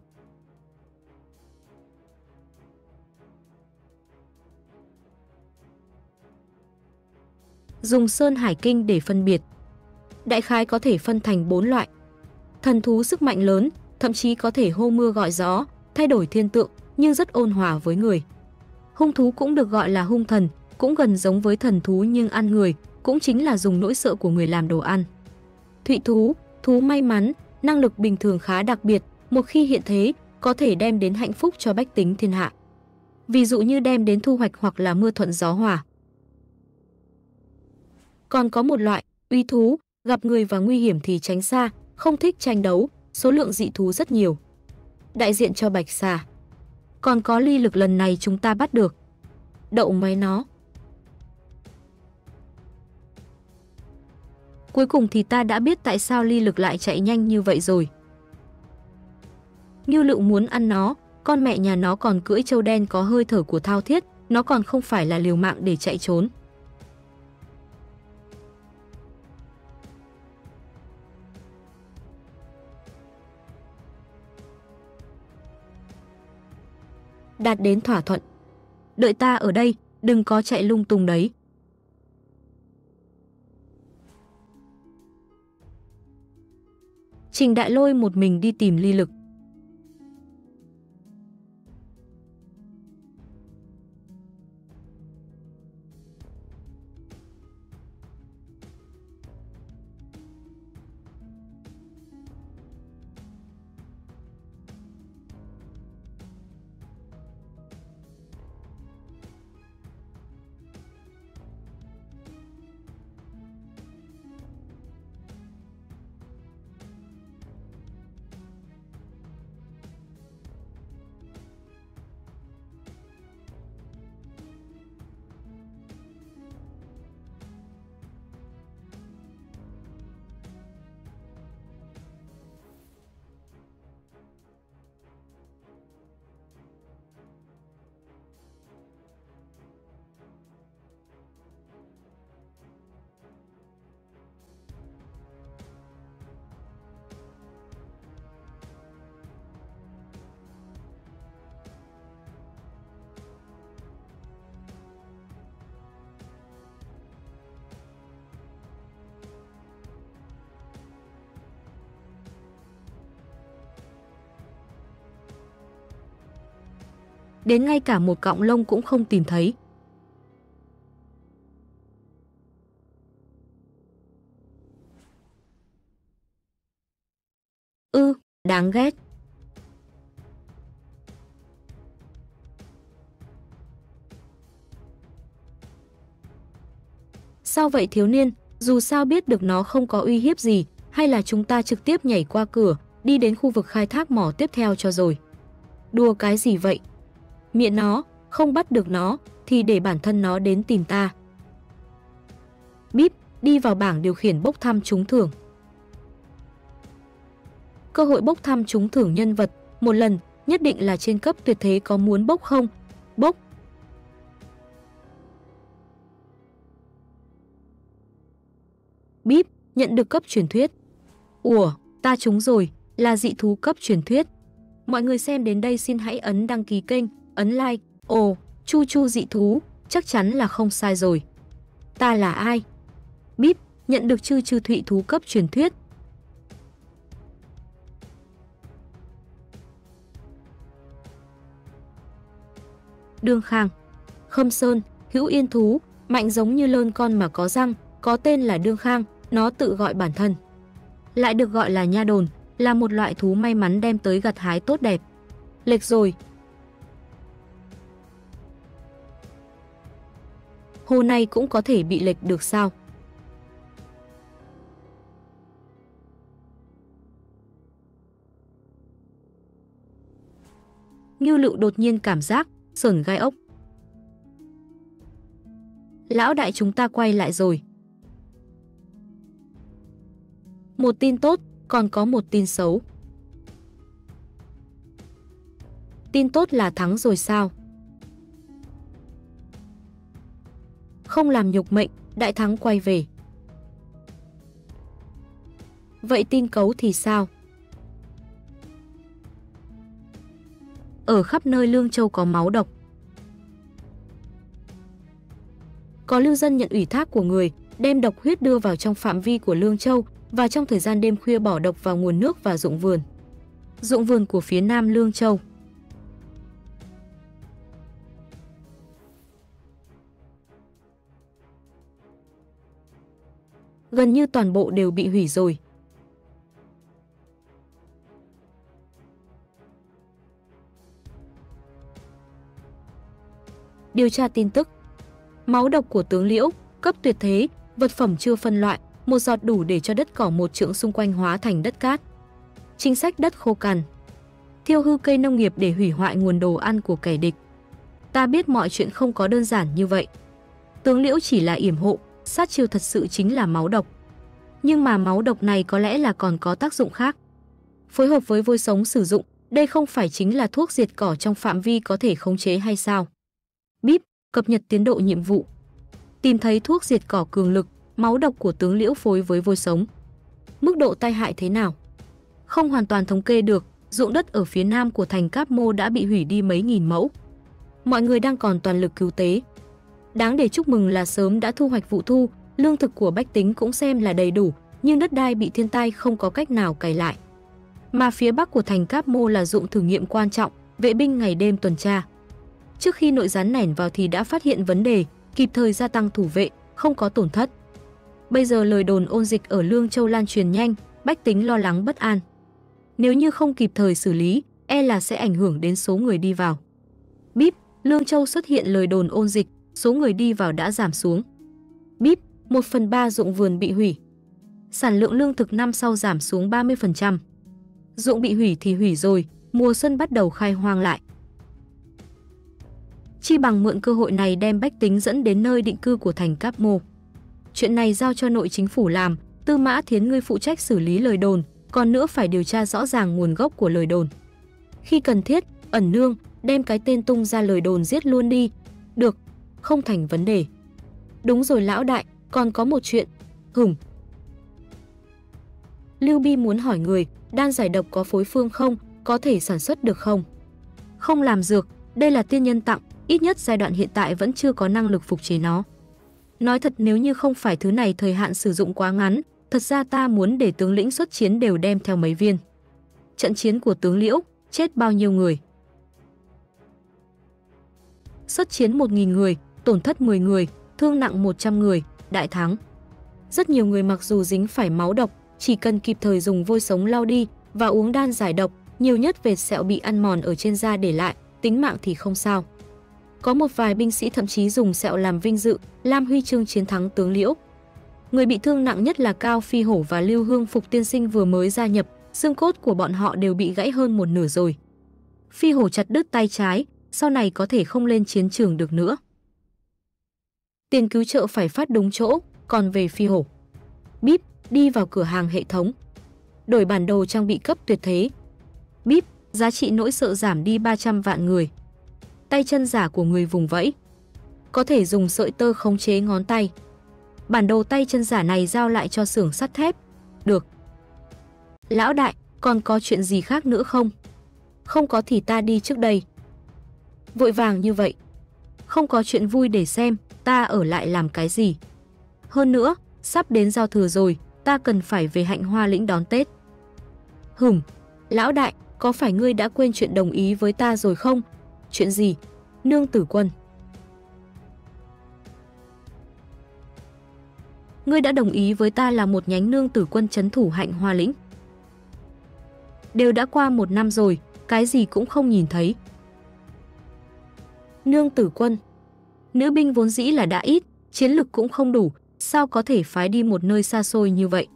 dùng Sơn Hải Kinh để phân biệt. Đại khái có thể phân thành 4 loại. Thần thú sức mạnh lớn, thậm chí có thể hô mưa gọi gió, thay đổi thiên tượng, nhưng rất ôn hòa với người. Hung thú cũng được gọi là hung thần, cũng gần giống với thần thú nhưng ăn người, cũng chính là dùng nỗi sợ của người làm đồ ăn. Thụy thú, thú may mắn, năng lực bình thường khá đặc biệt, một khi hiện thế, có thể đem đến hạnh phúc cho bách tính thiên hạ. Ví dụ như đem đến thu hoạch hoặc là mưa thuận gió hòa. Còn có một loại, uy thú, gặp người và nguy hiểm thì tránh xa, không thích tranh đấu, số lượng dị thú rất nhiều. Đại diện cho bạch xà. Còn có ly lực lần này chúng ta bắt được. Đậu máy nó. Cuối cùng thì ta đã biết tại sao ly lực lại chạy nhanh như vậy rồi. Ngưu lựu muốn ăn nó, con mẹ nhà nó còn cưỡi trâu đen có hơi thở của thao thiết, nó còn không phải là liều mạng để chạy trốn. đạt đến thỏa thuận. Đợi ta ở đây, đừng có chạy lung tung đấy. Trình Đại Lôi một mình đi tìm ly lực. Đến ngay cả một cọng lông cũng không tìm thấy. Ư, đáng ghét. Sao vậy thiếu niên, dù sao biết được nó không có uy hiếp gì, hay là chúng ta trực tiếp nhảy qua cửa, đi đến khu vực khai thác mỏ tiếp theo cho rồi. Đùa cái gì vậy? Miệng nó, không bắt được nó, thì để bản thân nó đến tìm ta. Bíp, đi vào bảng điều khiển bốc thăm trúng thưởng. Cơ hội bốc thăm trúng thưởng nhân vật, một lần, nhất định là trên cấp tuyệt thế có muốn bốc không? Bốc. Bíp, nhận được cấp truyền thuyết. Ủa, ta trúng rồi, là dị thú cấp truyền thuyết. Mọi người xem đến đây xin hãy ấn đăng ký kênh, ấn like. Ồ, chu chu dị thú, chắc chắn là không sai rồi. Ta là ai? Bíp, nhận được chư chư thụy thú cấp truyền thuyết. Đương Khang Khâm Sơn, hữu yên thú, mạnh giống như lơn con mà có răng, có tên là Đương Khang, nó tự gọi bản thân. Lại được gọi là nha đồn, là một loại thú may mắn đem tới gặt hái tốt đẹp. Lệch rồi. Hồ này cũng có thể bị lệch được sao? Ngưu lựu đột nhiên cảm giác, sởn gai ốc. Lão đại chúng ta quay lại rồi. Một tin tốt, còn có một tin xấu. Tin tốt là thắng rồi sao? Không làm nhục mệnh, đại thắng quay về. Vậy tin cấu thì sao? Ở khắp nơi Lương Châu có máu độc. Có lưu dân nhận ủy thác của người, đem độc huyết đưa vào trong phạm vi của Lương Châu, và trong thời gian đêm khuya bỏ độc vào nguồn nước và ruộng vườn. Ruộng vườn của phía nam Lương Châu. Gần như toàn bộ đều bị hủy rồi. Điều tra tin tức Máu độc của tướng Liễu, cấp tuyệt thế, vật phẩm chưa phân loại, một giọt đủ để cho đất cỏ một trượng xung quanh hóa thành đất cát. Chính sách đất khô cằn. Thiêu hư cây nông nghiệp để hủy hoại nguồn đồ ăn của kẻ địch. Ta biết mọi chuyện không có đơn giản như vậy. Tướng Liễu chỉ là yểm hộ, sát chiêu thật sự chính là máu độc. Nhưng mà máu độc này có lẽ là còn có tác dụng khác. Phối hợp với vôi sống sử dụng, đây không phải chính là thuốc diệt cỏ trong phạm vi có thể khống chế hay sao? Bíp, cập nhật tiến độ nhiệm vụ. Tìm thấy thuốc diệt cỏ cường lực, máu độc của tướng Liễu phối với vôi sống. Mức độ tai hại thế nào? Không hoàn toàn thống kê được, ruộng đất ở phía nam của thành Cáp Mô đã bị hủy đi mấy nghìn mẫu. Mọi người đang còn toàn lực cứu tế. Đáng để chúc mừng là sớm đã thu hoạch vụ thu, lương thực của bách tính cũng xem là đầy đủ, nhưng đất đai bị thiên tai không có cách nào cày lại. Mà phía bắc của thành Cáp Mô là dụng thử nghiệm quan trọng, vệ binh ngày đêm tuần tra. Trước khi nội gián nẻn vào thì đã phát hiện vấn đề, kịp thời gia tăng thủ vệ, không có tổn thất. Bây giờ lời đồn ôn dịch ở Lương Châu lan truyền nhanh, bách tính lo lắng bất an. Nếu như không kịp thời xử lý, e là sẽ ảnh hưởng đến số người đi vào. Bíp, Lương Châu xuất hiện lời đồn ôn dịch, số người đi vào đã giảm xuống. Bíp, 1 phần 3 dụng vườn bị hủy. Sản lượng lương thực năm sau giảm xuống 30%. Dụng bị hủy thì hủy rồi, mùa xuân bắt đầu khai hoang lại. Chi bằng mượn cơ hội này đem bách tính dẫn đến nơi định cư của thành Cáp Mô. Chuyện này giao cho nội chính phủ làm, Tư Mã Thiến ngươi phụ trách xử lý lời đồn, còn nữa phải điều tra rõ ràng nguồn gốc của lời đồn. Khi cần thiết, ẩn nương, đem cái tên tung ra lời đồn giết luôn đi. Được, không thành vấn đề. Đúng rồi lão đại, còn có một chuyện. hùng Lưu Bi muốn hỏi người, đan giải độc có phối phương không, có thể sản xuất được không? Không làm dược, đây là tiên nhân tặng, ít nhất giai đoạn hiện tại vẫn chưa có năng lực phục chế nó. Nói thật nếu như không phải thứ này thời hạn sử dụng quá ngắn, thật ra ta muốn để tướng lĩnh xuất chiến đều đem theo mấy viên. Trận chiến của tướng Liễu, chết bao nhiêu người. xuất chiến 1.000 người, tổn thất 10 người, thương nặng 100 người, đại thắng. Rất nhiều người mặc dù dính phải máu độc, chỉ cần kịp thời dùng vôi sống lau đi và uống đan giải độc, nhiều nhất vệt sẹo bị ăn mòn ở trên da để lại, tính mạng thì không sao. Có một vài binh sĩ thậm chí dùng sẹo làm vinh dự, làm huy chương chiến thắng tướng Liễu. Người bị thương nặng nhất là Cao Phi Hổ và Lưu Hương Phục tiên sinh vừa mới gia nhập, xương cốt của bọn họ đều bị gãy hơn một nửa rồi. Phi Hổ chặt đứt tay trái, sau này có thể không lên chiến trường được nữa. Tiền cứu trợ phải phát đúng chỗ, còn về Phi Hổ. Bíp, đi vào cửa hàng hệ thống. Đổi bản đồ trang bị cấp tuyệt thế. Bíp, giá trị nỗi sợ giảm đi 300 vạn người. Tay chân giả của người vùng vẫy. Có thể dùng sợi tơ khống chế ngón tay. Bản đồ tay chân giả này giao lại cho xưởng sắt thép. Được. Lão đại, còn có chuyện gì khác nữa không? Không có thì ta đi trước đây. Vội vàng như vậy. Không có chuyện vui để xem, ta ở lại làm cái gì. Hơn nữa, sắp đến giao thừa rồi, ta cần phải về hạnh hoa lĩnh đón Tết. Hửm, lão đại, có phải ngươi đã quên chuyện đồng ý với ta rồi không? Chuyện gì? Nương tử quân. Ngươi đã đồng ý với ta là một nhánh nương tử quân chấn thủ hạnh hoa lĩnh. Đều đã qua một năm rồi, cái gì cũng không nhìn thấy. Nương tử quân Nữ binh vốn dĩ là đã ít, chiến lực cũng không đủ, sao có thể phái đi một nơi xa xôi như vậy.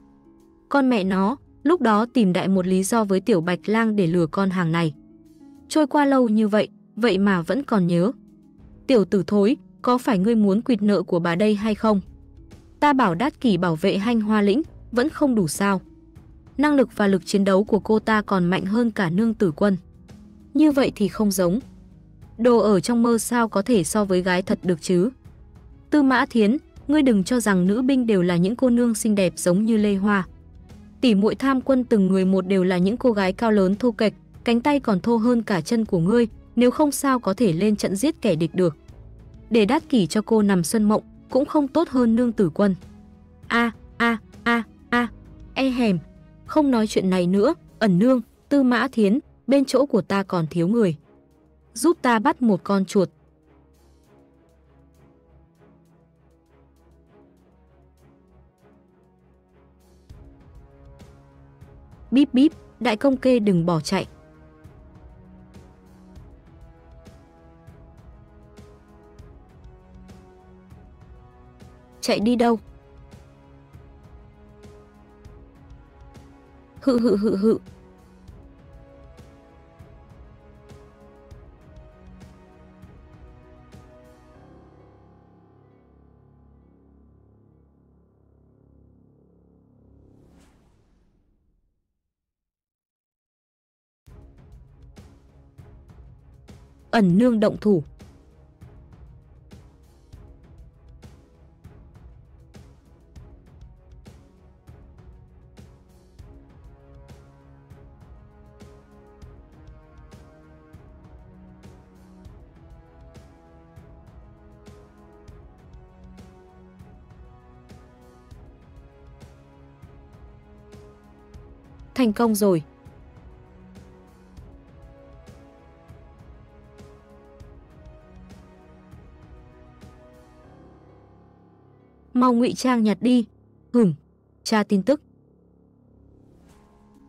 Con mẹ nó, lúc đó tìm đại một lý do với tiểu bạch lang để lừa con hàng này. Trôi qua lâu như vậy, vậy mà vẫn còn nhớ. Tiểu tử thối, có phải ngươi muốn quỵt nợ của bà đây hay không? Ta bảo đát kỷ bảo vệ hanh hoa lĩnh, vẫn không đủ sao. Năng lực và lực chiến đấu của cô ta còn mạnh hơn cả nương tử quân. Như vậy thì không giống. Đồ ở trong mơ sao có thể so với gái thật được chứ? Tư Mã Thiến, ngươi đừng cho rằng nữ binh đều là những cô nương xinh đẹp giống như Lê Hoa. Tỷ muội tham quân từng người một đều là những cô gái cao lớn thô kệch, cánh tay còn thô hơn cả chân của ngươi, nếu không sao có thể lên trận giết kẻ địch được. Để đát kỷ cho cô nằm xuân mộng, cũng không tốt hơn nương tử quân. A, a, a, a, e hèm, không nói chuyện này nữa, ẩn nương, tư mã thiến, bên chỗ của ta còn thiếu người. Giúp ta bắt một con chuột. Bíp bíp, đại công kê đừng bỏ chạy. Chạy đi đâu? Hự hự hự hự. Ẩn nương động thủ. Thành công rồi. Mau ngụy trang nhặt đi. Hửm, tra tin tức.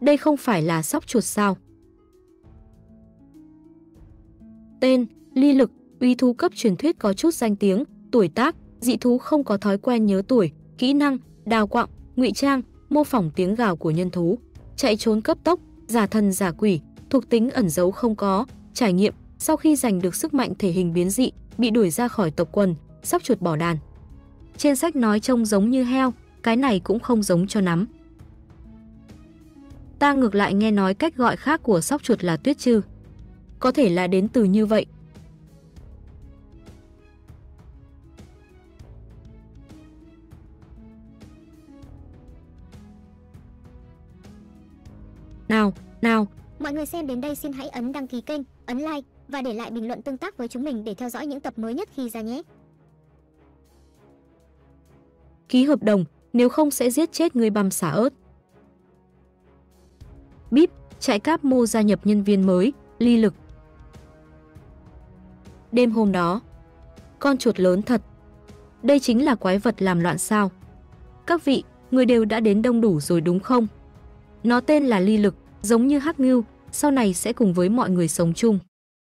Đây không phải là sóc chuột sao? Tên, ly lực, uy thú cấp truyền thuyết có chút danh tiếng, tuổi tác, dị thú không có thói quen nhớ tuổi, kỹ năng, đào quạng, ngụy trang, mô phỏng tiếng gào của nhân thú, chạy trốn cấp tốc, giả thần giả quỷ, thuộc tính ẩn giấu không có, trải nghiệm, sau khi giành được sức mạnh thể hình biến dị, bị đuổi ra khỏi tộc quần, sóc chuột bỏ đàn. Trên sách nói trông giống như heo, cái này cũng không giống cho nắm. Ta ngược lại nghe nói cách gọi khác của sóc chuột là tuyết chư, Có thể là đến từ như vậy. Nào, nào.
Mọi người xem đến đây xin hãy ấn đăng ký kênh, ấn like và để lại bình luận tương tác với chúng mình để theo dõi những tập mới nhất khi ra nhé
ký hợp đồng, nếu không sẽ giết chết người băm xả ớt. Bíp, trại cáp mô gia nhập nhân viên mới, ly lực. Đêm hôm đó, con chuột lớn thật. Đây chính là quái vật làm loạn sao? Các vị, người đều đã đến đông đủ rồi đúng không? Nó tên là ly lực, giống như hắc ngưu, sau này sẽ cùng với mọi người sống chung.